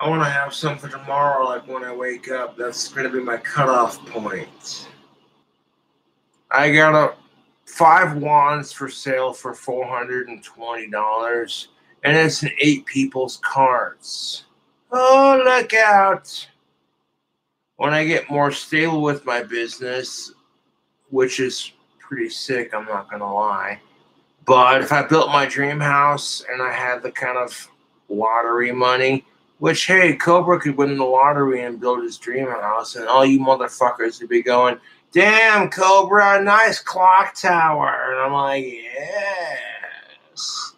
I want to have some for tomorrow, like when I wake up. That's gonna be my cutoff point. I got a five wands for sale for four hundred and twenty dollars, and it's an eight people's cards. Oh, look out. When I get more stable with my business, which is pretty sick, I'm not going to lie. But if I built my dream house and I had the kind of lottery money, which, hey, Cobra could win the lottery and build his dream house, and all you motherfuckers would be going, damn, Cobra, nice clock tower. And I'm like, yes.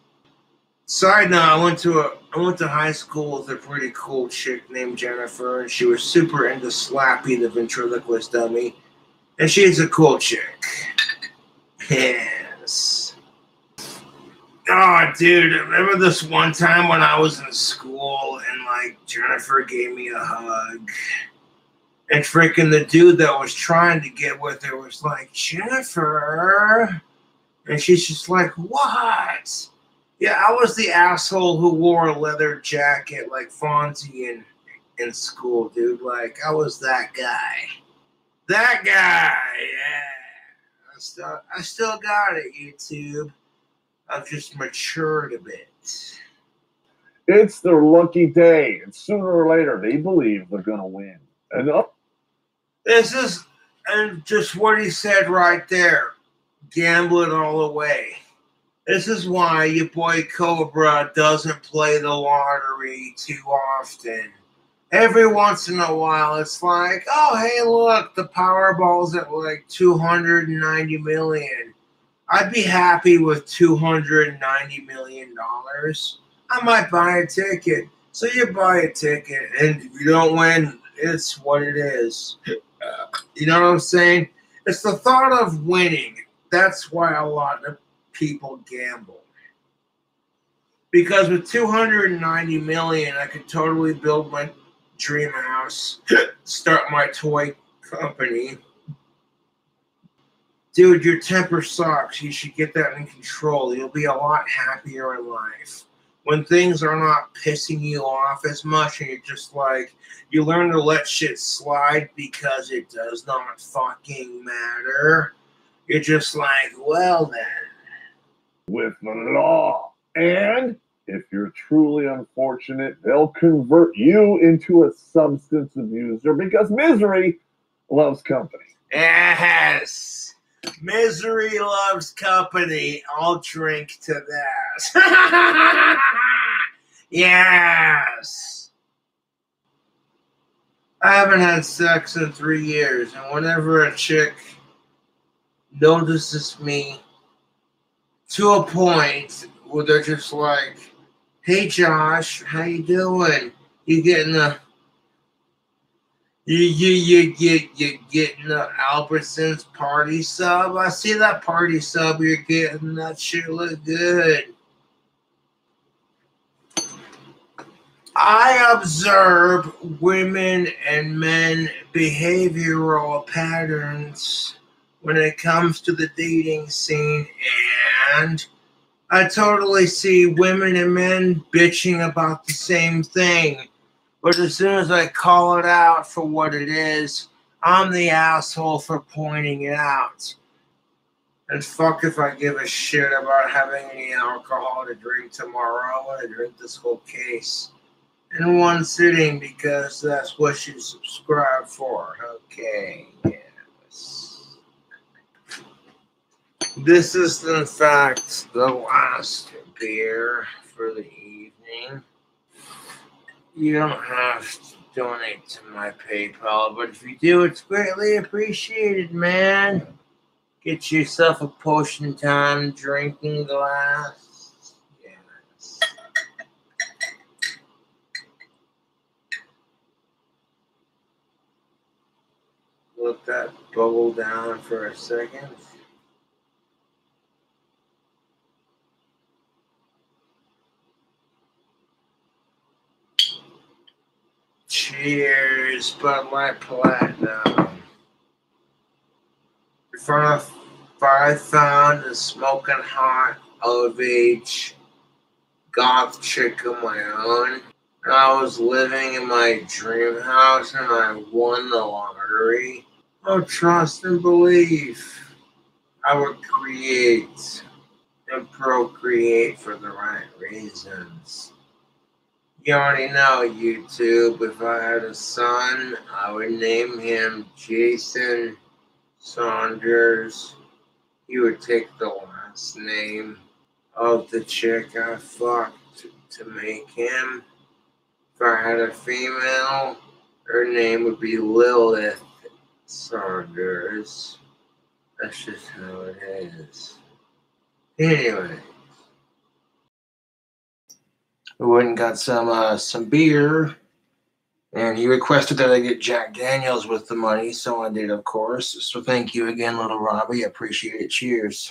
Side note, I went to a I went to high school with a pretty cool chick named Jennifer, and she was super into Slappy, the ventriloquist dummy. And she's a cool chick. Yes. Oh, dude, remember this one time when I was in school like Jennifer gave me a hug? And freaking the dude that was trying to get with her was like, Jennifer. And she's just like, what? Yeah, I was the asshole who wore a leather jacket like Fonzie in in school, dude. Like I was that guy. That guy, yeah. I still I still got it, YouTube. I've just matured a bit. It's their lucky day, and sooner or later they believe they're gonna win. And up, This is and just what he said right there. Gamble it all away. This is why your boy Cobra doesn't play the lottery too often. Every once in a while, it's like, oh, hey, look, the Powerball's at like 290 million. I'd be happy with 290 million dollars. I might buy a ticket. So you buy a ticket, and if you don't win, it's what it is. You know what I'm saying? It's the thought of winning. That's why a lot of people gamble. Because with 290 million, I could totally build my dream house, start my toy company. Dude, your temper sucks. You should get that in control. You'll be a lot happier in life. When things are not pissing you off as much and you're just like, you learn to let shit slide because it does not fucking matter. You're just like, well then. with the law. And If you're truly unfortunate, they'll convert you into a substance abuser because misery loves company. Yes. Misery loves company. I'll drink to that. yes. I haven't had sex in three years, and whenever a chick notices me to a point where they're just like, "Hey, Josh, how you doing? You getting the you you you you you getting the Albertsons party sub? I see that party sub you're getting. That shit look good." I observe women and men behavioral patterns when it comes to the dating scene, and I totally see women and men bitching about the same thing. But as soon as I call it out for what it is, I'm the asshole for pointing it out. And fuck if I give a shit about having any alcohol to drink tomorrow. I want to drink this whole case in one sitting because that's what you subscribe for. Okay, yes. This is, in fact, the last beer for the evening. You don't have to donate to my PayPal, but if you do, it's greatly appreciated, man. Get yourself a potion time drinking glass. Yes. Let that bubble down for a second. Cheers, Bud Light Platinum. In front of I found a smoking hot of age goth chick of my own. And I was living in my dream house and I won the lottery. Oh, trust and believe. I would create and procreate for the right reasons. You already know YouTube. If I had a son, I would name him Jason Saunders. He would take the last name of the chick I fucked to make him. If I had a female, her name would be Lilith Saunders. That's just how it is. Anyway. We went and got some uh, some beer, and he requested that I get Jack Daniels with the money, so I did, of course. So thank you again, little Robbie. I appreciate it. Cheers.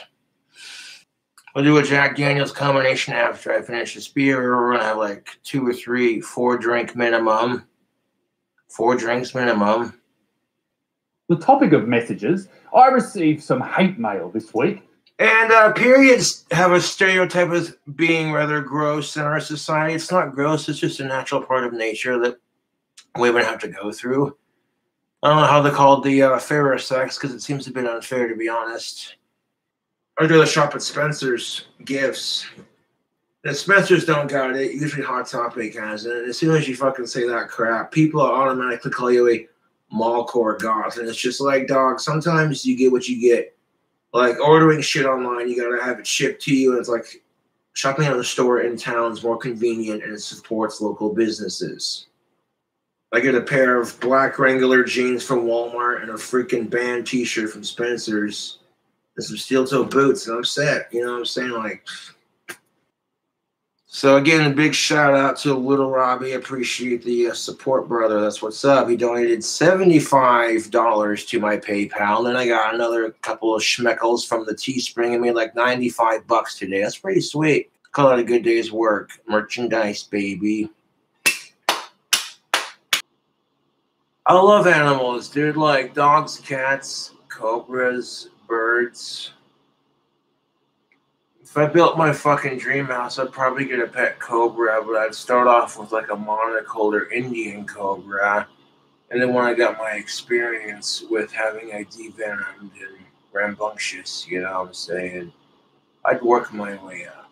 We'll do a Jack Daniels combination after I finish this beer. We're gonna have like two or three, four drink minimum. Four drinks minimum. The topic of messages, I received some hate mail this week. And uh, periods have a stereotype of being rather gross in our society. It's not gross, it's just a natural part of nature that we women have to go through. I don't know how they called the uh, fairer sex because it seems a bit unfair, to be honest. I go to shop at Spencer's Gifts. And Spencer's don't got it. Usually Hot Topic has it. As soon as you fucking say that crap, people automatically call you a mallcore goth. And it's just like, dog, sometimes you get what you get like ordering shit online, you gotta have it shipped to you, and it's like shopping at a store in town is more convenient and it supports local businesses. I get a pair of black Wrangler jeans from Walmart and a freaking band T-shirt from Spencer's and some steel toe boots, and I'm set. You know what I'm saying? Like, so again, a big shout out to Little Robbie. Appreciate the uh, support, brother. That's what's up. He donated seventy-five dollars to my PayPal, and then I got another couple of schmeckles from the Teespring. I made like ninety-five bucks today. That's pretty sweet. Call it a good day's work. Merchandise, baby. I love animals, dude. Like dogs, cats, cobras, birds. If I built my fucking dream house, I'd probably get a pet cobra, but I'd start off with like a monocled or Indian cobra. And then when I got my experience with having a devenomed and rambunctious, you know what I'm saying, I'd work my way up.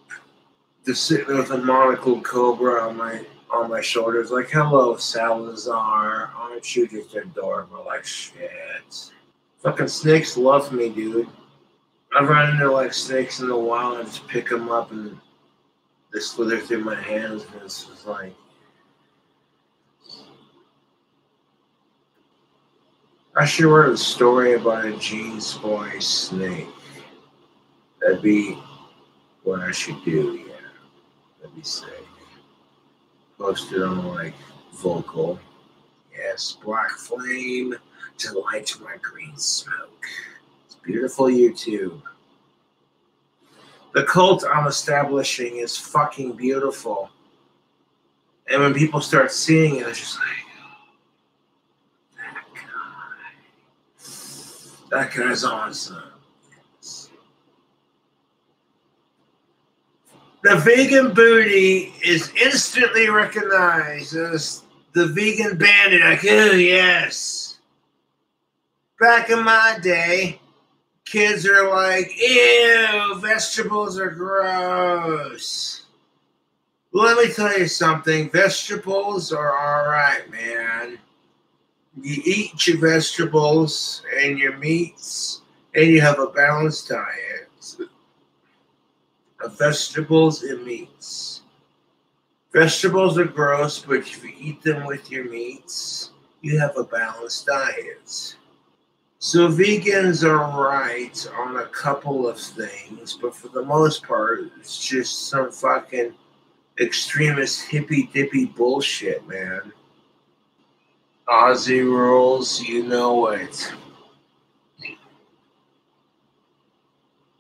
Just sitting with a monocled cobra on my on my shoulders, like, hello, Salazar. Aren't you just adorable? Like shit. Fucking snakes love me, dude. I've run into like snakes in the wild and just pick them up and they slither through my hands and it's just like I should wrote a story about a jeans boy snake. That'd be what I should do, yeah. That'd be sick. Posted on like vocal. Yes, black flame to light my green smoke. Beautiful YouTube. The cult I'm establishing is fucking beautiful. And when people start seeing it, it's just like, that guy's awesome. The vegan booty is instantly recognized as the vegan bandit. Like, oh, yes. Back in my day, kids are like, ew, vegetables are gross. Let me tell you something vegetables are all right, man. You eat your vegetables and your meats, and you have a balanced diet of vegetables and meats. Vegetables are gross, but if you eat them with your meats, you have a balanced diet. So vegans are right on a couple of things, but for the most part, it's just some fucking extremist hippy dippy bullshit, man. Aussie rules, you know it.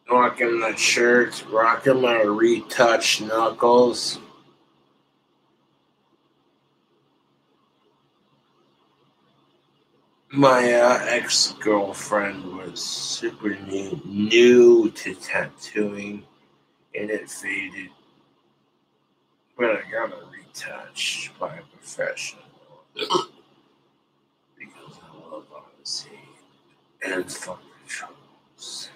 Rocking the shirts, rocking my retouched knuckles. My uh, ex girlfriend was super new, new to tattooing, and it faded. But I got it retouched by a professional because I love honesty and fuck controls.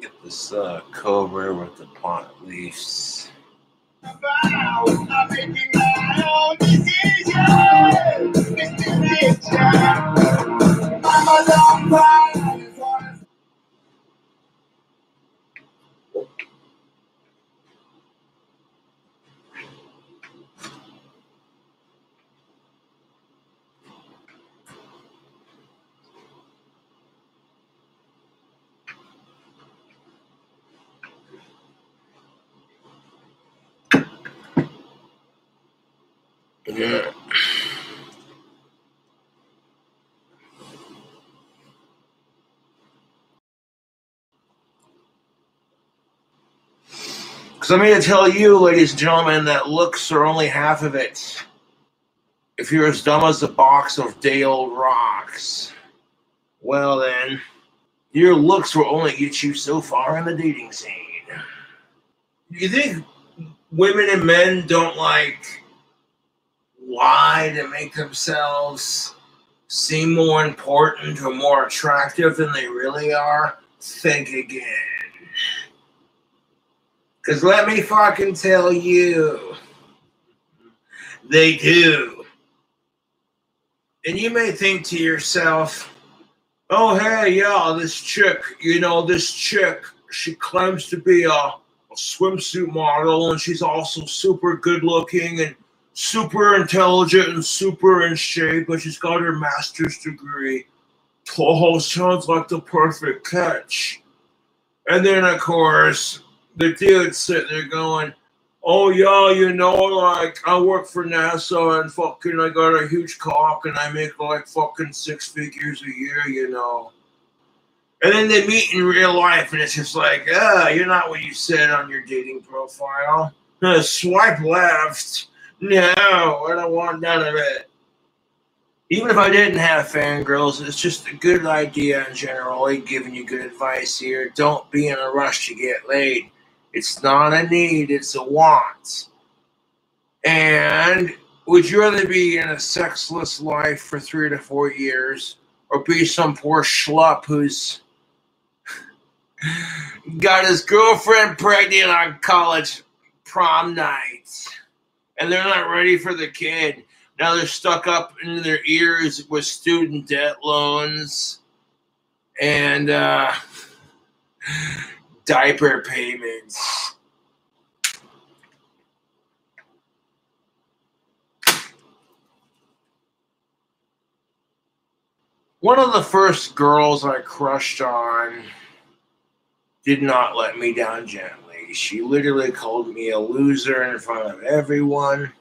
Get this uh, cobra with the pot leaves. Yeah. Because I'm here to tell you, ladies and gentlemen, that looks are only half of it. If you're as dumb as a box of day old rocks, well then, your looks will only get you so far in the dating scene. You think women and men don't like lie to make themselves seem more important or more attractive than they really are? Think again. Because let me fucking tell you, they do. And you may think to yourself, oh, hey, yeah, this chick, you know, this chick, she claims to be a, a swimsuit model and she's also super good looking and super intelligent and super in shape, but she's got her master's degree. Oh, sounds like the perfect catch. And then, of course, the dude's sitting there going, Oh, yeah, you know, like I work for NASA and fucking I got a huge cock and I make like fucking six figures a year, you know. And then they meet in real life and it's just like, ah, you're not what you said on your dating profile. Swipe left. No, I don't want none of it. Even if I didn't have fangirls, it's just a good idea in general. I'm giving you good advice here. Don't be in a rush to get laid. It's not a need, it's a want. And would you rather be in a sexless life for three to four years or be some poor schlup who's got his girlfriend pregnant on college prom night, and they're not ready for the kid. Now they're stuck up in their ears with student debt loans and uh, diaper payments. One of the first girls I crushed on did not let me down gently. She literally called me a loser in front of everyone.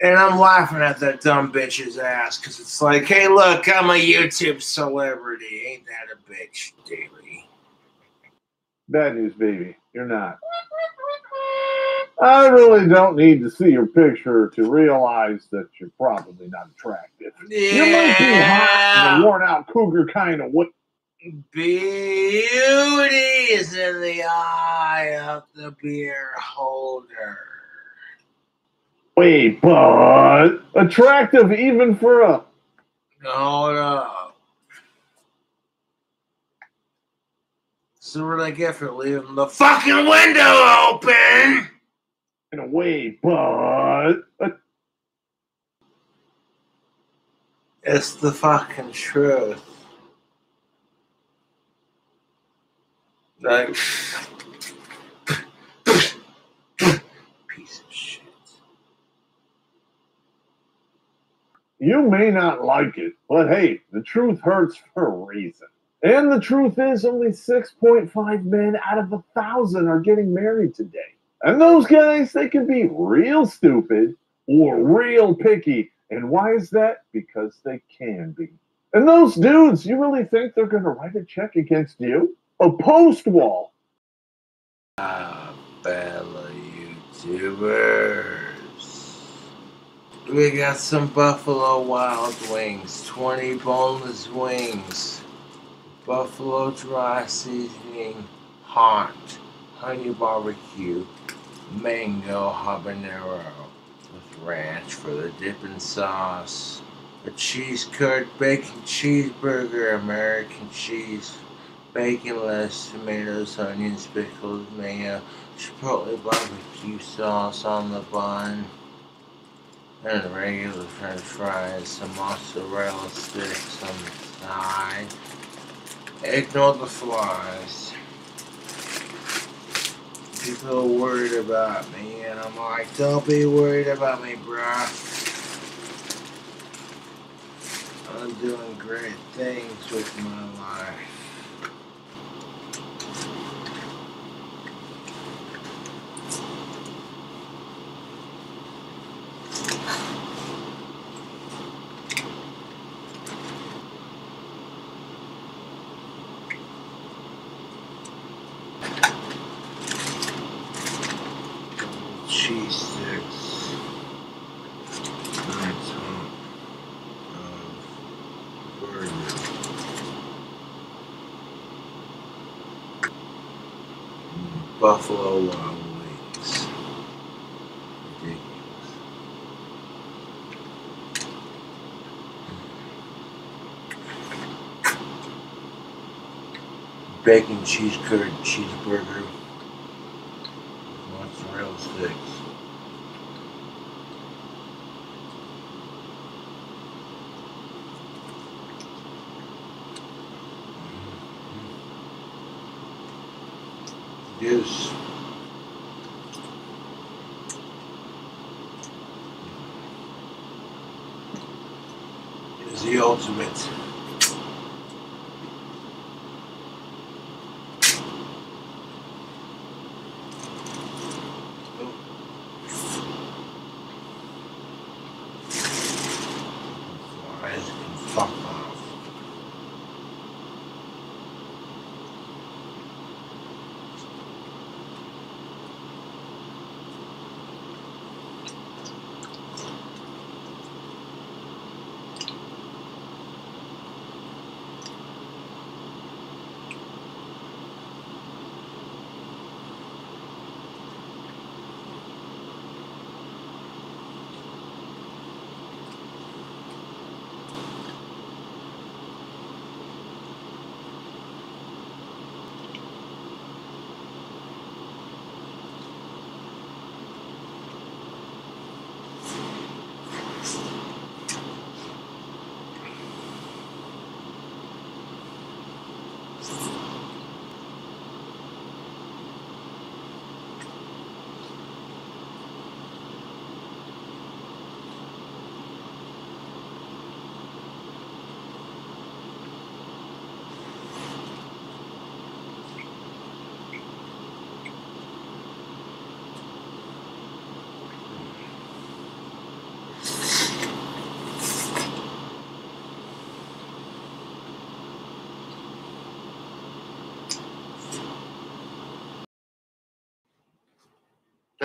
And I'm laughing at that dumb bitch's ass because it's like, hey, look, I'm a YouTube celebrity. Ain't that a bitch, Daily? Bad news, baby. You're not. I really don't need to see your picture to realize that you're probably not attractive. You might be hot in a worn out cougar kind of way. Beauty is in the eye of the beer holder. Wait, but attractive even for a Hold up. So what I get for leaving the fucking window open? in a way, but It's the fucking truth. Like, piece of shit. You may not like it, but hey, the truth hurts for a reason. And the truth is, only 6.5 men out of a thousand are getting married today. And those guys, they can be real stupid or real picky. And why is that? Because they can be. And those dudes, you really think they're going to write a check against you? A post wall. Ah, Bella YouTubers. We got some Buffalo Wild Wings, 20 boneless wings, Buffalo dry seasoning, hot, honey barbecue, mango habanero with ranch for the dipping sauce, a cheese curd bacon cheeseburger, American cheese, bacon, lettuce, tomatoes, onions, pickles, mayo, chipotle barbecue sauce on the bun, and regular french fries, some mozzarella sticks on the side. Ignore the flies. People are worried about me, and I'm like, don't be worried about me, bruh. I'm doing great things with my life. cheese sticks on top of burger. Buffalo Wild Wings. Ridiculous. Bacon cheese curd cheeseburger.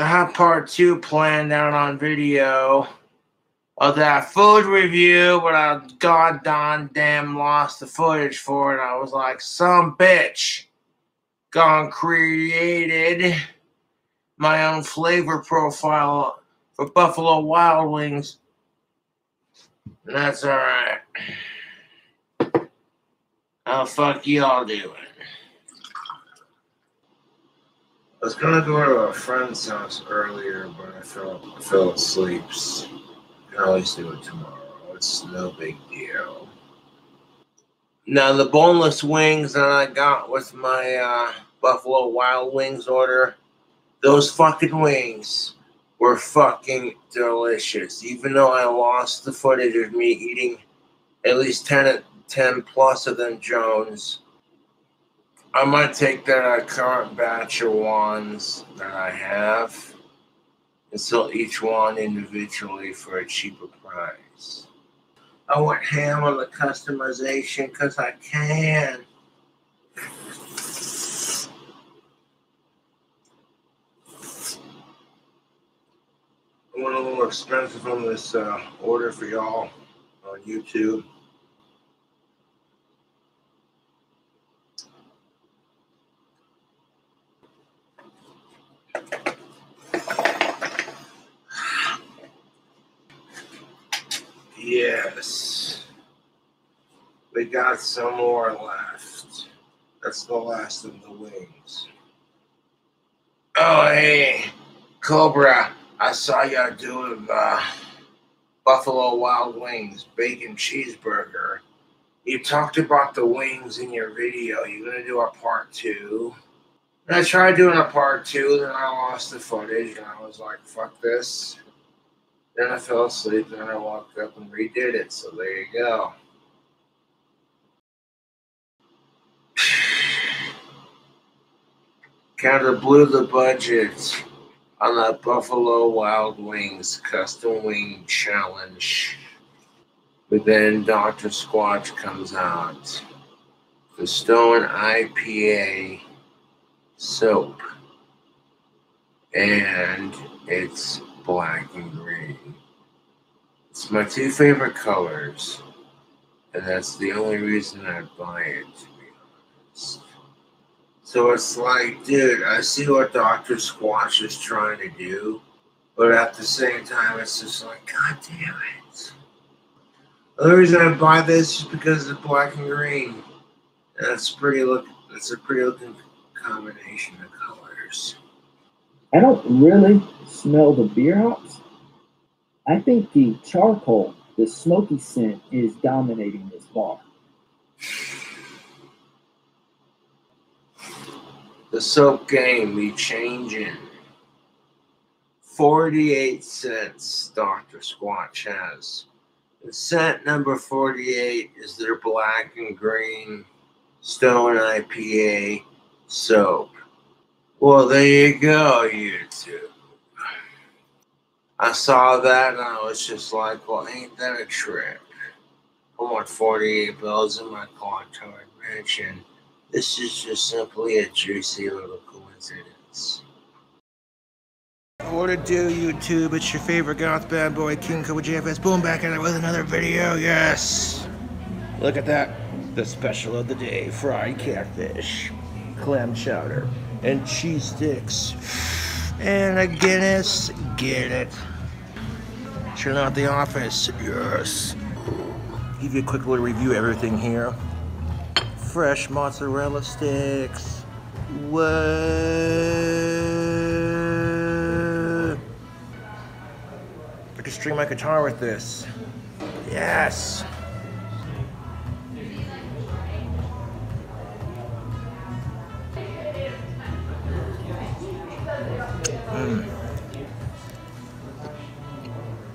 I have part two planned out on video of that food review, but I goddamn damn lost the footage for it. I was like, some bitch gone created my own flavor profile for Buffalo Wild Wings. That's alright. How the fuck y'all doing? I was gonna go to a friend's house earlier, but I fell I fell asleep. Can always do it tomorrow. It's no big deal. Now the boneless wings that I got with my uh, Buffalo Wild Wings order, those fucking wings were fucking delicious. Even though I lost the footage of me eating at least 10, 10 plus of them Jones. I might take that current batch of wands that I have and sell each one individually for a cheaper price. I went ham on the customization because I can. I went a little expensive on this uh, order for y'all on YouTube. Yes. We got some more left. That's the last of the wings. Oh, hey, Cobra. I saw y'all doing uh, Buffalo Wild Wings bacon cheeseburger. You talked about the wings in your video. You're going to do a part two. And I tried doing a part two, then I lost the footage, and I was like, fuck this. Then I fell asleep, and I walked up and redid it. So there you go. Of blew the budget on that Buffalo Wild Wings custom wing challenge. But then Dr. Squatch comes out. The Stone IPA soap. And it's black and green. It's my two favorite colors, and that's the only reason I buy it, to be honest. So it's like, dude, I see what Dr. Squatch is trying to do, but at the same time, it's just like, God damn it. The only reason I buy this is because of black and green. That's pretty look. That's a pretty looking combination of colors. I don't really smell the beer hops. I think the charcoal, the smoky scent, is dominating this bar. The soap game be changing. 48 scents Dr. Squatch has. The scent number 48 is their black and green Stone IPA soap. Well, there you go, YouTube. I saw that and I was just like, well, ain't that a trip? I want 48 bells in my contoured mansion. This is just simply a juicy little coincidence. What it do, YouTube? It's your favorite goth bad boy, King Cobra JFS. Boom, back at it with another video. Yes. Look at that. The special of the day fried catfish, clam chowder, and cheese sticks. And a Guinness. Get it. Turn out the office. Yes. Give you a quick little review of everything here. Fresh mozzarella sticks. What? I can string my guitar with this. Yes. Mm.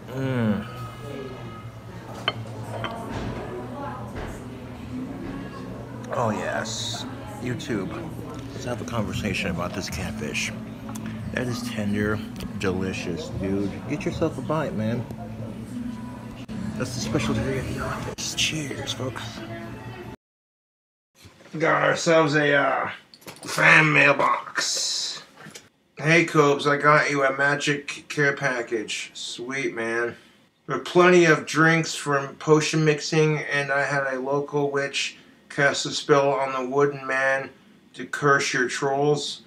Mm. Oh, yes. YouTube. Let's have a conversation about this catfish. That is tender, delicious, dude. Get yourself a bite, man. That's the specialty of the office. Cheers, folks. Got ourselves a uh, fan mailbox. Hey, Cobes, I got you a magic care package. Sweet, man. There plenty of drinks from potion mixing, and I had a local witch cast a spell on the wooden man to curse your trolls.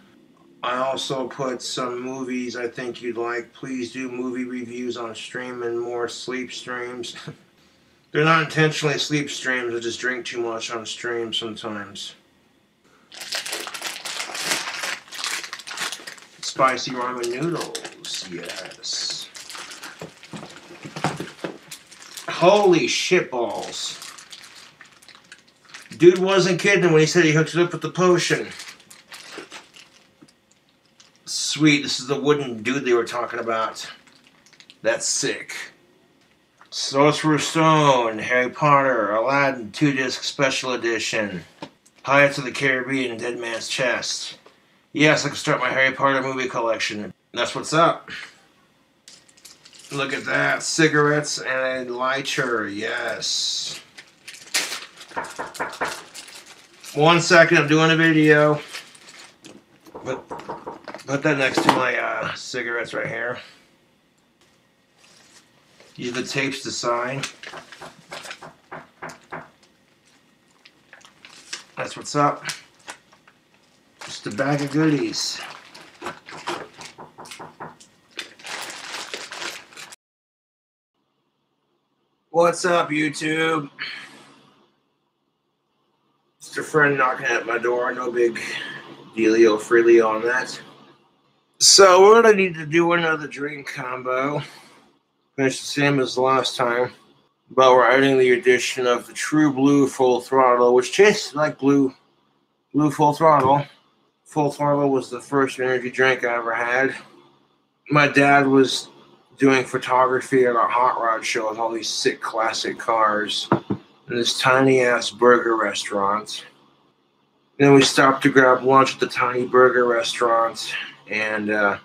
I also put some movies I think you'd like. Please do movie reviews on stream and more sleep streams. They're not intentionally sleep streams, I just drink too much on stream sometimes. Spicy ramen noodles, yes. Holy shit balls. Dude wasn't kidding when he said he hooked it up with the potion. Sweet, this is the wooden dude they were talking about. That's sick. Sorcerer's Stone, Harry Potter, Aladdin 2 disc special edition, Pirates of the Caribbean, Dead Man's Chest. Yes, I can start my Harry Potter movie collection. That's what's up. Look at that. Cigarettes and lighter. Yes. One second, I'm doing a video. Put, put that next to my uh, cigarettes right here. Use the tapes to sign. That's what's up. Just a bag of goodies. What's up, YouTube? Just a friend knocking at my door. No big dealio freely on that. So we're gonna need to do another drink combo. Finish the same as last time, but we're adding the addition of the True Blue Full Throttle, which tastes like blue, blue Full Throttle. Full Throttle was the first energy drink I ever had. My dad was doing photography at a hot rod show with all these sick classic cars in this tiny ass burger restaurant. Then we stopped to grab lunch at the tiny burger restaurant and uh,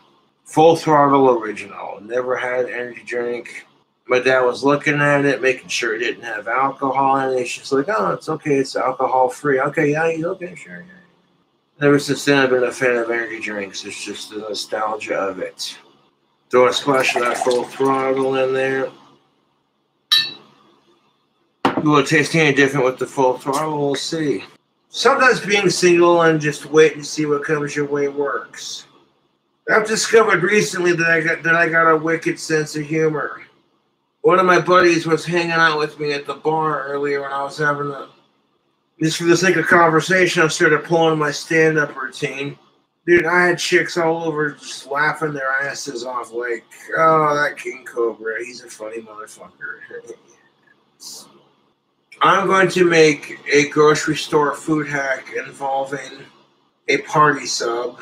full throttle original. Never had an energy drink. My dad was looking at it, making sure it didn't have alcohol in it. She's like, "Oh, it's okay. It's alcohol free. Okay, yeah, okay, sure." Yeah. Never since then, I've been a fan of energy drinks. It's just the nostalgia of it. Throw a splash of that full throttle in there. Will it taste any different with the full throttle? We'll see. Sometimes being single and just wait and see what comes your way works. I've discovered recently that I got that I got a wicked sense of humor. One of my buddies was hanging out with me at the bar earlier when I was having a just for the sake of conversation, I started pulling my stand-up routine. Dude, I had chicks all over just laughing their asses off, like, oh, that King Cobra, he's a funny motherfucker. I'm going to make a grocery store food hack involving a party sub.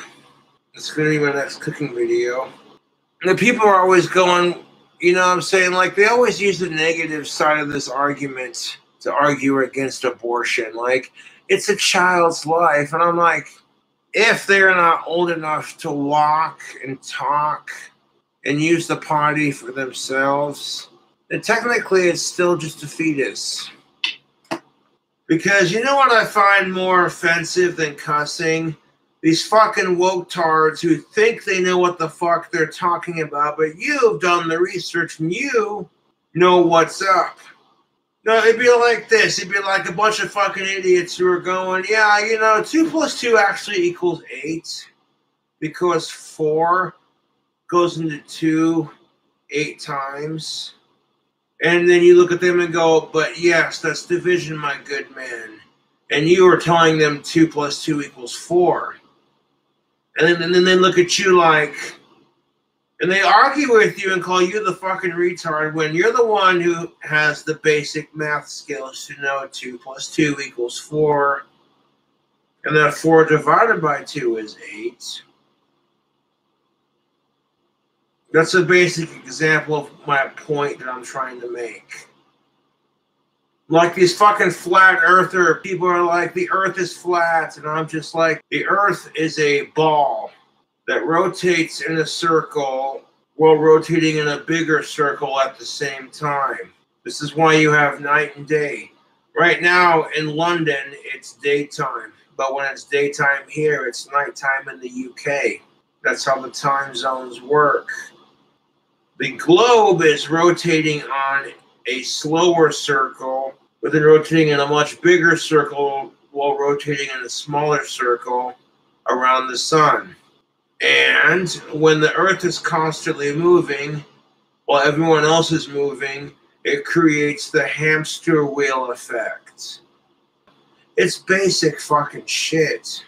It's going to be my next cooking video. And the people are always going, you know what I'm saying? Like, they always use the negative side of this argument to argue against abortion. Like, it's a child's life. And I'm like, if they're not old enough to walk and talk and use the potty for themselves, then technically it's still just a fetus. Because you know what I find more offensive than cussing? These fucking woke tards who think they know what the fuck they're talking about, but you've done the research and you know what's up. No, it'd be like this. It'd be like a bunch of fucking idiots who are going, yeah, you know, two plus two actually equals eight because four goes into two eight times. And then you look at them and go, but yes, that's division, my good man. And you are telling them two plus two equals four. And then, and then they look at you like, and they argue with you and call you the fucking retard when you're the one who has the basic math skills to know 2 plus 2 equals 4. And that 4 divided by 2 is 8. That's a basic example of my point that I'm trying to make. Like these fucking flat earther people are like, the earth is flat. And I'm just like, the earth is a ball that rotates in a circle while rotating in a bigger circle at the same time. This is why you have night and day. Right now in London, it's daytime, but when it's daytime here, it's nighttime in the UK. That's how the time zones work. The globe is rotating on a slower circle, but then rotating in a much bigger circle while rotating in a smaller circle around the sun. And when the earth is constantly moving while everyone else is moving, it creates the hamster wheel effect. It's basic fucking shit.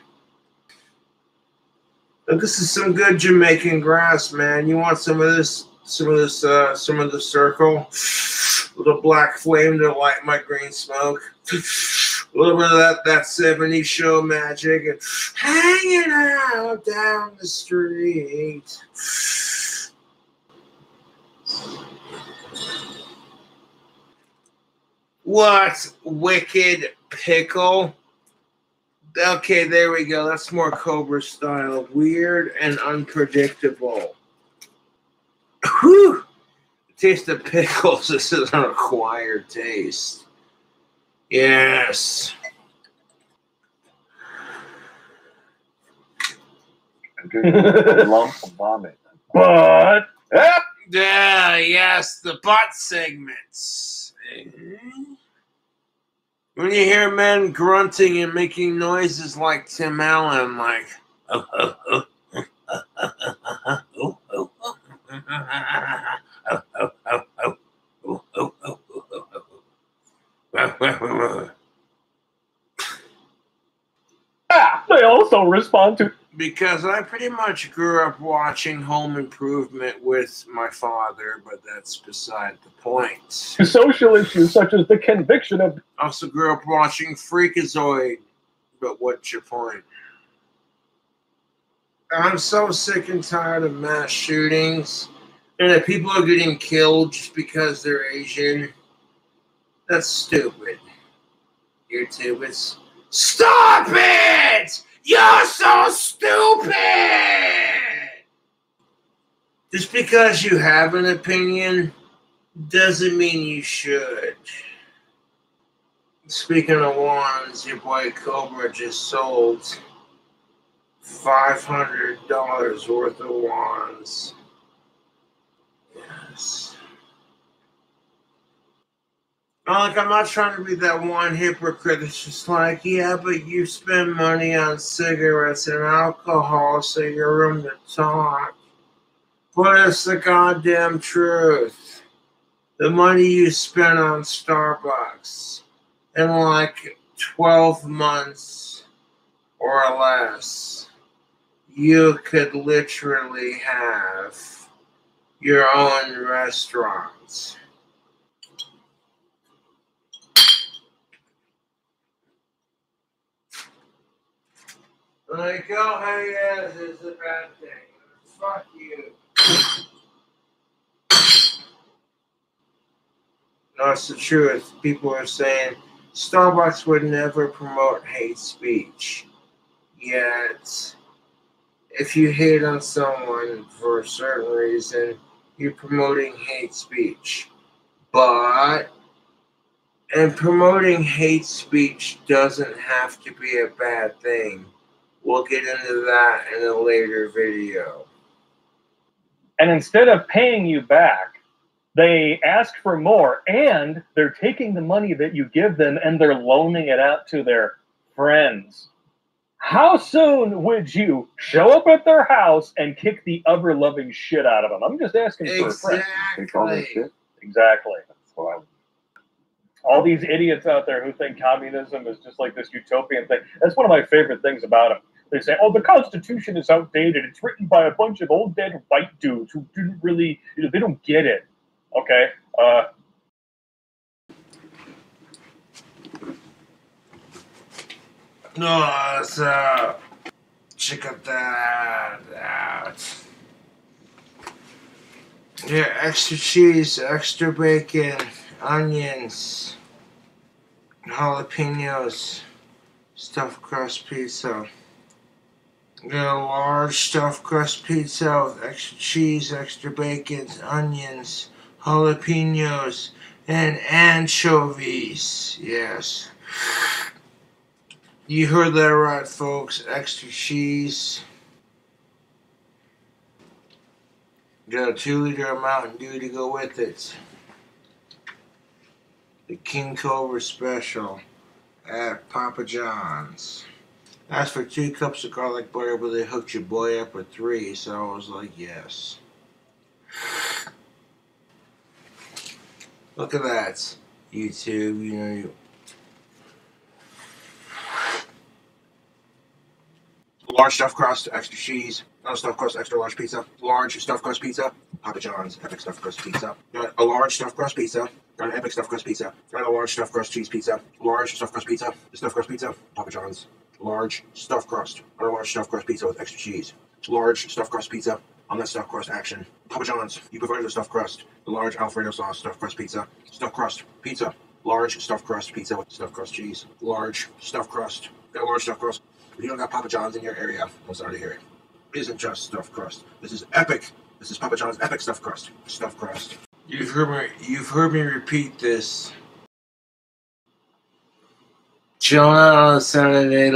Look, this is some good Jamaican grass, man. You want some of this, some of this, uh, some of the circle? Little black flame to light my green smoke. A little bit of that, that 70s show magic and hanging out down the street. What wicked pickle? Okay, there we go. That's more Cobra style. Weird and unpredictable. Whew. Taste of pickles. This is an acquired taste. Yes. lump of vomit. But Yeah, yes, the butt segments. When you hear men grunting and making noises like Tim Allen, like, oh, oh, oh, oh. They also respond to Because I pretty much grew up watching Home Improvement with my father, but that's beside the point. social issues such as the conviction of Also grew up watching Freakazoid, but what's your point? I'm so sick and tired of mass shootings and that people are getting killed just because they're Asian. That's stupid. YouTube is Stop it! You're so stupid! Just because you have an opinion doesn't mean you should. Speaking of wands, your boy Cobra just sold $500 worth of wands. Yes. Now, Uh, like, I'm not trying to be that one hypocrite that's just like, yeah, but you spend money on cigarettes and alcohol, so you're room to talk. But it's the goddamn truth. The money you spend on Starbucks in like 12 months or less, you could literally have your own restaurants. Like, oh, hey, yes, it's a bad thing. Fuck you. No, the truth. People are saying Starbucks would never promote hate speech. Yet, if you hate on someone for a certain reason, you're promoting hate speech. But, and promoting hate speech doesn't have to be a bad thing. We'll get into that in a later video. and instead of paying you back, they ask for more and they're taking the money that you give them and they're loaning it out to their friends. How soon would you show up at their house and kick the ever loving shit out of them? I'm just asking for a friend. Exactly. Exactly. That's what I all these idiots out there who think communism is just like this utopian thing. That's one of my favorite things about them. They say, "Oh, the Constitution is outdated. It's written by a bunch of old dead white dudes who didn't really, you know, they don't get it." Okay. Uh, No, so check that out. Yeah, extra cheese, extra bacon, onions, jalapenos, stuffed crust pizza. Get a large stuffed crust pizza with extra cheese, extra bacon, onions, jalapenos, and anchovies. Yes. You heard that right, folks. Extra cheese. Got a two liter of Mountain Dew to go with it. The King Cobra Special at Papa John's. Asked for two cups of garlic butter, but they hooked your boy up with three, so I was like, yes. Look at that. YouTube, you know, you. Large stuffed crust, extra cheese, no stuffed crust, extra large pizza, large stuffed crust pizza, Papa John's, epic stuffed crust pizza, got a large stuffed crust pizza, got an epic stuffed crust pizza, got a large stuffed crust cheese pizza, large stuffed crust pizza, stuffed crust pizza, Papa John's, large stuffed crust, or a large stuffed crust pizza with extra cheese, large stuffed crust pizza, on that stuffed crust action, Papa John's, you prefer the stuffed crust, the large Alfredo sauce stuffed crust pizza, stuffed crust pizza, large stuffed crust pizza with stuffed crust cheese, large stuffed crust, got a large stuffed crust. If you don't got Papa John's in your area, I'm sorry to hear it. Isn't just stuffed crust. This is epic. This is Papa John's epic stuffed crust. Stuffed crust. You've heard me. You've heard me repeat this. Chilling on a Saturday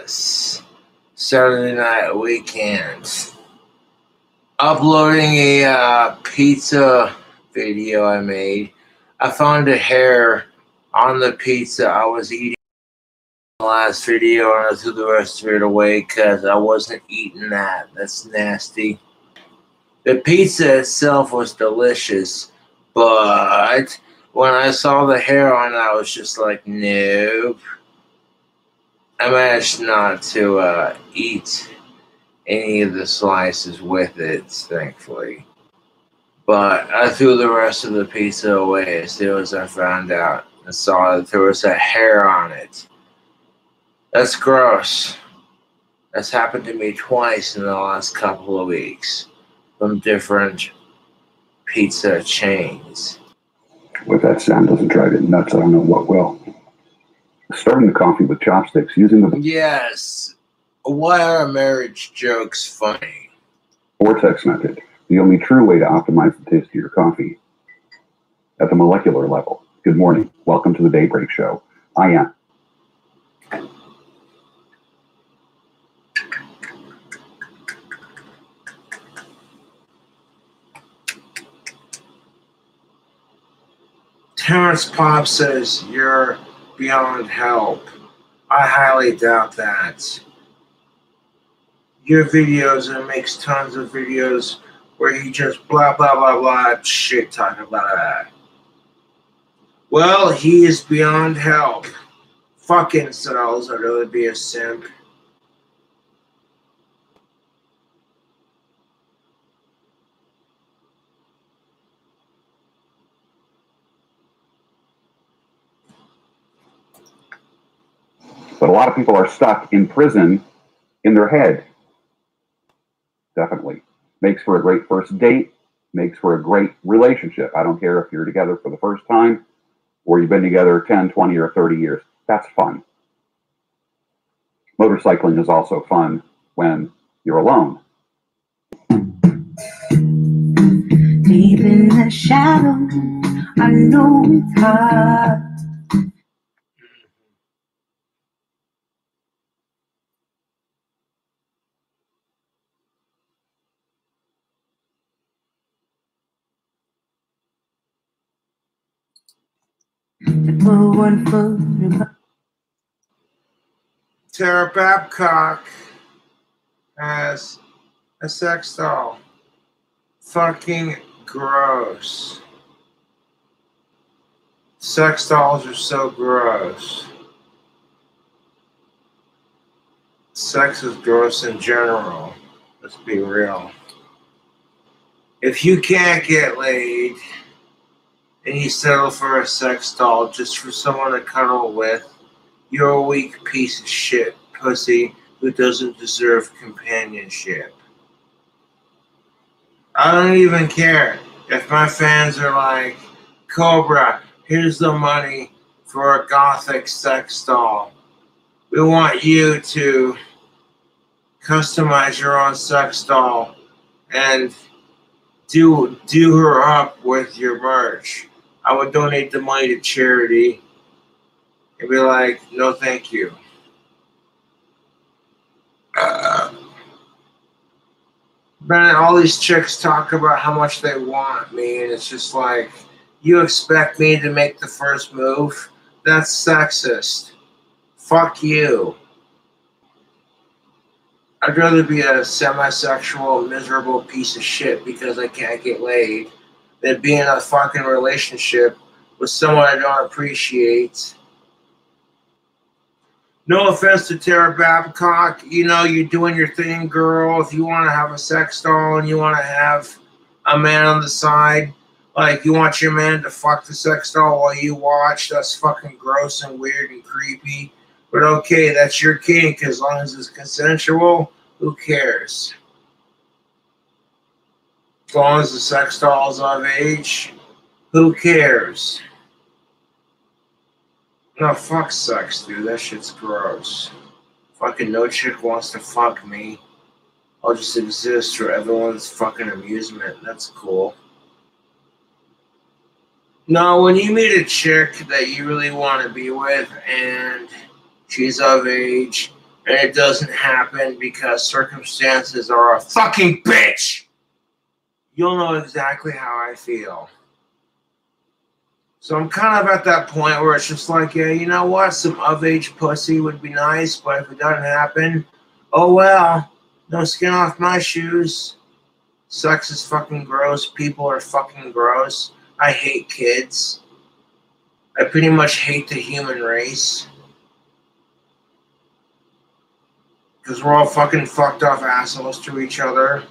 list. Saturday night weekends. Uploading a uh, pizza video I made. I found a hair on the pizza I was eating last video and I threw the rest of it away because I wasn't eating that. That's nasty. The pizza itself was delicious, but when I saw the hair on it, I was just like, nope. I managed not to uh, eat any of the slices with it, thankfully. But I threw the rest of the pizza away as soon as I found out and saw that there was a hair on it. That's gross. That's happened to me twice in the last couple of weeks from different pizza chains. If that sound doesn't drive you nuts, I don't know what will. Starting the coffee with chopsticks using the Yes. Why are marriage jokes funny? vortex method, the only true way to optimize the taste of your coffee. At the molecular level. Good morning. Welcome to the Daybreak Show. I am. Terrence Popp says you're beyond help. I highly doubt that. Your videos and makes tons of videos where he just blah blah blah blah shit talking about that. Well, he is beyond help. Fucking cells, I'd rather be a simp. But a lot of people are stuck in prison in their head. Definitely. Makes for a great first date, makes for a great relationship. I don't care if you're together for the first time or you've been together 10, 20, or 30 years. That's fun. Motorcycling is also fun when you're alone. Deep in the shadow, I know it's hard. To put one in Tara Babcock has a sex doll. Fucking gross. Sex dolls are so gross. Sex is gross in general. Let's be real. If you can't get laid and you settle for a sex doll just for someone to cuddle with, you're a weak piece of shit pussy who doesn't deserve companionship. I don't even care if my fans are like, Cobra, here's the money for a gothic sex doll. We want you to customize your own sex doll and do do her up with your merch. I would donate the money to charity and be like, no, thank you. Uh, man, all these chicks talk about how much they want me, and it's just like, you expect me to make the first move? That's sexist. Fuck you. I'd rather be a semi-sexual, miserable piece of shit because I can't get laid than being in a fucking relationship with someone I don't appreciate. No offense to Tara Babcock, you know, you're doing your thing, girl. If you want to have a sex doll and you want to have a man on the side, like you want your man to fuck the sex doll while you watch, that's fucking gross and weird and creepy. But okay, that's your kink as long as it's consensual. Who cares? As long as the sex doll's of age, who cares? No, fuck sex, dude. That shit's gross. Fucking no chick wants to fuck me. I'll just exist for everyone's fucking amusement. That's cool. No, when you meet a chick that you really want to be with and she's of age and it doesn't happen because circumstances are a fucking bitch, you'll know exactly how I feel. So I'm kind of at that point where it's just like, yeah, you know what? Some of age pussy would be nice, but if it doesn't happen, oh well. No skin off my shoes. Sex is fucking gross. People are fucking gross. I hate kids. I pretty much hate the human race. Because we're all fucking fucked off assholes to each other.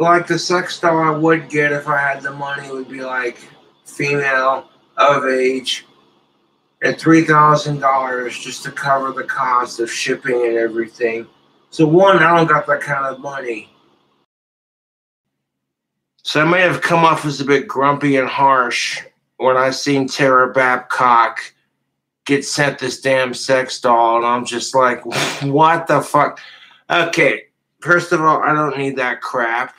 Like the sex doll I would get if I had the money would be like female of age and three thousand dollars just to cover the cost of shipping and everything. So one, I don't got that kind of money. So I may have come off as a bit grumpy and harsh when I seen Tara Babcock get sent this damn sex doll, and I'm just like, what the fuck? Okay, first of all, I don't need that crap.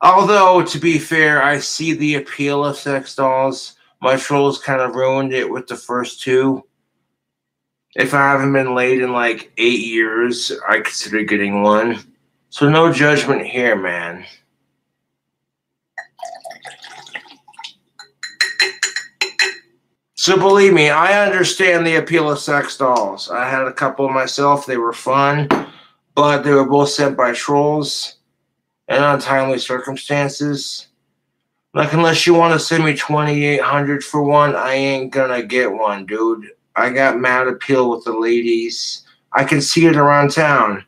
Although, to be fair, I see the appeal of sex dolls. My trolls kind of ruined it with the first two. If I haven't been laid in like eight years, I consider getting one. So no judgment here, man. So believe me, I understand the appeal of sex dolls. I had a couple myself. They were fun, but they were both sent by trolls in untimely circumstances. Like, unless you want to send me 2800 for one, I ain't gonna get one, dude. I got mad appeal with the ladies. I can see it around town.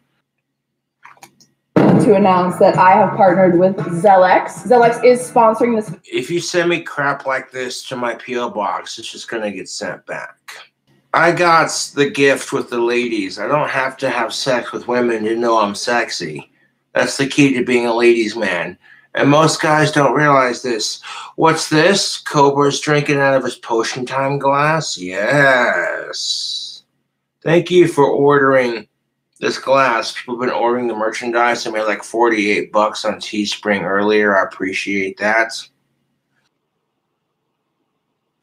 to announce that I have partnered with Zelex. Zelex is sponsoring this. If you send me crap like this to my P.O. box, it's just gonna get sent back. I got the gift with the ladies. I don't have to have sex with women to know I'm sexy. That's the key to being a ladies' man. And most guys don't realize this. What's this? Cobra's drinking out of his potion time glass? Yes. Thank you for ordering this glass. People have been ordering the merchandise. I made like 48 bucks on Teespring earlier. I appreciate that.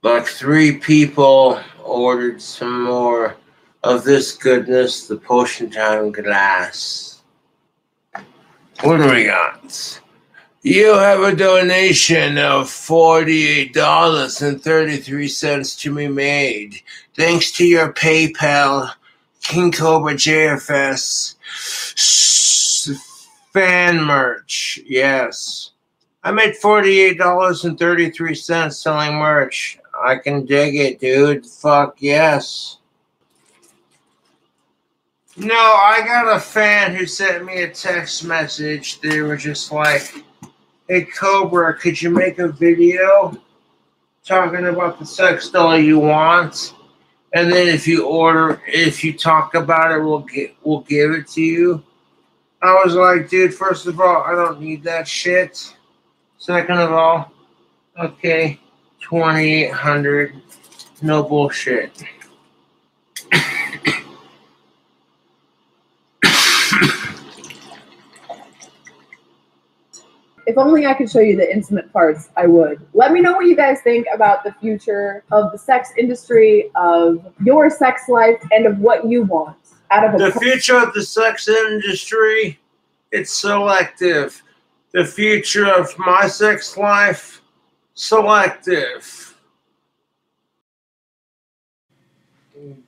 Like three people ordered some more of this goodness, the potion time glass. What do we got? You have a donation of $48.33 to be made. Thanks to your PayPal, King Cobra JFS fan merch. Yes. I made $48.33 selling merch. I can dig it, dude. Fuck yes. No, I got a fan who sent me a text message. They were just like, hey, Cobra, could you make a video talking about the sex doll you want? And then if you order, if you talk about it, we'll get, we'll give it to you. I was like, dude, first of all, I don't need that shit. Second of all, okay, 2800 no bullshit. If only I could show you the intimate parts, I would. Let me know what you guys think about the future of the sex industry, of your sex life, and of what you want out of The future of the sex industry, it's selective. The future of my sex life, selective.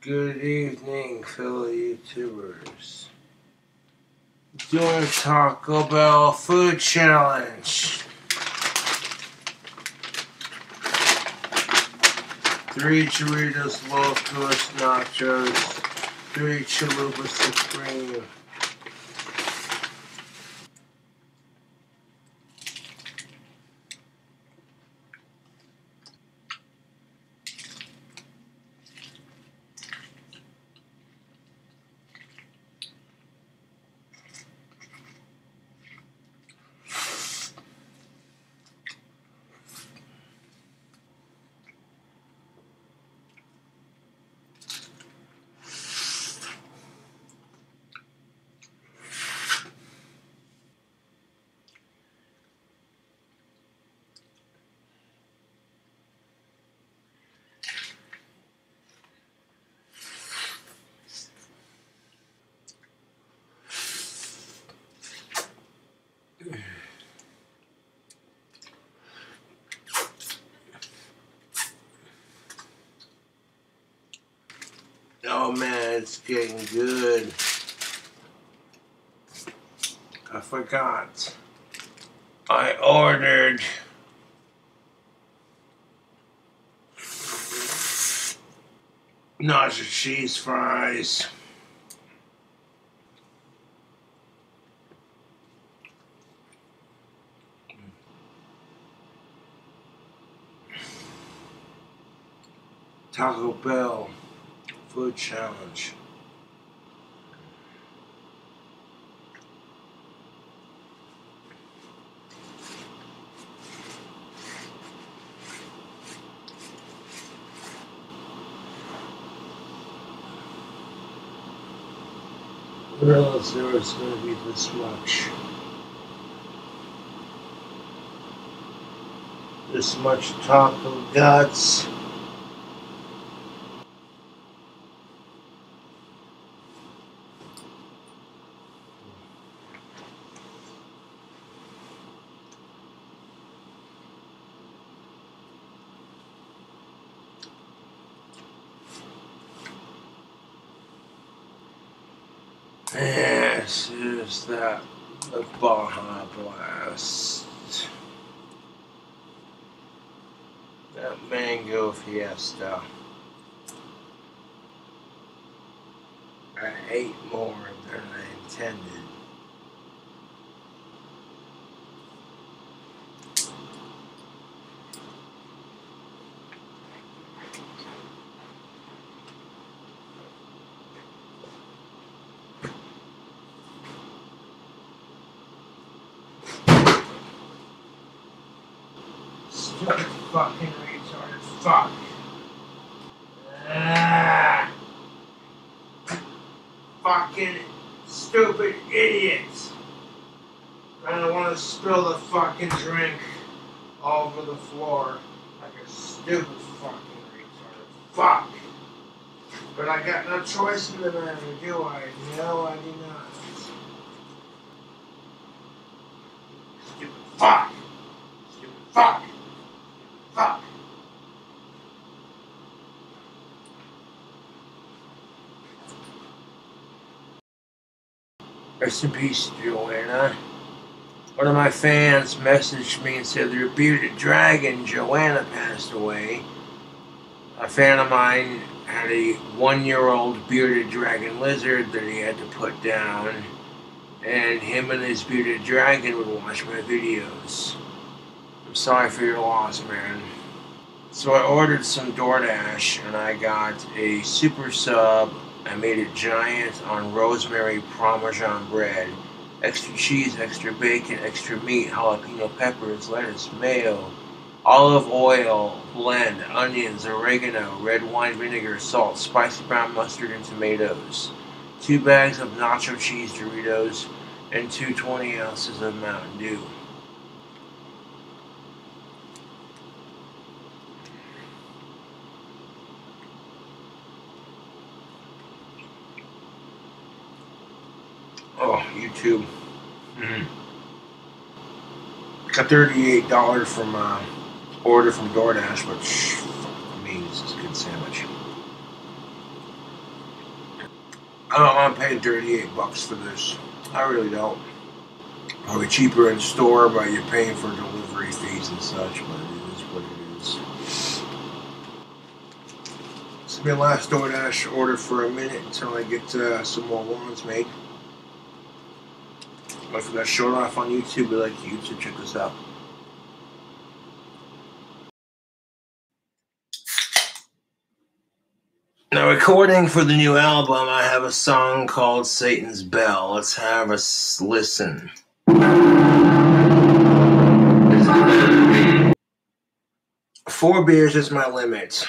Good evening, fellow YouTubers. Doing Taco Bell food challenge. Three Doritos Locos Nachos. Three Chalupa Supreme. Oh man, it's good. I forgot. I ordered nacho cheese fries. Taco Bell food challenge. Realize there was going to be this much. This much taco guts. Yes, is that the Baja Blast. That Fiesta. I ate more than I intended. Stupid fucking retard. Fuck. Ah. Fucking stupid idiots. I don't want to spill the fucking drink all over the floor like a stupid fucking retard. Fuck. But I got no choice in the matter, do I? No, I do not. Stupid fuck. Stupid fuck. Fuck. Rest in peace, Joanna. One of my fans messaged me and said their bearded dragon, Joanna, passed away. A fan of mine had a one year old bearded dragon lizard that he had to put down, and him and his bearded dragon would watch my videos. I'm sorry for your loss, man. So I ordered some DoorDash and I got a super sub. I made it giant on rosemary parmesan bread extra cheese, extra bacon, extra meat, jalapeno peppers, lettuce, mayo, olive oil, blend, onions, oregano, red wine vinegar, salt, spicy brown mustard, and tomatoes. Two bags of nacho cheese Doritos, and two 20 ounces of Mountain Dew. YouTube. Mhm. Got thirty-eight dollars from uh, order from DoorDash, which shh, fuck me, this is a good sandwich. I don't want to pay thirty-eight bucks for this. I really don't. Probably cheaper in store, but you're paying for delivery fees and such. But it is what it is. This is my last DoorDash order for a minute until I get uh, some more ones made. But if that showed off on YouTube, we like you to check this out. Now, recording for the new album, I have a song called Satan's Bell. Let's have a listen. Four beers is my limit.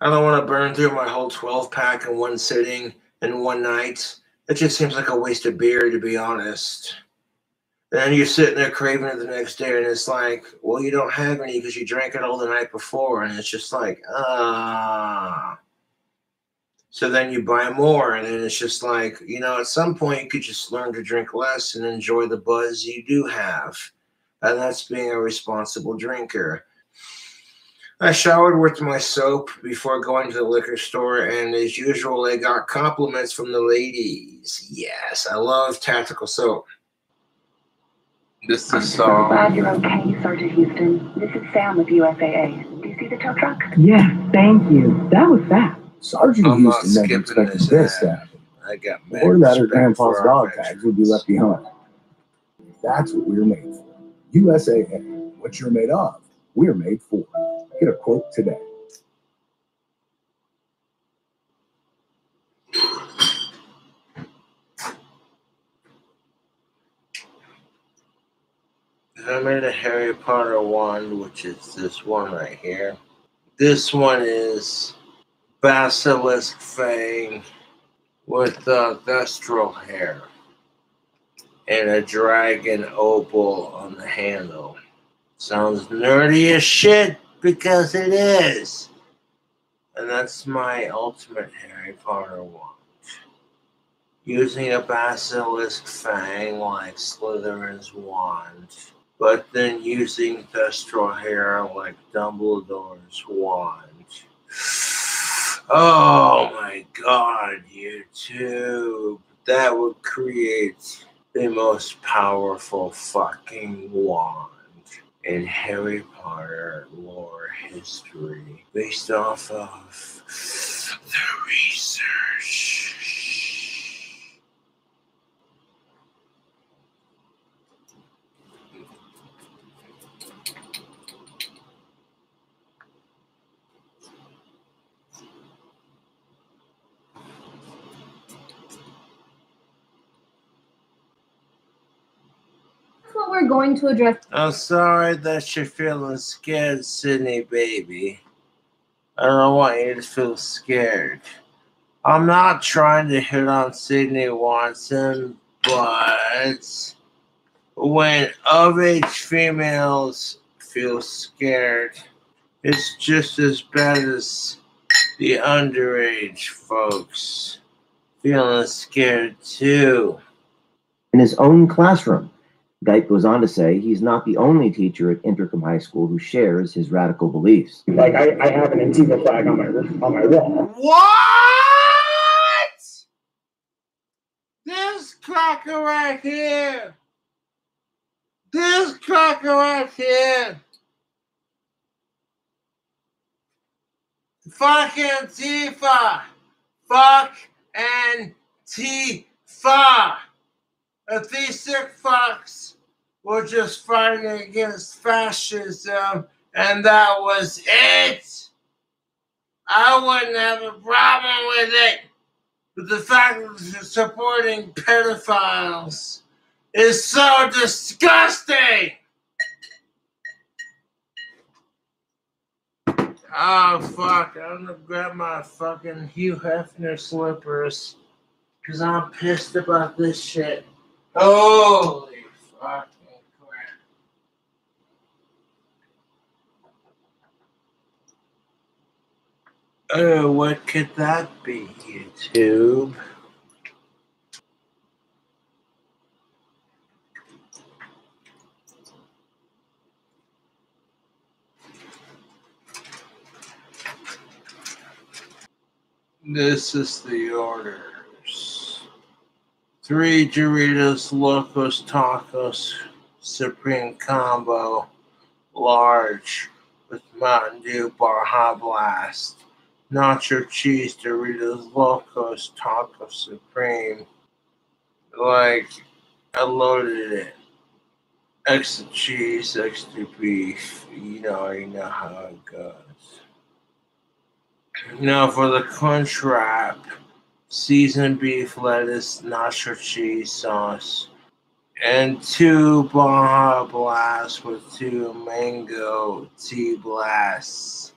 I don't want to burn through my whole 12 pack in one sitting in one night. It just seems like a waste of beer, to be honest. Then you're sitting there craving it the next day, and it's like, well, you don't have any because you drank it all the night before, and it's just like, ah. So then you buy more, and then it's just like, you know, at some point you could just learn to drink less and enjoy the buzz you do have. And that's being a responsible drinker. I showered with my soap before going to the liquor store, and as usual, I got compliments from the ladies. Yes, I love tactical soap. This is So song. glad you're okay, Sergeant Houston. This is Sam with USAA. Do you see the tow truck? Yeah, thank you. That was fast. Sergeant I'm Houston never skipping expected this this to happen. I got Or that her grandpa's for our dog tags would be left behind. That's what we were made for. USAA, what you're made of, we are made for. Get a quote today. I made a Harry Potter wand, which is this one right here. This one is Basilisk Fang with uh, Thestral hair and a dragon opal on the handle. Sounds nerdy as shit because it is. And that's my ultimate Harry Potter wand. Using a basilisk fang like Slytherin's wand, but then using Thestral hair like Dumbledore's wand. Oh my god, YouTube. That would create the most powerful fucking wand in Harry Potter lore history based off of the research. That's what we're going to address. I'm sorry that you're feeling scared, Sydney, baby. I don't want you to feel scared. I'm not trying to hit on Sydney Watson, but when of age females feel scared, it's just as bad as the underage folks feeling scared too. In his own classroom, Gipe goes on to say he's not the only teacher at Inderkum High School who shares his radical beliefs. Like I, I have an Antifa flag on my on my wall. What? This cracker right here. This cracker right here. Fuck Antifa. Fuck Antifa. If these sick fucks were just fighting against fascism and that was it, I wouldn't have a problem with it. But the fact that they're supporting pedophiles is so disgusting. Oh fuck! I'm gonna grab my fucking Hugh Hefner slippers because I'm pissed about this shit. Holy fucking crap! Oh, what could that be, YouTube? This is the orders. Three Doritos Locos Tacos Supreme Combo, large, with Mountain Dew Baja Blast. Nacho Cheese Doritos Locos Taco Supreme. Like, I loaded it. Extra cheese, extra beef. You know, you know how it goes. Now for the crunch wrap, seasoned beef lettuce, nacho cheese sauce, and two Baja Blasts with two mango tea blasts.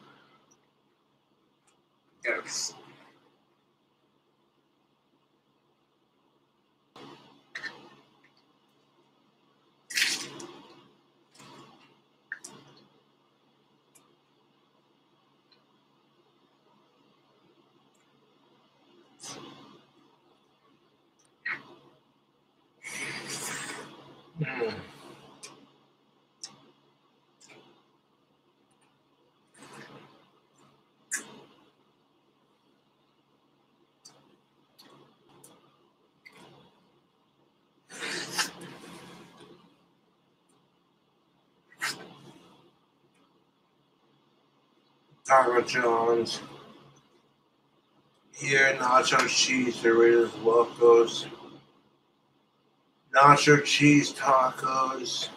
Yes. Taco John's. Here, nacho cheese, Doritos Locos. Nacho cheese tacos.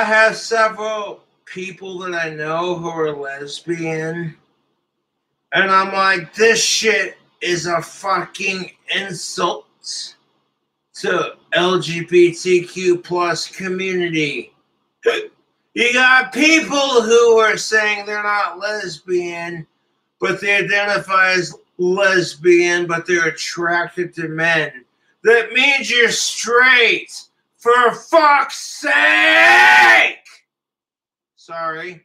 I have several people that I know who are lesbian, and I'm like, this shit is a fucking insult to LGBTQ plus community. You got people who are saying they're not lesbian, but they identify as lesbian, but they're attracted to men. That means you're straight. For fuck's sake! Sorry.